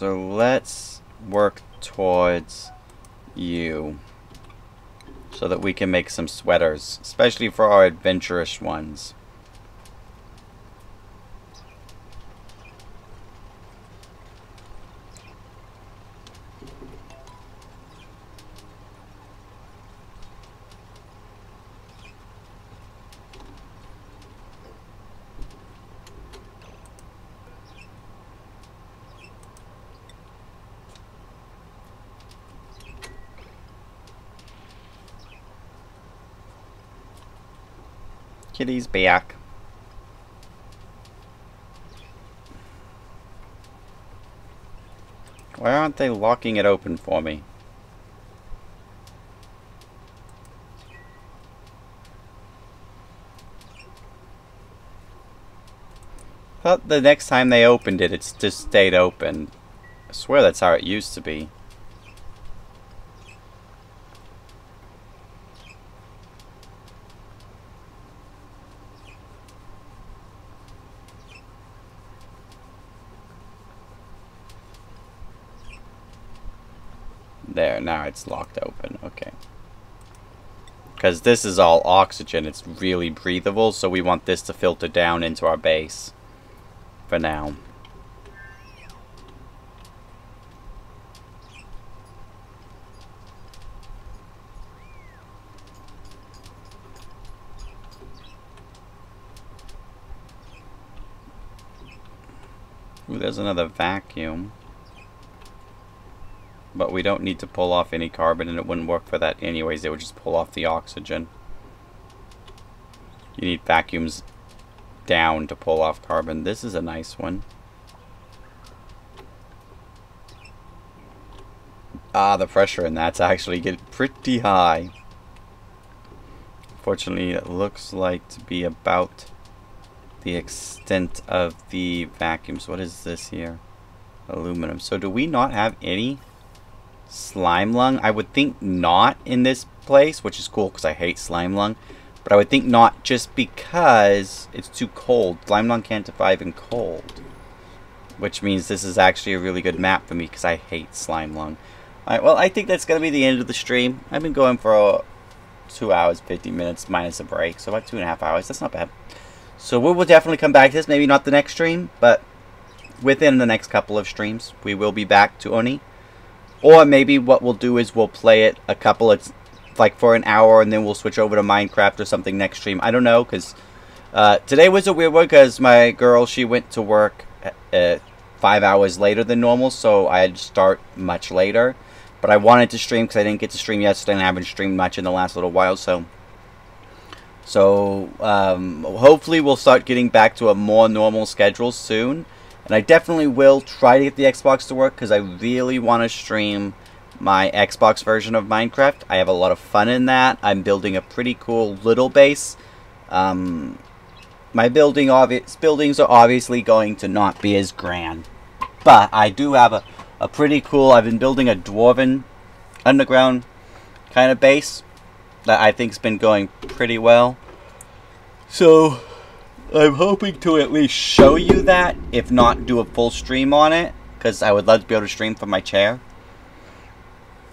[SPEAKER 1] So let's work towards you. So that we can make some sweaters. Especially for our adventurous ones. Kitty's back. Why aren't they locking it open for me? Thought the next time they opened it, it just stayed open. I swear that's how it used to be. There, now it's locked open. Okay. Because this is all oxygen. It's really breathable, so we want this to filter down into our base. For now. Ooh, there's another vacuum. But we don't need to pull off any carbon and it wouldn't work for that anyways. It would just pull off the oxygen. You need vacuums down to pull off carbon. This is a nice one. Ah, the pressure in that's actually get pretty high. Fortunately, it looks like to be about the extent of the vacuums. What is this here? Aluminum. So do we not have any slime lung. I would think not in this place, which is cool because I hate slime lung. But I would think not just because it's too cold. Slime lung can't survive in cold. Which means this is actually a really good map for me because I hate slime lung. Alright, well, I think that's going to be the end of the stream. I've been going for uh, 2 hours, 50 minutes, minus a break. So about 2.5 hours. That's not bad. So we will definitely come back to this. Maybe not the next stream, but within the next couple of streams, we will be back to ONI. Or maybe what we'll do is we'll play it a couple of, like for an hour and then we'll switch over to Minecraft or something next stream. I don't know, because uh, today was a weird one because my girl, she went to work uh, five hours later than normal, so I had to start much later. But I wanted to stream because I didn't get to stream yesterday and I haven't streamed much in the last little while, so... So, um, hopefully we'll start getting back to a more normal schedule soon. And I definitely will try to get the Xbox to work because I really want to stream my Xbox version of Minecraft. I have a lot of fun in that. I'm building a pretty cool little base. Um, my building buildings are obviously going to not be as grand. But I do have a, a pretty cool, I've been building a dwarven underground kind of base that I think's been going pretty well. So I'm hoping to at least show you that, if not do a full stream on it, because I would love to be able to stream from my chair.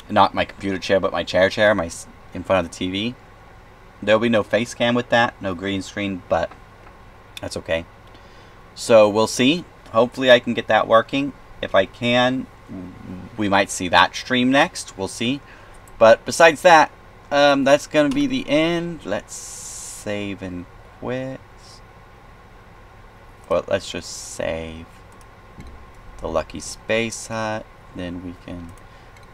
[SPEAKER 1] Not my computer chair, but my chair chair, my in front of the TV. There'll be no face cam with that, no green screen, but that's okay. So we'll see. Hopefully I can get that working. If I can, we might see that stream next. We'll see. But besides that, um, that's going to be the end. Let's save and quit. But let's just save the Lucky Space Hut. Then we can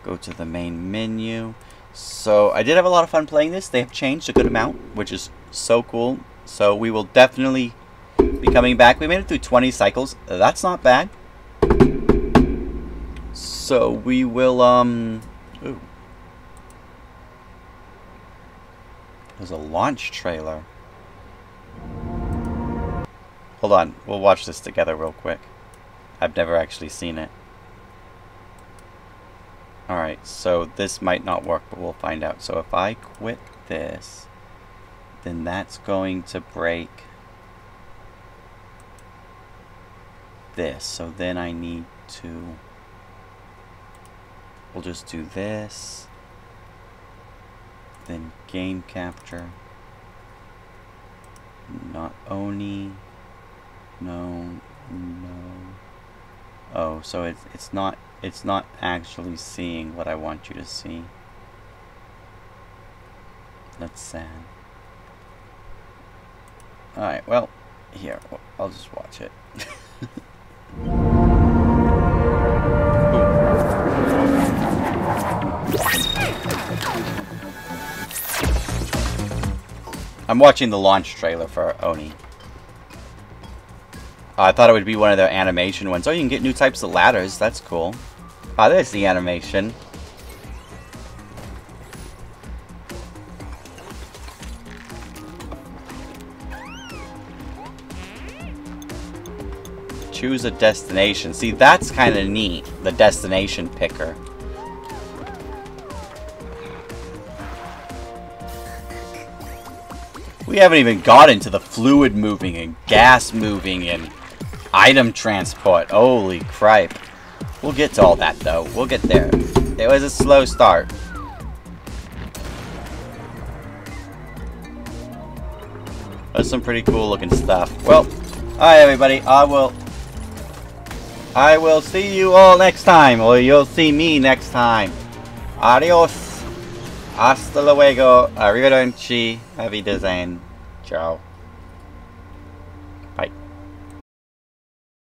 [SPEAKER 1] go to the main menu. So I did have a lot of fun playing this. They have changed a good amount, which is so cool. So we will definitely be coming back. We made it through 20 cycles. That's not bad. So we will, um... Ooh. There's a launch trailer. Hold on, we'll watch this together real quick. I've never actually seen it. Alright, so this might not work, but we'll find out. So if I quit this, then that's going to break this. So then I need to... We'll just do this. Then game capture. Not ONI. No, no. Oh, so it's it's not it's not actually seeing what I want you to see. That's sad. Alright, well, here, I'll just watch it. <laughs> I'm watching the launch trailer for ONI. Uh, I thought it would be one of their animation ones. Oh, you can get new types of ladders. That's cool. Ah, oh, there's the animation. Choose a destination. See, that's kind of neat. The destination picker. We haven't even got into the fluid moving and gas moving and Item transport. Holy cripe. We'll get to all that, though. We'll get there. It was a slow start. That's some pretty cool looking stuff. Well, alright everybody, I will... I will see you all next time, or you'll see me next time. Adios. Hasta luego. Arrivederci. A design. Ciao.